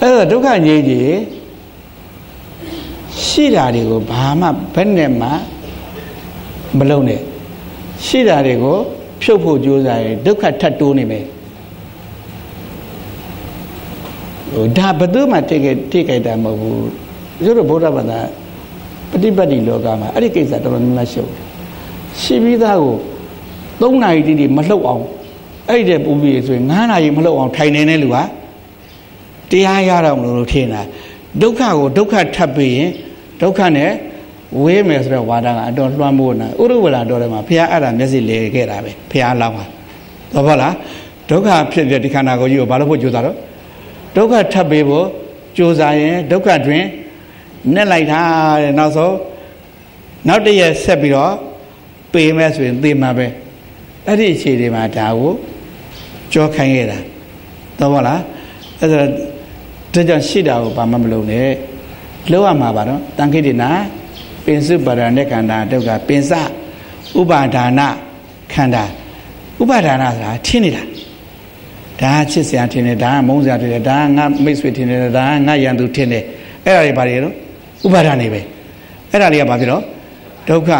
အဲ့ဒါဒုက္ခငြိမ်းကြီးရှိတာတွေကိုဘာမှဘယ်နဲ့မှမလုံးနဲ့ရှိတာတွေကိုဖြုတ်ဖို့ကြိုးစားရင်ဒုက္ခထပ်တိုးနေမယ်ဟိုဒါဘယ်သူမှတိတ်ခဲ့တိတ်ခဲ့တာမဟုတ်ဘူးကျတို့ဗုဒ္ဓဘာသာပฏิပတ်တိလောကမှာအဲ့ဒီကိစ္စတော်တော်များများရှုပ်ရှိပြီးသားကို၃နာရီတိတိမလှုပ်အောင် အဲ့ဒီပူပြီးဆိုရင်9နာရီမလှုပ်အောင်ထိုင်နေတဲ့လူကတရားရတော့မလို့ထင်တာဒုက္ခကိုဒုက္ခထပ်ပြီးရင်ဒုက္ခနဲ့ဝေးမယ်ဆိုတော့ဝါဒကအတော်လွှမ်းမိုးနေတာဥရဝလာတော်ထဲမှာဘုရားအဲ့ဒါမျက်စိလဲခဲ့တာပဲဘုရားလောင်းပါတော့ဟုတ်လားဒုက္ခဖြစ်တဲ့ဒီခန္ဓာကိုယ်ကြီးကိုဘာလို့ဖို့ကြိုးစားတော့ဒုက္ခထပ်ပေးဖို့ကြိုးစားရင်ဒုက္ခတွင်နဲ့လိုက်တာတဲ့နောက်ဆုံးနောက်တရက်ဆက်ပြီးတော့ပေမဲ့ဆိုရင်သေမှာပဲအဲ့ဒီအခြေတွေမှာဒါကို ကြောခိုင်းခဲ့တာတော့ဟုတ်လားအဲ့ဒါဒါကြောင့်ရှိတာကိုဘာမှမလုပ်နဲ့လောက်ရမှာပါတော့တန်ခိတ္တနာပင်စုပါဒနဲ့ခန္ဓာဒုက္ခပင်စဥပါဒါနခန္ဓာဥပါဒါနဆိုတာထင်းနေတာဒါချစ်စရာထင်တယ်ဒါကမုန်းစရာထင်တယ်ဒါကငါမိတ်ဆွေထင်တယ်ဒါကငါရန်သူထင်တယ်အဲ့ဒါတွေဘာတွေတော့ဥပါဒါနေပဲအဲ့ဒါလေးကဘာဖြစ်တော့ဒုက္ခ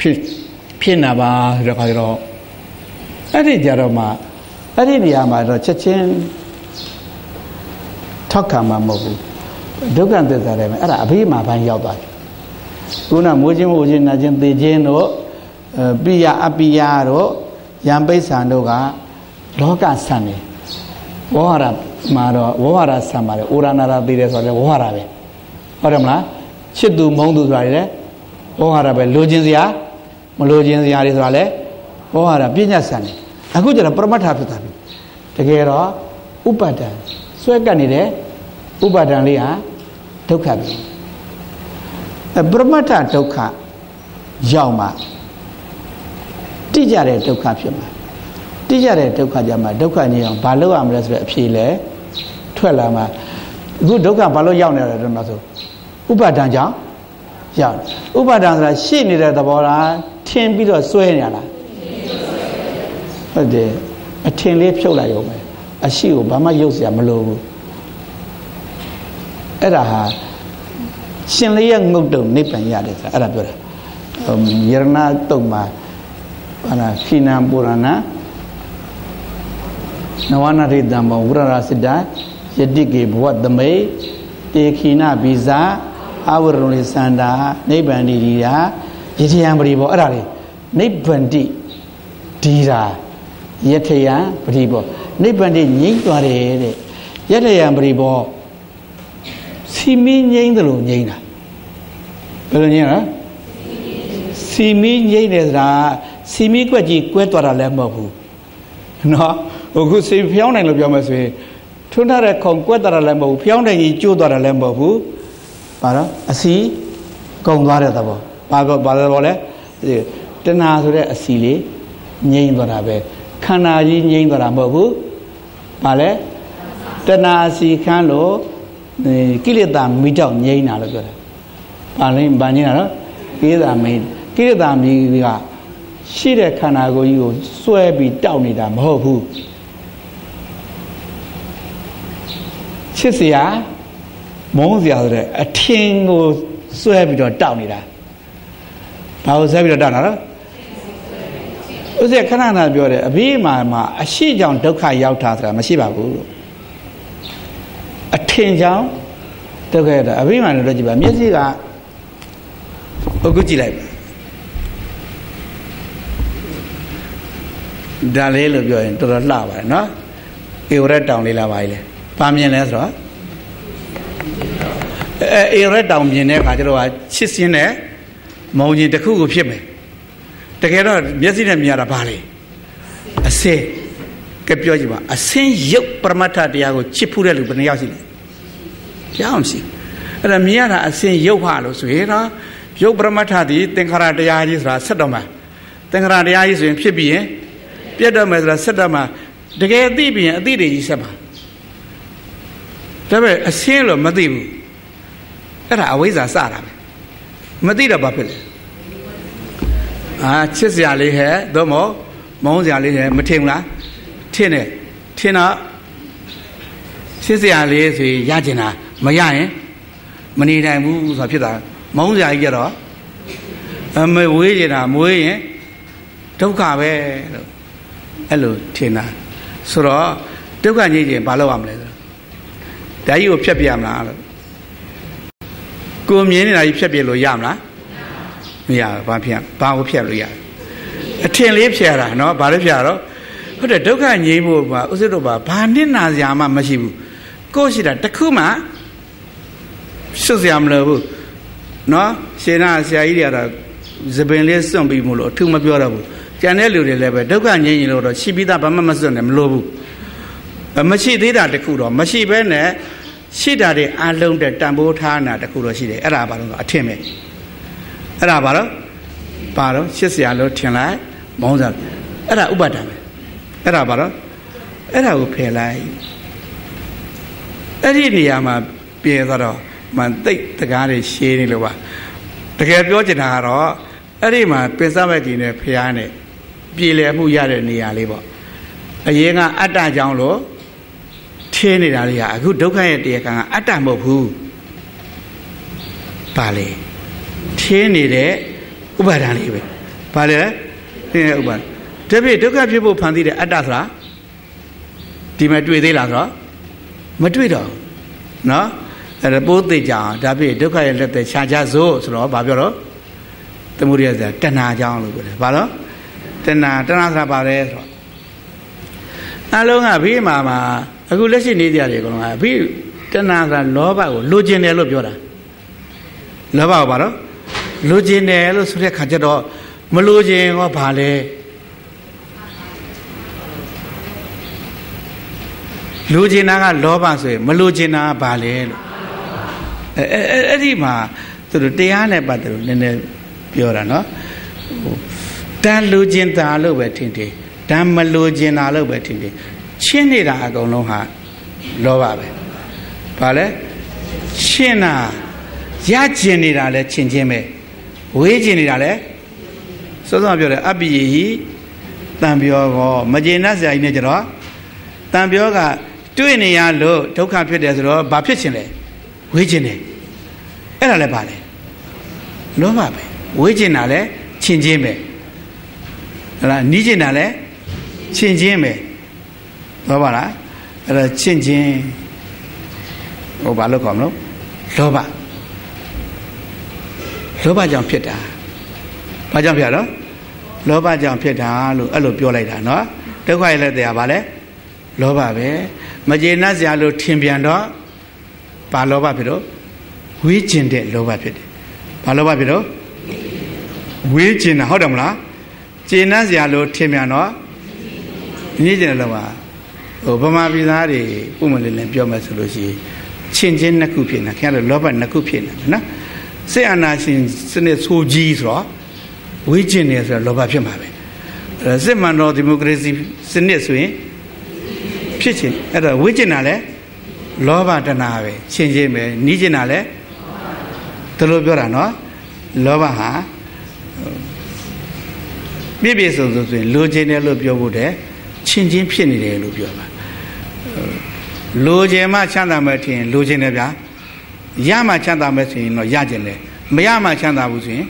ဖြစ်ဖြစ်နာပါဆိုတော့ခါကျတော့အဲ့ဒီကြတော့မှ အဲ့ဒီနေရာမှာတော့ချက်ချင်းထောက်ခံမှာမဟုတ်ဘူးဒုက္ခသစ္စာတွေမှာအဲ့ဒါအဘိဓမ္မာဘိုင်းရောက်သွားတယ်ခုနမိုးချင်းမိုးချင်းနာချင်းသေခြင်းတို့ပိယအပိယတို့ယံပိဿံတို့ကလောကဆန်တယ်ဝဟရမှာတော့ဝဟရဆန်ပါတယ်ဩရနာရသိတယ်ဆိုတော့ဝဟရပဲဟုတ်တယ်မလားချစ်သူမုန်းသူဆိုတာလေဝဟရပဲလိုချင်စရာမလိုချင်စရာတွေဆိုတာလေဝဟရပညာဆန်တယ်အခုကျတော့ပရမတ္ထဖြစ်သွားပြီ တကယ်တော့ဥပါဒံဆွဲကပ်နေတဲ့ဥပါဒံလေးဟာဒုက္ခပဲအဲပရမတ္ထဒုက္ခရောက်မှတိကြတဲ့ဒုက္ခဖြစ်မှာတိကြတဲ့ဒုက္ခကြမှာဒုက္ခညင်အောင်ဘာလုပ်ရမလဲဆိုတဲ့အဖြေလဲထွက်လာမှာအခုဒုက္ခဘာလို့ရောက်နေရလဲတော့ဆိုဥပါဒံကြောင့်ရောက်ဥပါဒံဆိုတာရှိနေတဲ့သဘောလားထင်ပြီးတော့စွဲနေရလားဟုတ်တယ် အထင်လေးဖြုတ်လိုက်ရုံပဲအရှိကိုဘာမှရုပ်စရာမလိုဘူးအဲ့ဒါဟာရှင်လေးရဲ့ငုတ်တုံနိဗ္ဗာန်ရတယ်ဆိုတာအဲ့ဒါပြောတာယရဏတုံမှာဟာနာခိနံပုရဏနဝနာရိတံဘဝရရစိတယတိကေဘဝသမေတေခိနဘီဇာအဝရဏိစန္ဒာနိဗ္ဗာန်ဒီဒီရာယတိယံပရိဘောအဲ့ဒါလေနိဗ္ဗာန်တိဒီရာ ယထယံပရိဘောနိဗ္ဗာန်တိငြိမ့်သွားတယ်တဲ့ယထယံပရိဘောစီမီငြိမ့်တယ်လို့ငြိမ့်တာဘယ်လိုငြိမ့်လဲစီမီငြိမ့်တယ်ဆိုတာစီမီကွက်ကြီးကွဲသွားတာလည်းမဟုတ်ဘူးနော်အခုစီဖျောင်းနိုင်လို့ပြောမယ်ဆိုရင်ထွန်းထားတဲ့ခုံကွက်သွားတာလည်းမဟုတ်ဘူးဖျောင်းတဲ့ကြီးကျိုးသွားတာလည်းမဟုတ်ဘူးဘာတော့အစီကုံသွားတဲ့သဘောဘာကဘာလဲဘောလဲတဏှာဆိုတဲ့အစီလေးငြိမ့်သွားတာပဲ ခန္ဓာကြီးငြိမ့်သွားတာမဟုတ်ဘူးဘာလဲတဏှာစီခန်းလို့ကိလေသာမိတောက်ငြိမ့်တာလို့ပြောတယ်ဘာလဲဘာငြိမ့်တာတော့ကိလေသာမိကိလေသာမိကရှိတဲ့ခန္ဓာကိုယ်ကြီးကိုစွဲပြီးတောက်နေတာမဟုတ်ဘူးချစ်စရာမုန်းစရာဆိုတဲ့အထင်ကိုစွဲပြီးတော့တောက်နေတာဘာလို့စွဲပြီးတော့တောက်တာလဲ ဥစ္စာခဏခဏပြောတယ်အဘိဓမ္မာမှာအရှိကြောင့်ဒုက္ခရောက်တာဆိုတာမရှိပါဘူးလို့အထင်ကြောင့်ဒုက္ခရောက်တာအဘိဓမ္မာလို့ကြည့်ပါမျက်စိကအခုကြည့်လိုက်ဒါလေးလို့ပြောရင်တော်တော်လှပါတယ်နော်ဧဝရတောင်လေးလာပါလေပါမြင်လဲဆိုတော့အဲဧဝရတောင်မြင်တဲ့အခါကျတော့ချစ်စင်းတဲ့မုံကြီးတစ်ခုခုဖြစ်မယ် တကယ်တော့မျက်စိနဲ့မြင်ရတာဘာလဲအစင်းကပြောကြည့်ပါအစင်းရုပ်ပရမတ္ထတရားကိုချစ်ဖူးတဲ့လူဘယ်နှယောက်ရှိလဲကြောက်မရှိအဲ့ဒါမြင်ရတာအစင်းရုပ်ဟာလို့ဆိုရင်တော့ရုပ်ပရမတ္ထဒီသင်္ခါရတရားကြီးဆိုတာဆက်တော့မှာသင်္ခါရတရားကြီးဆိုရင်ဖြစ်ပြီးရင်ပြတ်တော့မယ်ဆိုတာဆက်တော့မှာတကယ်သိပြီးရင်အသိတွေကြီးဆက်ပါဒါပေမဲ့အစင်းလို့မသိဘူးအဲ့ဒါအဝိဇ္ဇာစတာပဲမသိတော့ဘာဖြစ်လဲ အာချစ်စရာလေးဟဲ့သို့မဟုတ်မုန်းစရာလေးဟဲ့မထင်ဘူးလားထင်တယ်ထင်တော့ချစ်စရာလေးဆိုရကျင်တာမရရင်မနေနိုင်ဘူးဆိုတာဖြစ်တာမုန်းစရာကြီးကြတော့အမဝေးကျင်တာမွေးရင်ဒုက္ခပဲလို့အဲ့လိုထင်တာဆိုတော့ဒုက္ခကြီးကျင်ဘာလုပ်ရမလဲဆိုတော့ဓာကြီးကိုဖြတ်ပြရမလားလို့ကိုမြင်နေတာကြီးဖြတ်ပြလို့ရမလား မရဘူးဘာဖြစ်ဘာကိုဖြတ်လို့ရအထင်လေးဖြတ်တာနော်ဘာလို့ဖြတ်တော့ဟုတ်တယ်ဒုက္ခငြိမ်းဖို့ပါဥစ္စာတို့ပါဘာနစ်နာစရာမှမရှိဘူးကိုယ်ရှိတာတခုမှစွတ်စရာမလိုဘူးနော်ရှင်နာဆရာကြီးတွေကတော့သပင်လေးစွန့်ပြီးမို့လို့အထူးမပြောတော့ဘူးကျန်တဲ့လူတွေလည်းပဲဒုက္ခငြိမ်းရင်လို့တော့ရှိပြီးသားဘာမှမစွန့်နဲ့မလိုဘူးမရှိသေးတာတခုတော့မရှိဘဲနဲ့ရှိတာတွေအလုံးတဲ့တန်ဖိုးထားနာတခုတော့ရှိတယ်အဲ့ဒါဘာလို့ဆိုအထင်ပဲ အဲ့ဒါဘာလို့ဘာလို့ရှစ်စရာလို့ထင်လိုက်မောင်းစားအဲ့ဒါဥပါဒံပဲအဲ့ဒါဘာလို့အဲ့ဒါကိုဖယ်လိုက်အဲ့ဒီနေရာမှာပြေသွားတော့မန်သိတကားတွေရှင်းနေလို့ပါတကယ်ပြောချင်တာကတော့အဲ့ဒီမှာပင်စမဲ့ကြီးနဲ့ဖျားနဲ့ပြည်လည်မှုရတဲ့နေရာလေးပေါ့အရင်ကအတ္တကြောင့်လို့ထင်းနေတာလေးဟာအခုဒုက္ခရဲ့တရားခံကအတ္တမဟုတ်ဘူးပါလေ ထင်းနေတဲ့ဥပါဒံလေးပဲဘာလဲထင်းတဲ့ဥပါဒံတပြည့်ဒုက္ခဖြစ်ဖို့ဖန်တီးတဲ့အတ္တဆိုတာဒီမှာတွေ့သေးလားဆိုတော့မတွေ့တော့နော်အဲ့ဒါပိုးသိကြအောင်ဒါဖြစ်ဒုက္ခရဲ့လက်သက်ရှားကြစို့ဆိုတော့ဘာပြောတော့သမုဒိယဆိုတာတဏှာကြောင်းလို့ပြောတယ်ဘာလို့တဏှာတဏှာဆိုတာဘာလဲဆိုတော့အလုံးကဘေးမှာမှာအခုလက်ရှိနေကြတယ်ကောင်ကဘေးတဏှာဆိုတာလောဘကိုလိုချင်တယ်လို့ပြောတာလောဘကဘာတော့ လိုချင်တယ်လို့ဆိုတဲ့ခါကျတော့မလိုချင်ရောဘာလဲလိုချင်တာကလောဘဆိုရင်မလိုချင်တာကဘာလဲလို့အဲအဲ့ဒီမှာသူတို့တရားနဲ့ပတ်သက်လို့နည်းနည်းပြောတာနော်တန်လိုချင်တာလို့ပဲထင်တယ်တန်မလိုချင်တာလို့ပဲထင်တယ်ချင်းနေတာအကုန်လုံးဟာလောဘပဲဘာလဲချင်းတာရကျင်နေတာလဲချင်းချင်းပဲ ဝေးကျင်နေတာလဲစောစောပြောတယ်အပိယဟိတံပြောကောမကျေနပ်စရာကြီးနဲ့ကြတော့တံပြောကတွေ့နေရလို့ဒုက္ခဖြစ်တယ်ဆိုတော့ဘာဖြစ်ခြင်းလဲဝေးခြင်းတယ်အဲ့ဒါလည်းပါလေလောဘပဲဝေးခြင်းတာလည်းချင်းချင်းပဲဟလားနီးခြင်းတာလည်းချင်းချင်းပဲဟုတ်ပါလားအဲ့ဒါချင်းချင်းဟိုဘာလို့ခေါ်မလို့လောဘ လောဘကြောင့်ဖြစ်တာဘာကြောင့်ဖြစ်ရတော့လောဘကြောင့်ဖြစ်တာလို့အဲ့လိုပြောလိုက်တာနော်ဒုက္ခရဲ့လက်တရားဘာလဲလောဘပဲမကျေနပ်စရာလို့ထင်ပြန်တော့ဘာလောဘဖြစ်တော့ဝေးကျင်တဲ့လောဘဖြစ်တယ်ဘာလောဘဖြစ်တော့ဝေးကျင်တာဟုတ်တယ်မလားကျေနပ်စရာလို့ထင်ပြန်တော့ညစ်ကျင်တဲ့လောဘဟိုဗမာပြည်သားတွေပုံမှန်လေးလည်းပြောမယ်ဆိုလို့ရှိရင်ချင်းချင်းနှစ်ခုဖြစ်နေခင်ဗျားတို့လောဘနှစ်ခုဖြစ်နေတယ်နော် စိတ်အနာရှင်စနစ်ဆိုးကြီးဆိုတော့ဝေးကျင်နေဆိုတော့လောဘဖြစ်မှာပဲအဲစစ်မှန်တော်ဒီမိုကရေစီစနစ်ဆိုရင်ဖြစ်ချင်းအဲ့တော့ဝေးကျင်တာလဲလောဘတဏှာပဲချင်းချင်းပဲနီးကျင်တာလဲဒီလိုပြောတာနော်လောဘဟာပြည့်ပြည့်စုံစုံဆိုရင်လိုချင်တယ်လို့ပြောဖို့တည်းချင်းချင်းဖြစ်နေတယ်လို့ပြောပါလိုချင်မှချမ်းသာမယ်ထင်လိုချင်တယ်ဗျာ ရမှချမ်းသာမယ်ဆိုရင်တော့ရကျင်တယ်မရမှချမ်းသာဘူးဆိုရင်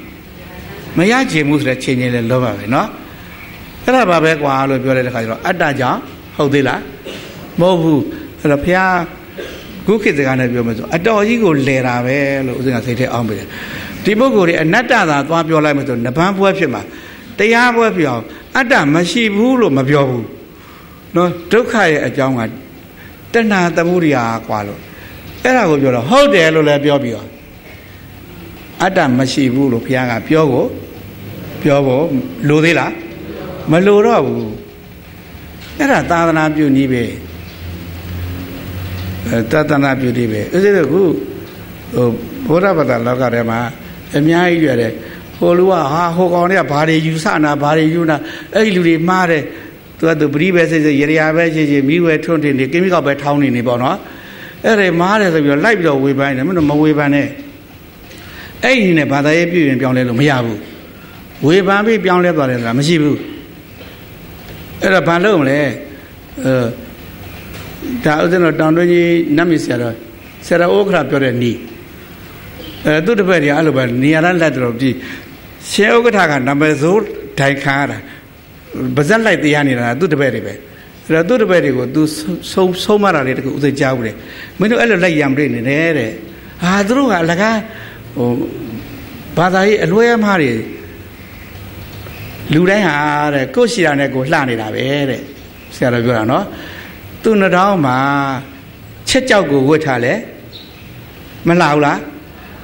မရချင်ဘူးဆိုတဲ့ချင်းချင်းလဲလောဘပဲเนาะအဲ့ဒါပါပဲကွာလို့ပြောတဲ့ခါကျတော့အတ္တကြောင့်ဟုတ်သေးလားမဟုတ်ဘူးအဲ့တော့ဘုရားခုခေတ်စကားနဲ့ပြောမယ်ဆိုအတော်ကြီးကိုလဲတာပဲလို့ဦးဇင်းကစိတ်ထဲအောင်းပေးတယ်ဒီပုဂ္ဂိုလ်တွေအနတ္တသာသွားပြောလိုက်မယ်ဆိုနဗန်းပွဲဖြစ်မှာတရားပွဲဖြစ်အောင်အတ္တမရှိဘူးလို့မပြောဘူးနော်ဒုက္ခရဲ့အကြောင်းကတဏှာသမှုရိယာကွာလို့ အဲ့ဒါကိုပြောတော့ဟုတ်တယ်လို့လည်းပြောပြီးတော့အတ္တမရှိဘူးလို့ဘုရားကပြောကိုပြောဖို့လိုသေးလားမလိုတော့ဘူးအဲ့ဒါသာသနာပြုနည်းပဲအဲသာသနာပြုနည်းပဲဥစ္စာကခုဟိုဘုရားဘာသာလောကထဲမှာအများကြီးရတယ်ဟိုလူကဟာဟိုကောင်တွေကဘာတွေယူဆနာဘာတွေယူနာအဲ့ဒီလူတွေမှားတယ်သူကသူပရိပဲစိတ်စိတ်ရရပဲရှိရှိမိဝဲထွန်းတင်နေကိမိကောက်ပဲထောင်းနေနေပေါ့နော် အဲ့ဒါမားတယ်ဆိုပြီးတော့လိုက်ပြီးတော့ဝေပန်းတယ်မင်းတို့မဝေပန်းနဲ့အဲ့ဒီနဲ့ဘာသာရေးပြုရင်ပြောင်းလဲလို့မရဘူးဝေပန်းပြီးပြောင်းလဲသွားတယ်ဆိုတာမရှိဘူးအဲ့ဒါဘာလုပ်မလဲအဲဒါဥစဉ်တော့တောင်တွင်းကြီးနတ်မီဆရာတော်ဆရာတော်ဥက္ခရာပြောတဲ့နီးအဲသူ့တပည့်တွေကအဲ့လိုပဲနေရာလက်တော်ပြီးရှေဥက္ကဋ္ဌကနံပါတ်ဆိုးဒိုင်ခါရတာဗဇက်လိုက်တရားနေတာသူ့တပည့်တွေပဲ အဲ့တော့သူ့တပည့်တွေကို तू ဆုံးဆုံးမတာတွေတခုဥသိကြားဘူးလေမင်းတို့အဲ့လိုလိုက်ရံပြနေတယ်တဲ့ဟာသူတို့ကအလကားဟိုဘာသာရေးအလွဲအမှားတွေလူတိုင်းဟာတဲ့ကိုယ်ရှိတာနဲ့ကိုလှနေတာပဲတဲ့ဆရာတော်ပြောတာနော်သူ့နှထောင်းမှာချက်ကြောက်ကိုဝတ်ထားလဲမလှဘူးလား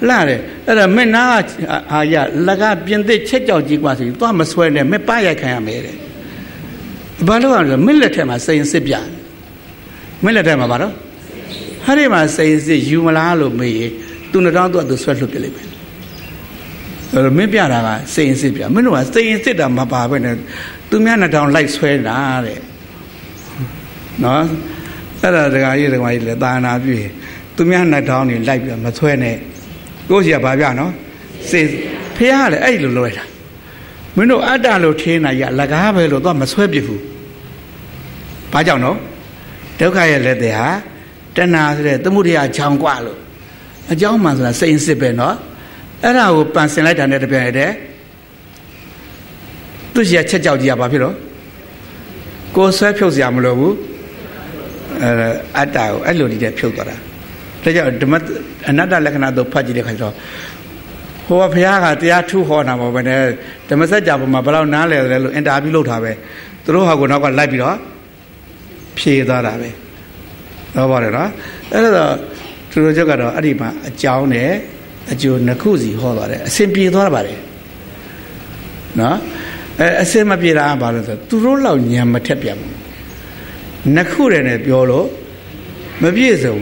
လှတယ်အဲ့ဒါမင်းနာကအာရလကပြင်သစ်ချက်ကြောက်ကြီးกว่าဆိုရင်သွားမဆွဲနဲ့မပရိုက်ခံရမယ်တဲ့ ဘာလို့လဲမင်းလက်ထက်မှာစိန်စစ်ပြမင်းလက်ထက်မှာဘာလို့ဟာဒီမှာစိန်စစ်ယူမလားလို့မေးရင်သူနှတောင်းသူ့သူဆွဲလွတ်ပြလိုက်ပဲအဲ့တော့မင်းပြတာကစိန်စစ်ပြမင်းတို့ကစိန်စစ်တာမပါပဲနဲ့သူများနှတောင်းလိုက်ဆွဲတာတဲ့နော်အဲ့ဒါဒကာကြီးဒကာကြီးလည်းသာနာပြည့်သူများနှတောင်းနေလိုက်ပြမဆွဲနဲ့ကိုယ့်စီကဘာပြနော်စေဖះကလည်းအဲ့လိုလုပ်လိုက်တာ မင်းတို့အတ္တလို့ထင်းတာရလကားပဲလို့တော့မဆွဲပြဘူးဘာကြောင့်နော်ဒုက္ခရဲ့လက်သေးဟာတဏှာဆိုတဲ့သမှုတရားချောင်กว่าလို့အကြောင်းမှန်ဆိုတာစိတ်စစ်ပဲနော်အဲ့ဒါကိုပန်ဆင်လိုက်တာနဲ့တပြိုင်တည်းသူစီကချက်ကြောက်ကြီးကဘာဖြစ်လို့ကိုဆွဲဖြုတ်စရာမလိုဘူးအဲအတ္တကိုအဲ့လိုဒီတဲ့ဖြုတ်သွားတာ ဒါကြောင့်ဓမ္မအနတ္တလက္ခဏာတို့ဖတ်ကြည့်တဲ့ခါကျတော့ ဟိုကဘုရားကတရားထူဟောတာပေါ့ပဲနဲ့ဓမ္မစကြာပုံမှာဘယ်လောက်နားလဲလဲလို့အင်တာဗျူးလုပ်တာပဲသူတို့ဟာကိုနောက်ကလိုက်ပြီးတော့ဖြေသွားတာပဲတော့ပါတယ်နော်အဲ့တော့သူတို့ချက်ကတော့အဲ့ဒီမှာအကြောင်းနဲ့အကျိုးနှစ်ခုစီဟောသွားတယ်အစဉ်ပြေသွားပါတယ်နော်အဲအစဉ်မပြေတာကဘာလို့ဆိုသူတို့လောက်ညံမထက်ပြတ်ဘူးနှစ်ခုတည်းနဲ့ပြောလို့မပြည့်စုံ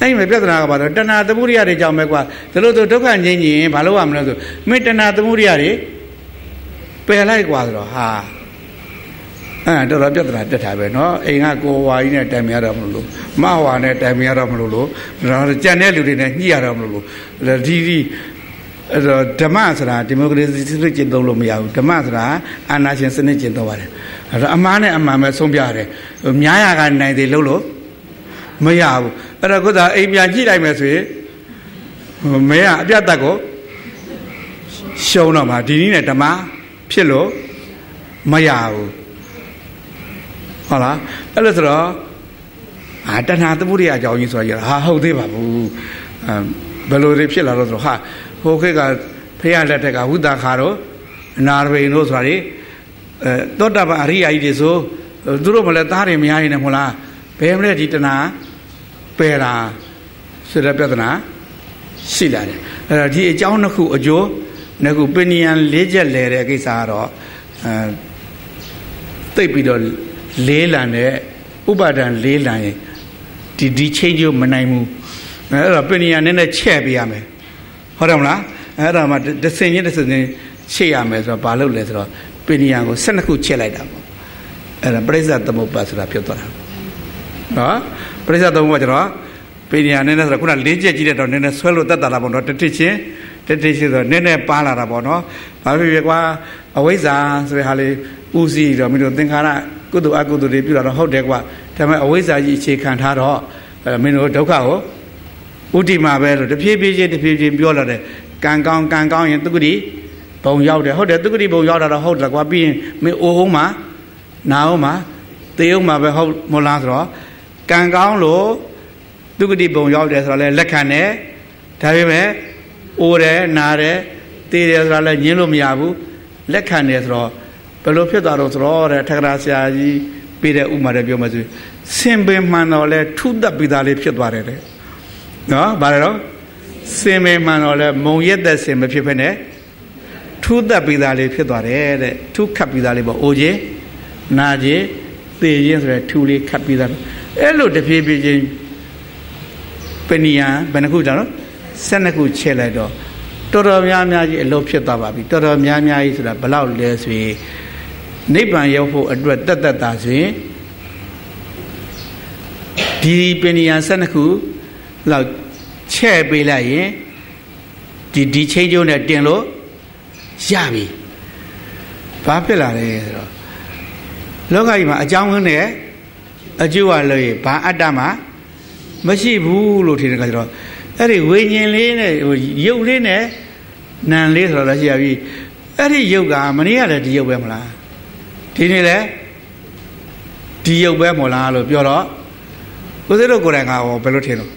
အဲ့ဒီမှာပြဿနာကဘာလို့တဏှာသမုဒိယတွေကြောင့်ပဲကွာဒါလို့ဆိုဒုက္ခငြိမ်းရင်ဘာလို့ရမလဲဆိုမင်းတဏှာသမုဒိယတွေပယ်လိုက်ကွာဆိုတော့ဟာအဲ့တော်တော်ပြဿနာတက်တာပဲเนาะအိမ်ကကိုဝါကြီးနဲ့တိုင်မရတော့မလို့မဟွာနဲ့တိုင်မရတော့မလို့လို့ဒါကြံတဲ့လူတွေနဲ့ညှိရတော့မလို့လို့ဒီဒီအဲ့တော့ဓမ္မဆိုတာဒီမိုကရေစီစနစ်ကျင့်သုံးလို့မရဘူးဓမ္မဆိုတာအာဏာရှင်စနစ်ကျင့်သုံးပါတယ်အဲ့တော့အမှားနဲ့အမှန်ပဲဆုံးပြရတယ်များရကနိုင်သေးလို့လို့မရဘူး အဲ့တော့ကိုယ်သာအိမ်ပြန်ကြည့်လိုက်မယ်ဆိုရင်မင်းကအပြတ်တက်ကိုရှုံတော့မှာဒီနည်းနဲ့ဓမ္မဖြစ်လို့မရဘူးဟုတ်လားအဲ့လိုဆိုတော့အာတဏှာသမုဒိယအကြောင်းကြီးဆိုရဟာဟုတ်သေးပါဘူးအဲဘယ်လိုတွေဖြစ်လာလို့ဆိုတော့ဟာဟိုခေတ်ကဖះလက်ထက်ကဝိသခါတို့အနာရဘိန်တို့ဆိုတာလေအဲသောတာပန်အရိယာကြီးတွေဆိုသူတို့မလဲသားတွေမရရင်လည်းမဟုတ်လားဘယ်မလဲဒီတဏှာ ပယ်တာဆိုတဲ့ပြဿနာရှိလာတယ်အဲ့တော့ဒီအကြောင်းတစ်ခုအကျိုးနှစ်ခုပင်ညံလေးချက်လဲတဲ့ကိစ္စကတော့အဲသိပ်ပြီးတော့လေးလံတဲ့ဥပါဒံလေးလံရင်ဒီဒီချိန်ကျိုးမနိုင်ဘူးအဲ့တော့ပင်ညံနဲ့နဲ့ချက်ပေးရမယ်ဟုတ်တယ်မလားအဲ့ဒါမှတစ်စင်ချင်းတစ်စင်ချင်းချက်ရမယ်ဆိုတော့ဘာလုပ်လဲဆိုတော့ပင်ညံကို12ခုချက်လိုက်တာပေါ့အဲ့ဒါပရိစ္ဆသမုပ္ပါဆိုတာဖြစ်သွားတာ နော်ပရိစ္ဆသမုပ္ပါကျတော့ပေညာနည်းနည်းဆိုတော့ခုနလေးချက်ကြီးတဲ့တော့နည်းနည်းဆွဲလို့တက်တာပေါ့နော်တတိချင်းတတိချင်းဆိုတော့နည်းနည်းပါလာတာပေါ့နော်ဘာဖြစ်ဖြစ်ကွာအဝိဇ္ဇာဆိုတဲ့ဟာလေးဥစည်းတော့မင်းတို့သင်္ခါရကုသိုလ်အကုသိုလ်တွေပြုတာတော့ဟုတ်တယ်ကွာဒါပေမဲ့အဝိဇ္ဇာကြီးအခြေခံထားတော့မင်းတို့ဒုက္ခကိုဥတ္တိမှာပဲလို့တဖြည်းဖြည်းချင်းတဖြည်းဖြည်းပြောလာတယ်ကံကောင်းကံကောင်းရင်သူကတိဘုံရောက်တယ်ဟုတ်တယ်သူကတိဘုံရောက်တာတော့ဟုတ်တယ်ကွာပြီးရင်မင်းအိုးအောင်မှာနာအောင်မှာသေအောင်မှာပဲဟုတ်မလားဆိုတော့ ကံကောင်းလို့ဒုက္ခတိဘုံရောက်တယ်ဆိုတော့လဲလက်ခံတယ်ဒါပေမဲ့အိုးတယ်နားတယ်သေတယ်ဆိုတော့လဲညင်းလို့မရဘူးလက်ခံတယ်ဆိုတော့ဘယ်လိုဖြစ်သွားတော့ဆိုတော့တဲ့ထက္ကရာဆရာကြီးပြတဲ့ဥမာတွေပြောမှဆိုစင်ပင်မှန်တော့လဲထုသက်ပြီးသားလေးဖြစ်သွားတယ်တဲ့နော်ဗါတယ်တော့စင်ပင်မှန်တော့လဲမုံရက်သက်စင်မဖြစ်ဖ ೇನೆ ထူးသက်ပြီးသားလေးဖြစ်သွားတယ်တဲ့ထူးခတ်ပြီးသားလေးပေါ့အိုခြင်းနာခြင်းသေခြင်းဆိုရယ်ထူလေးခတ်ပြီးသား အဲ့လိုတဖြည်းဖြည်းချင်းပဏိယဘယ်နှခုကြတော့12ခုချဲ့လိုက်တော့တော်တော်များများကြီးအလုပ်ဖြစ်သွားပါပြီတော်တော်များများကြီးဆိုတာဘယ်လောက်လဲဆိုရင်နိဗ္ဗာန်ရောက်ဖို့အတွက်တက်တက်တာဆိုရင်ဒီပဏိယ12ခုလောက်ချဲ့ပေးလိုက်ရင်ဒီဒီချင်းကျုံနဲ့တင်လို့ရပြီဘာဖြစ်လာလဲဆိုတော့လောကကြီးမှာအကြောင်းနဲ့ အကျိုးကလို့ဘာအတ္တမှာမရှိဘူးလို့ထင်တဲ့ခါကျတော့အဲ့ဒီဝိညာဉ်လေးနဲ့ဟိုရုပ်လေးနဲ့နာမ်လေးဆိုတော့ရှိရပြီအဲ့ဒီရုပ်ကမနေ့ကလည်းဒီရုပ်ပဲမလားဒီနေ့လည်းဒီရုပ်ပဲမလားလို့ပြောတော့ကိုစိတို့ကိုယ်တိုင်ကဟောဘယ်လိုထင်လို့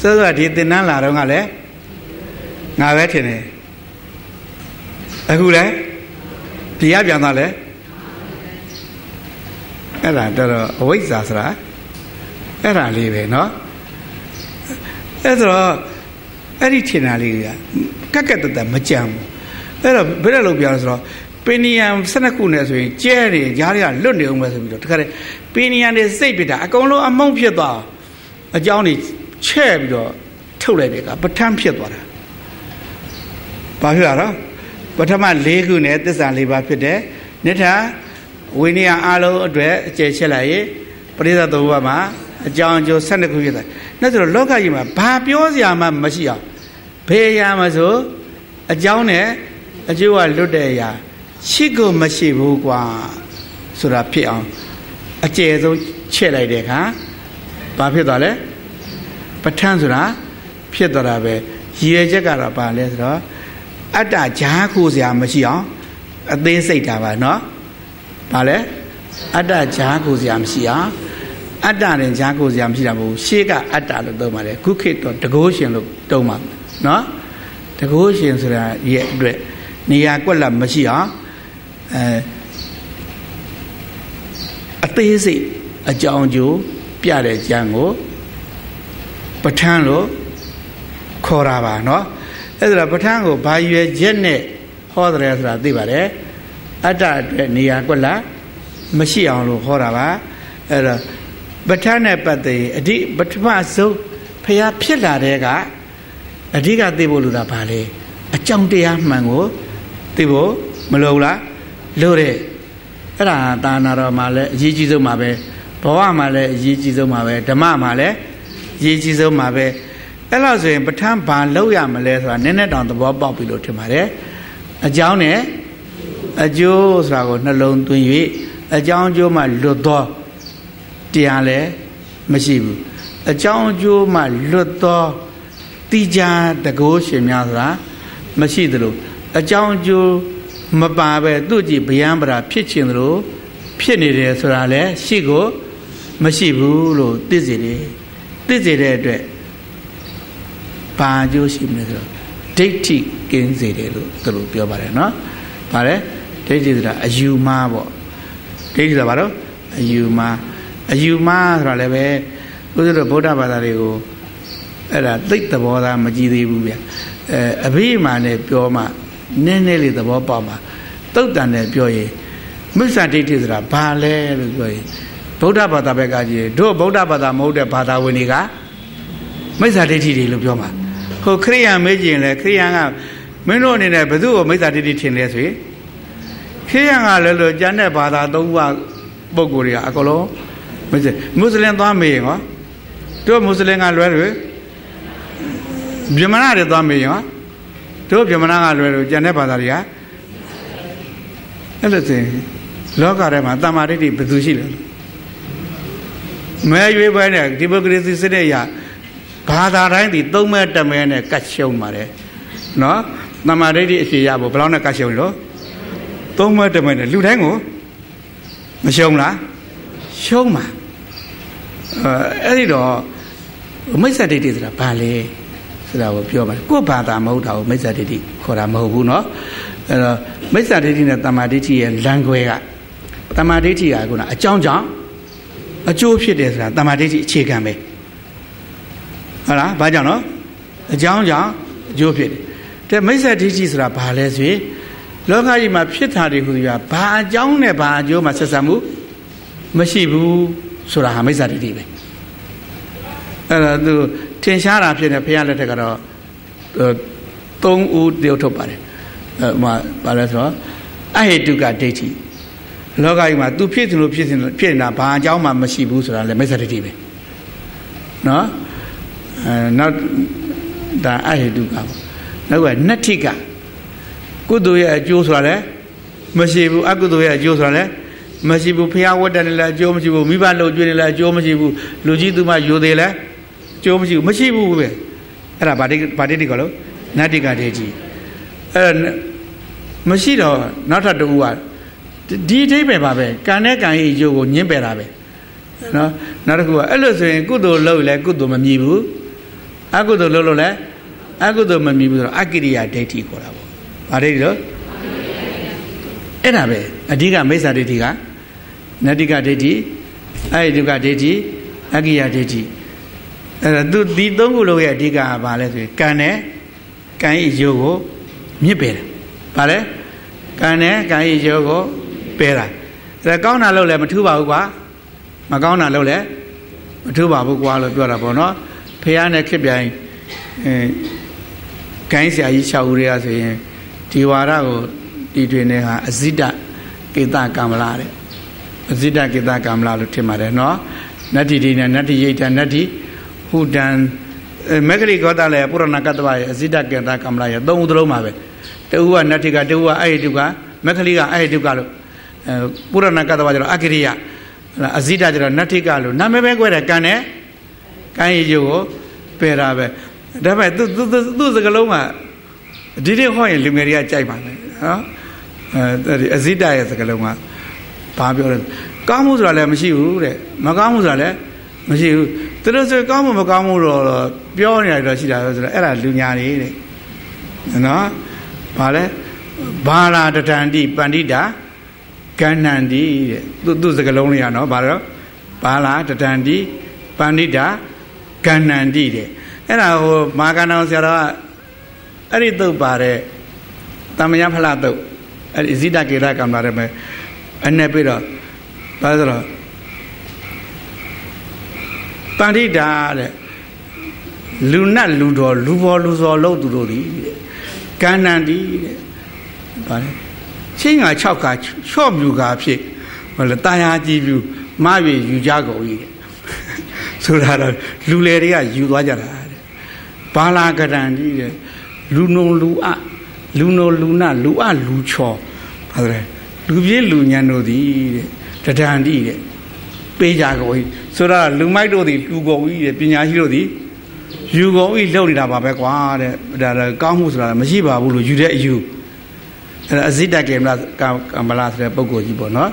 စောစောဒီသင်္นานလာတော့ကလည်းငါပဲထင်တယ်အခုလည်းဒီရပြန်သွားလဲ အဲ့ဒါတော့အဝိဇ္ဇာဆိုတာအဲ့ဒါလေးပဲเนาะအဲ့တော့အဲ့ဒီထင်တာလေးကကက်ကက်တတ်မကြံဘူးအဲ့တော့ဘယ်လိုလုပ်ပြလဲဆိုတော့ပင်နီယံ12ခုနဲ့ဆိုရင်ကျဲတယ်ကြားတွေကလွတ်နေအောင်ပဲဆိုပြီးတော့တခါတည်းပင်နီယံတွေစိတ်ပြတာအကုန်လုံးအမုန်းဖြစ်သွားအကြောင်းတွေချဲ့ပြီးတော့ထုတ်လိုက်တဲ့ကပဋ္ဌာန်းဖြစ်သွားတာဘာဖြစ်ရတော့ပထမ၄ခုနဲ့သစ္စာ၄ပါးဖြစ်တယ်နိဋ္ဌာ ဝိနည်းအလုံးအတွက်အကျယ်ချက်လိုက်ရင်ပရိသတ်သုံးပါးမှာအကြောင်းအကျိုး12ခုဖြစ်တယ်။နောက်ဆိုတော့လောကကြီးမှာဘာပြောစရာမှမရှိအောင်ဘယ်ရာမှာဆိုအကြောင်းနဲ့အကျိုးကလွတ်တဲ့အရာရှိကိုမရှိဘူးကွာဆိုတာဖြစ်အောင်အကျယ်ဆုံးချက်လိုက်တဲ့အခါဘာဖြစ်သွားလဲပဋ္ဌာန်းဆိုတာဖြစ်သွားတာပဲရည်ရချက်ကတော့ပါလဲဆိုတော့အတ္တဂျားကိုစရာမရှိအောင်အသေးစိတ်တာပါเนาะ ဘာလဲအတ္တဈာကိုစရာမရှိအောင်အတ္တနဲ့ဈာကိုစရာမရှိတာမဟုတ်ရှေ့ကအတ္တလို့သုံးပါတယ်ခုခေတ်တော့တကိုးရှင်လို့သုံးပါနော်တကိုးရှင်ဆိုတာရဲ့အတွက်နေရာကွက်လက်မရှိအောင်အဲအသေးစိတ်အကြောင်းကျိုးပြတဲ့ကျမ်းကိုပဋ္ဌာန်းလို့ခေါ်တာပါနော်အဲ့ဒါပဋ္ဌာန်းကိုဘာရွယ်ချက်နဲ့ဟောတယ်ဆိုတာသိပါတယ် အတ္တအတွက်နေရာကွက်လာမရှိအောင်လို့ဟောတာပါအဲ့တော့ပဋ္ဌာန်းနဲ့ပတ်သက်အဓိပထမဆုံးဖျားဖြစ်လာတဲ့ကအဓိကသိဖို့လိုတာဘာလဲအကြောင်းတရားမှန်ကိုသိဖို့မလိုလားလိုတယ်အဲ့ဒါသာနာတော်မှာလည်းအရေးကြီးဆုံးပါပဲဘဝမှာလည်းအရေးကြီးဆုံးပါပဲဓမ္မမှာလည်းအရေးကြီးဆုံးပါပဲအဲ့လောက်ဆိုရင်ပဋ္ဌာန်းဘာလောက်ရမလဲဆိုတာနည်းနည်းတောင်သဘောပေါက်ပြီလို့ထင်ပါတယ်အကြောင်းနဲ့ အကျိုးဆိုတာကိုနှလုံးသွင်း၍အကြောင်းအကျိုးမှလွတ်သောတရားလည်းမရှိဘူးအကြောင်းအကျိုးမှလွတ်သောတိကြတကိုးရှင်များဆိုတာမရှိသလိုအကြောင်းအကျိုးမပါပဲသူ့ကြည့်ဗျံပရာဖြစ်ခြင်းသလိုဖြစ်နေတယ်ဆိုတာလည်းရှိကိုမရှိဘူးလို့သိစေတယ်သိစေတဲ့အတွက်ဘာအကျိုးရှိမလဲဆိုတော့ဒိဋ္ဌိကင်းစေတယ်လို့သူတို့ပြောပါတယ်နော်။ပါတယ် ဒိဋ္ဌိဆိုတာအယူမှားပေါ့ဒိဋ္ဌိဆိုတာဘာလို့အယူမှားအယူမှားဆိုတာလည်းပဲဘုရားတို့ဗုဒ္ဓဘာသာတွေကိုအဲ့ဒါသိသဘောသားမကြည့်သေးဘူးဗျအဲအဘိဓမ္မာနဲ့ပြောမှနည်းနည်းလေးသဘောပေါက်မှာတုတ်တန်နဲ့ပြောရင်မိစ္ဆာဒိဋ္ဌိဆိုတာဘာလဲလို့ပြောရင်ဗုဒ္ဓဘာသာဘက်ကကြည့်တို့ဗုဒ္ဓဘာသာမဟုတ်တဲ့ဘာသာဝင်တွေကမိစ္ဆာဒိဋ္ဌိတွေလို့ပြောမှာဟိုခရိယံမေးကြည့်ရင်လေခရိယံကမင်းတို့အနေနဲ့ဘယ်သူ့ကိုမိစ္ဆာဒိဋ္ဌိထင်လဲဆိုရင် ခရိယံကလည်းလို့ကျန်တဲ့ဘာသာသုံးပါးပုဂ္ဂိုလ်တွေကအကုန်လုံးမစ္စမွတ်စလင်သွားမေးရင်ဟောတို့မွတ်စလင်ကလွဲတယ်ဗြဟ္မဏတွေသွားမေးရင်ဟောတို့ဗြဟ္မဏကလွဲလို့ကျန်တဲ့ဘာသာတွေကအဲ့လိုစင်လောကထဲမှာတမာဒိဋ္ဌိဘယ်သူရှိလဲမဲရွေးပွဲနဲ့ဒီမိုကရေစီစနစ်ရဘာသာတိုင်းဒီသုံးမဲတမဲနဲ့ကတ်ရှုံပါတယ်နော်တမာဒိဋ္ဌိအဖြေရဖို့ဘယ်လောက်နဲ့ကတ်ရှုံလို့ သုံးမဲတမဲနဲ့လူတိုင်းကိုမရှုံလားရှုံးမှာအဲ့ဒီတော့မိစ္ဆာဒိဋ္ဌိဆိုတာဘာလဲဆိုတာကိုပြောပါတယ်ကိုယ်ဘာသာမဟုတ်တာကိုမိစ္ဆာဒိဋ္ဌိခေါ်တာမဟုတ်ဘူးเนาะအဲ့တော့မိစ္ဆာဒိဋ္ဌိနဲ့တမာဒိဋ္ဌိရဲ့လမ်းခွဲကတမာဒိဋ္ဌိကကုနာအကြောင်းကြောင့်အကျိုးဖြစ်တယ်ဆိုတာတမာဒိဋ္ဌိအခြေခံပဲဟုတ်လားဘာကြောင့်နော်အကြောင်းကြောင့်အကျိုးဖြစ်တယ်တဲ့မိစ္ဆာဒိဋ္ဌိဆိုတာဘာလဲဆိုရင် လောကကြီးမှာဖြစ်တာတွေဟူရဘာအကြောင်းနဲ့ဘာအကျိုးမှဆက်ဆံမှုမရှိဘူးဆိုတာဟာမိစ္ဆာဒိဋ္ဌိပဲအဲ့တော့သူထင်ရှားတာဖြစ်နေဘုရားလက်ထက်ကတော့သုံးဦးတယောက်ထုတ်ပါတယ်အဲမှာဘာလဲဆိုတော့အဟေတုကဒိဋ္ဌိလောကကြီးမှာ तू ဖြစ်တယ်လို့ဖြစ်တယ်ဖြစ်နေတာဘာအကြောင်းမှမရှိဘူးဆိုတာလည်းမိစ္ဆာဒိဋ္ဌိပဲနော်အဲနောက်ဒါအဟေတုကပေါ့နောက်ကနတ္ထိက ကုသိုလ်ရဲ့အကျိုးဆိုတာလည်းမရှိဘူးအကုသိုလ်ရဲ့အကျိုးဆိုတာလည်းမရှိဘူးဖျားဝတ်တယ်လည်းအကျိုးမရှိဘူးမိဘလှုပ်ကြွေးတယ်လည်းအကျိုးမရှိဘူးလူကြီးသူမယူသေးလည်းအကျိုးမရှိဘူးမရှိဘူးပဲအဲ့ဒါဗာတိဗာတိတိကလို့နတ္တိကဒေကြီးအဲ့မရှိတော့နောက်ထပ်တူကဒီအဓိပ္ပာယ်ပါပဲကံနဲ့ကံရဲ့အကျိုးကိုညှင်းပယ်တာပဲနော်နောက်တစ်ခုကအဲ့လိုဆိုရင်ကုသိုလ်လုပ်လဲကုသိုလ်မမြည်ဘူးအကုသိုလ်လုပ်လို့လဲအကုသိုလ်မမြည်ဘူးဆိုတော့အကိရိယာဒိဋ္ဌိခေါ်တာပေါ့ ဗာဒိဋ္ဌိလို့အဲ့ဒါပဲအဓိကမိစ္ဆာဒိဋ္ဌိကနတ္တိကဒိဋ္ဌိအဟိတုကဒိဋ္ဌိအကိယဒိဋ္ဌိအဲ့ဒါသူဒီသုံးခုလုံးရဲ့အဓိကကဘာလဲဆိုရင်ကံနဲ့ကံဤယိုးကိုမြစ်ပယ်တယ်ဘာလဲကံနဲ့ကံဤယိုးကိုပယ်တာအဲ့ဒါကောင်းတာလုပ်လဲမထူးပါဘူးကွာမကောင်းတာလုပ်လဲမထူးပါဘူးကွာလို့ပြောတာပေါ့နော်ဖះနဲ့ခစ်ပြိုင်အဲဂိုင်းဆရာကြီး6ဦးတွေကဆိုရင် ဒီဝါရကိုတီထွင်နေဟာအဇိတကေတကမ္မလာတဲ့အဇိတကေတကမ္မလာလို့ထင်ပါတယ်နော်နတ္တိဒီနဲ့နတ္တိယိတနတ္တိဟူတံမဂရိကောတလည်းပုရဏကတ္တဝရဲ့အဇိတကေတကမ္မလာရဲ့သုံးဦးသလုံးပါပဲတဦးကနတ္တိကတဦးကအဟိတုကမဂရိကအဟိတုကလို့အဲပုရဏကတ္တဝကျတော့အဂရိယအဇိတကျတော့နတ္တိကလို့နာမည်ပဲကွဲတယ်ကံနဲ့ကံရည်ကျိုးကိုပယ်တာပဲဒါပေမဲ့သူသူသူစကလုံးက ဒီဒီဟောရင်လူငယ်တွေကကြိုက်ပါမယ်နော်အဲဒီအဇိတရဲ့စကလုံးကဘာပြောလဲကောင်းမှုဆိုတာလည်းမရှိဘူးတဲ့မကောင်းမှုဆိုတာလည်းမရှိဘူးသူတို့ဆိုကောင်းမှုမကောင်းမှုတော့ပြောနေရတော့ရှိတာဆိုတော့အဲ့ဒါလူညာတွေတဲ့နော်ဘာလဲဘာလာတတန်တိပန္တိတာကဏ္ဏန္တိတဲ့သူသူစကလုံးလေးရနော်ဘာလို့ဘာလာတတန်တိပန္တိတာကဏ္ဏန္တိတဲ့အဲ့ဒါဟိုမာကဏောဆရာတော်က အဲ့ဒီတုတ်ပါတဲ့တမယဖလားတုတ်အဲ့ဒီဇိတကေရကံပါရမယ်အနေပြီးတော့ဘာဆိုတော့တန်တိတာတဲ့လူနတ်လူတော်လူဘောလူစောလို့သူတို့ဒီတဲ့ကန္နန္တိတဲ့ဗါလဲချင်းငါ6ခါချော့မြူကာဖြစ်ဟောလေတာယာကြည့်ပြူမပြေယူကြကုန်ကြီးတဲ့ဆိုတာတော့လူလေတွေကယူသွားကြတာတဲ့ဘာလာကရန်ကြီးတဲ့ လူနုံလူအလူနိုလူနလူအလူချောဘာလဲလူပြေးလူညံတို့သည်တဲ့တဒန္တိတဲ့ပေးကြကုန်ကြီးဆိုတော့လူမိုက်တို့သည်လူကုန်ကြီးတဲ့ပညာရှိတို့သည်ယူကုန်ဤလှုပ်နေတာပါပဲကွာတဲ့ဒါတော့ကောင်းမှုဆိုတာမရှိပါဘူးလို့ယူတဲ့အယူအဲ့ဒါအဇိတကေမလားကမလားဆိုတဲ့ပုံကိုကြီးပေါ့နော်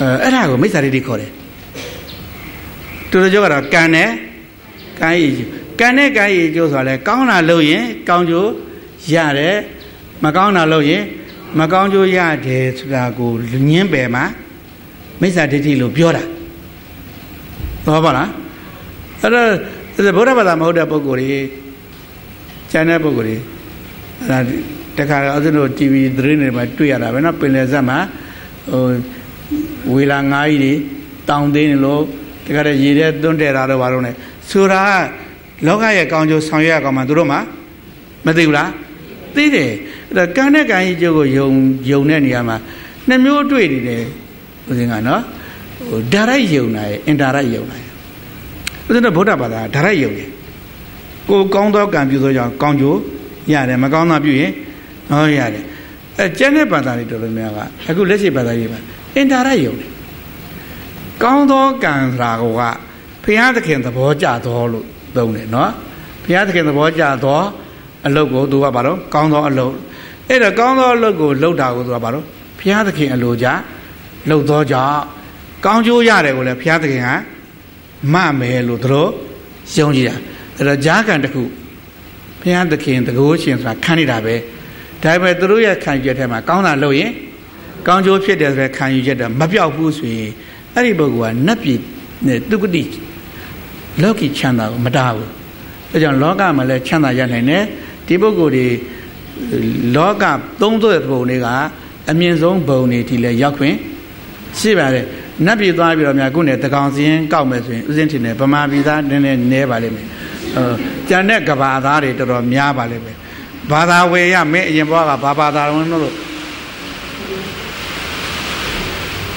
အဲအဲ့ဒါကိုမိစ္ဆာဒိဋ္ဌိခေါ်တယ်တူတူကြောကတော့ကံနဲ့ကံရည် ကံနဲ့ကံရည်ကျိုးဆိုတာလဲကောင်းတာလုပ်ရင်ကောင်းကျိုးရတယ်မကောင်းတာလုပ်ရင်မကောင်းကျိုးရတယ်ဆိုတာကိုညင်းပယ်မှာမိစ္ဆာဒိဋ္ဌိလို့ပြောတာဟုတ်ပါလားအဲ့တော့ဒါဗုဒ္ဓဘာသာမဟုတ်တဲ့ပုဂ္ဂိုလ်တွေကျန်တဲ့ပုဂ္ဂိုလ်တွေအဲ့ဒါတခါအစတို့ TV သတင်းတွေမှာတွေ့ရတာပဲเนาะပင်လယ်ဇက်မှာဟိုဝေလာငါးကြီးတွေတောင်းသေးနေလို့တခါတည်းရေထဲသွန်းတဲ့တာတော့ဘာလို့လဲဆိုတာ လောကရဲ့ကောင်းကျိုးဆောင်ရွက်ရကောင်မှတို့မှာမသိဘူးလားသိတယ်အဲ့ဒါကံနဲ့ကံကြီးကျိုးကိုယုံယုံတဲ့နေရာမှာနှစ်မျိုးတွေ့နေတယ်ဦးဇင်းကနော်ဟိုဒါရိုက်ယုံတာရဲ့အင်တာရိုက်ယုံတာရဲ့ဦးဇင်းတို့ဗုဒ္ဓဘာသာဒါရိုက်ယုံတယ်ကိုကောင်းသောကံပြုသောကြောင့်ကောင်းကျိုးရတယ်မကောင်းတာပြုရင်ဟောရတယ်အဲကျန်တဲ့ဘာသာတွေတော်တော်များကအခုလက်ရှိဘာသာရေးပါအင်တာရိုက်ယုံတယ်ကောင်းသောကံဆိုတာကဘုရားသခင်သဘောကျသောလို့ သုံးတယ်နော်ဘုရားသခင်သဘောကျသောအလုပ်ကိုသူကဘာလို့ကောင်းသောအလုပ်အဲ့တော့ကောင်းသောအလုပ်ကိုလုပ်တာကိုသူကဘာလို့ဘုရားသခင်အလိုကြလုပ်သောကြောင့်ကောင်းကျိုးရတယ်ကိုလည်းဘုရားသခင်ကမမယ်လို့သူတို့ယုံကြည်တာအဲ့တော့ဂျာကန်တစ်ခုဘုရားသခင်တကိုးရှင်ဆိုတာခံနေတာပဲဒါပေမဲ့သူတို့ရဲ့ခံယူချက်ထဲမှာကောင်းတာလုပ်ရင်ကောင်းကျိုးဖြစ်တယ်ဆိုတဲ့ခံယူချက်တော့မပြောက်ဘူးဆိုရင်အဲ့ဒီပုဂ္ဂိုလ်ကနတ်ပြည်နဲ့သူကတိ လောကီချမ်းသာကိုမတားဘူးဒါကြောင့်လောကမှာလည်းချမ်းသာရနိုင်တယ်ဒီပုဂ္ဂိုလ်တွေလောကသုံးသွဲပုံတွေကအမြင့်ဆုံးဘုံတွေဒီလည်းရောက်ခွင့်ရှိပါတယ်နတ်ပြည်သွားပြီးတော့များခုနဲ့တကောင်စင်းကောက်မယ်ဆိုရင်ဥစဉ်ထင်တယ်ဗမာပြည်သားနည်းနည်းနဲပါလိမ့်မယ်ဟိုကျန်တဲ့ကဘာသားတွေတော်တော်များပါလိမ့်မယ်ဘာသာဝေရမင်းအရင်ဘွားကဘာဘာသာဝင်လို့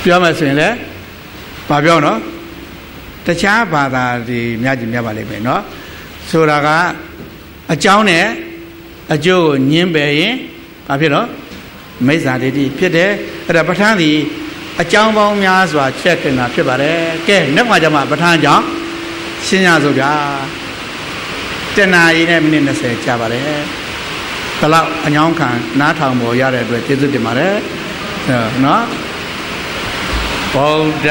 ပြောမယ်ဆိုရင်လည်းဘာပြောနော် တခြားဘာသာတွေများကြည့်များပါလိမ့်မယ်နော်ဆိုတာကအကြောင်းနဲ့အကျိုးကိုညင်းပယ်ရင်ဘာဖြစ်တော့မိစ္ဆာဒိဋ္ဌိဖြစ်တယ်အဲ့ဒါပဋ္ဌာန်းဒီအကြောင်းပေါင်းများစွာချက်ခင်တာဖြစ်ပါတယ်ကဲနောက်မှကျမှပဋ္ဌာန်းကြောင့်ရှင်းရစို့ဗျာတဏှာရည်နဲ့မိနစ်20ကြာပါတယ်ဘလောက်အညောင်းခံနားထောင်ပေါ်ရတဲ့အတွက်ကျေးဇူးတင်ပါတယ်နော် ဗုဒ္ဓ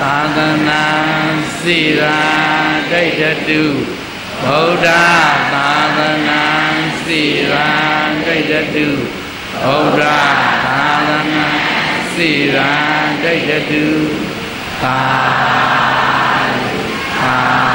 သာသနာစိရာဒိဋ္ဌတုဗုဒ္ဓသာသနာစိရာဒိဋ္ဌတုဗုဒ္ဓသာသနာစိရာဒိဋ္ဌတုသာသာ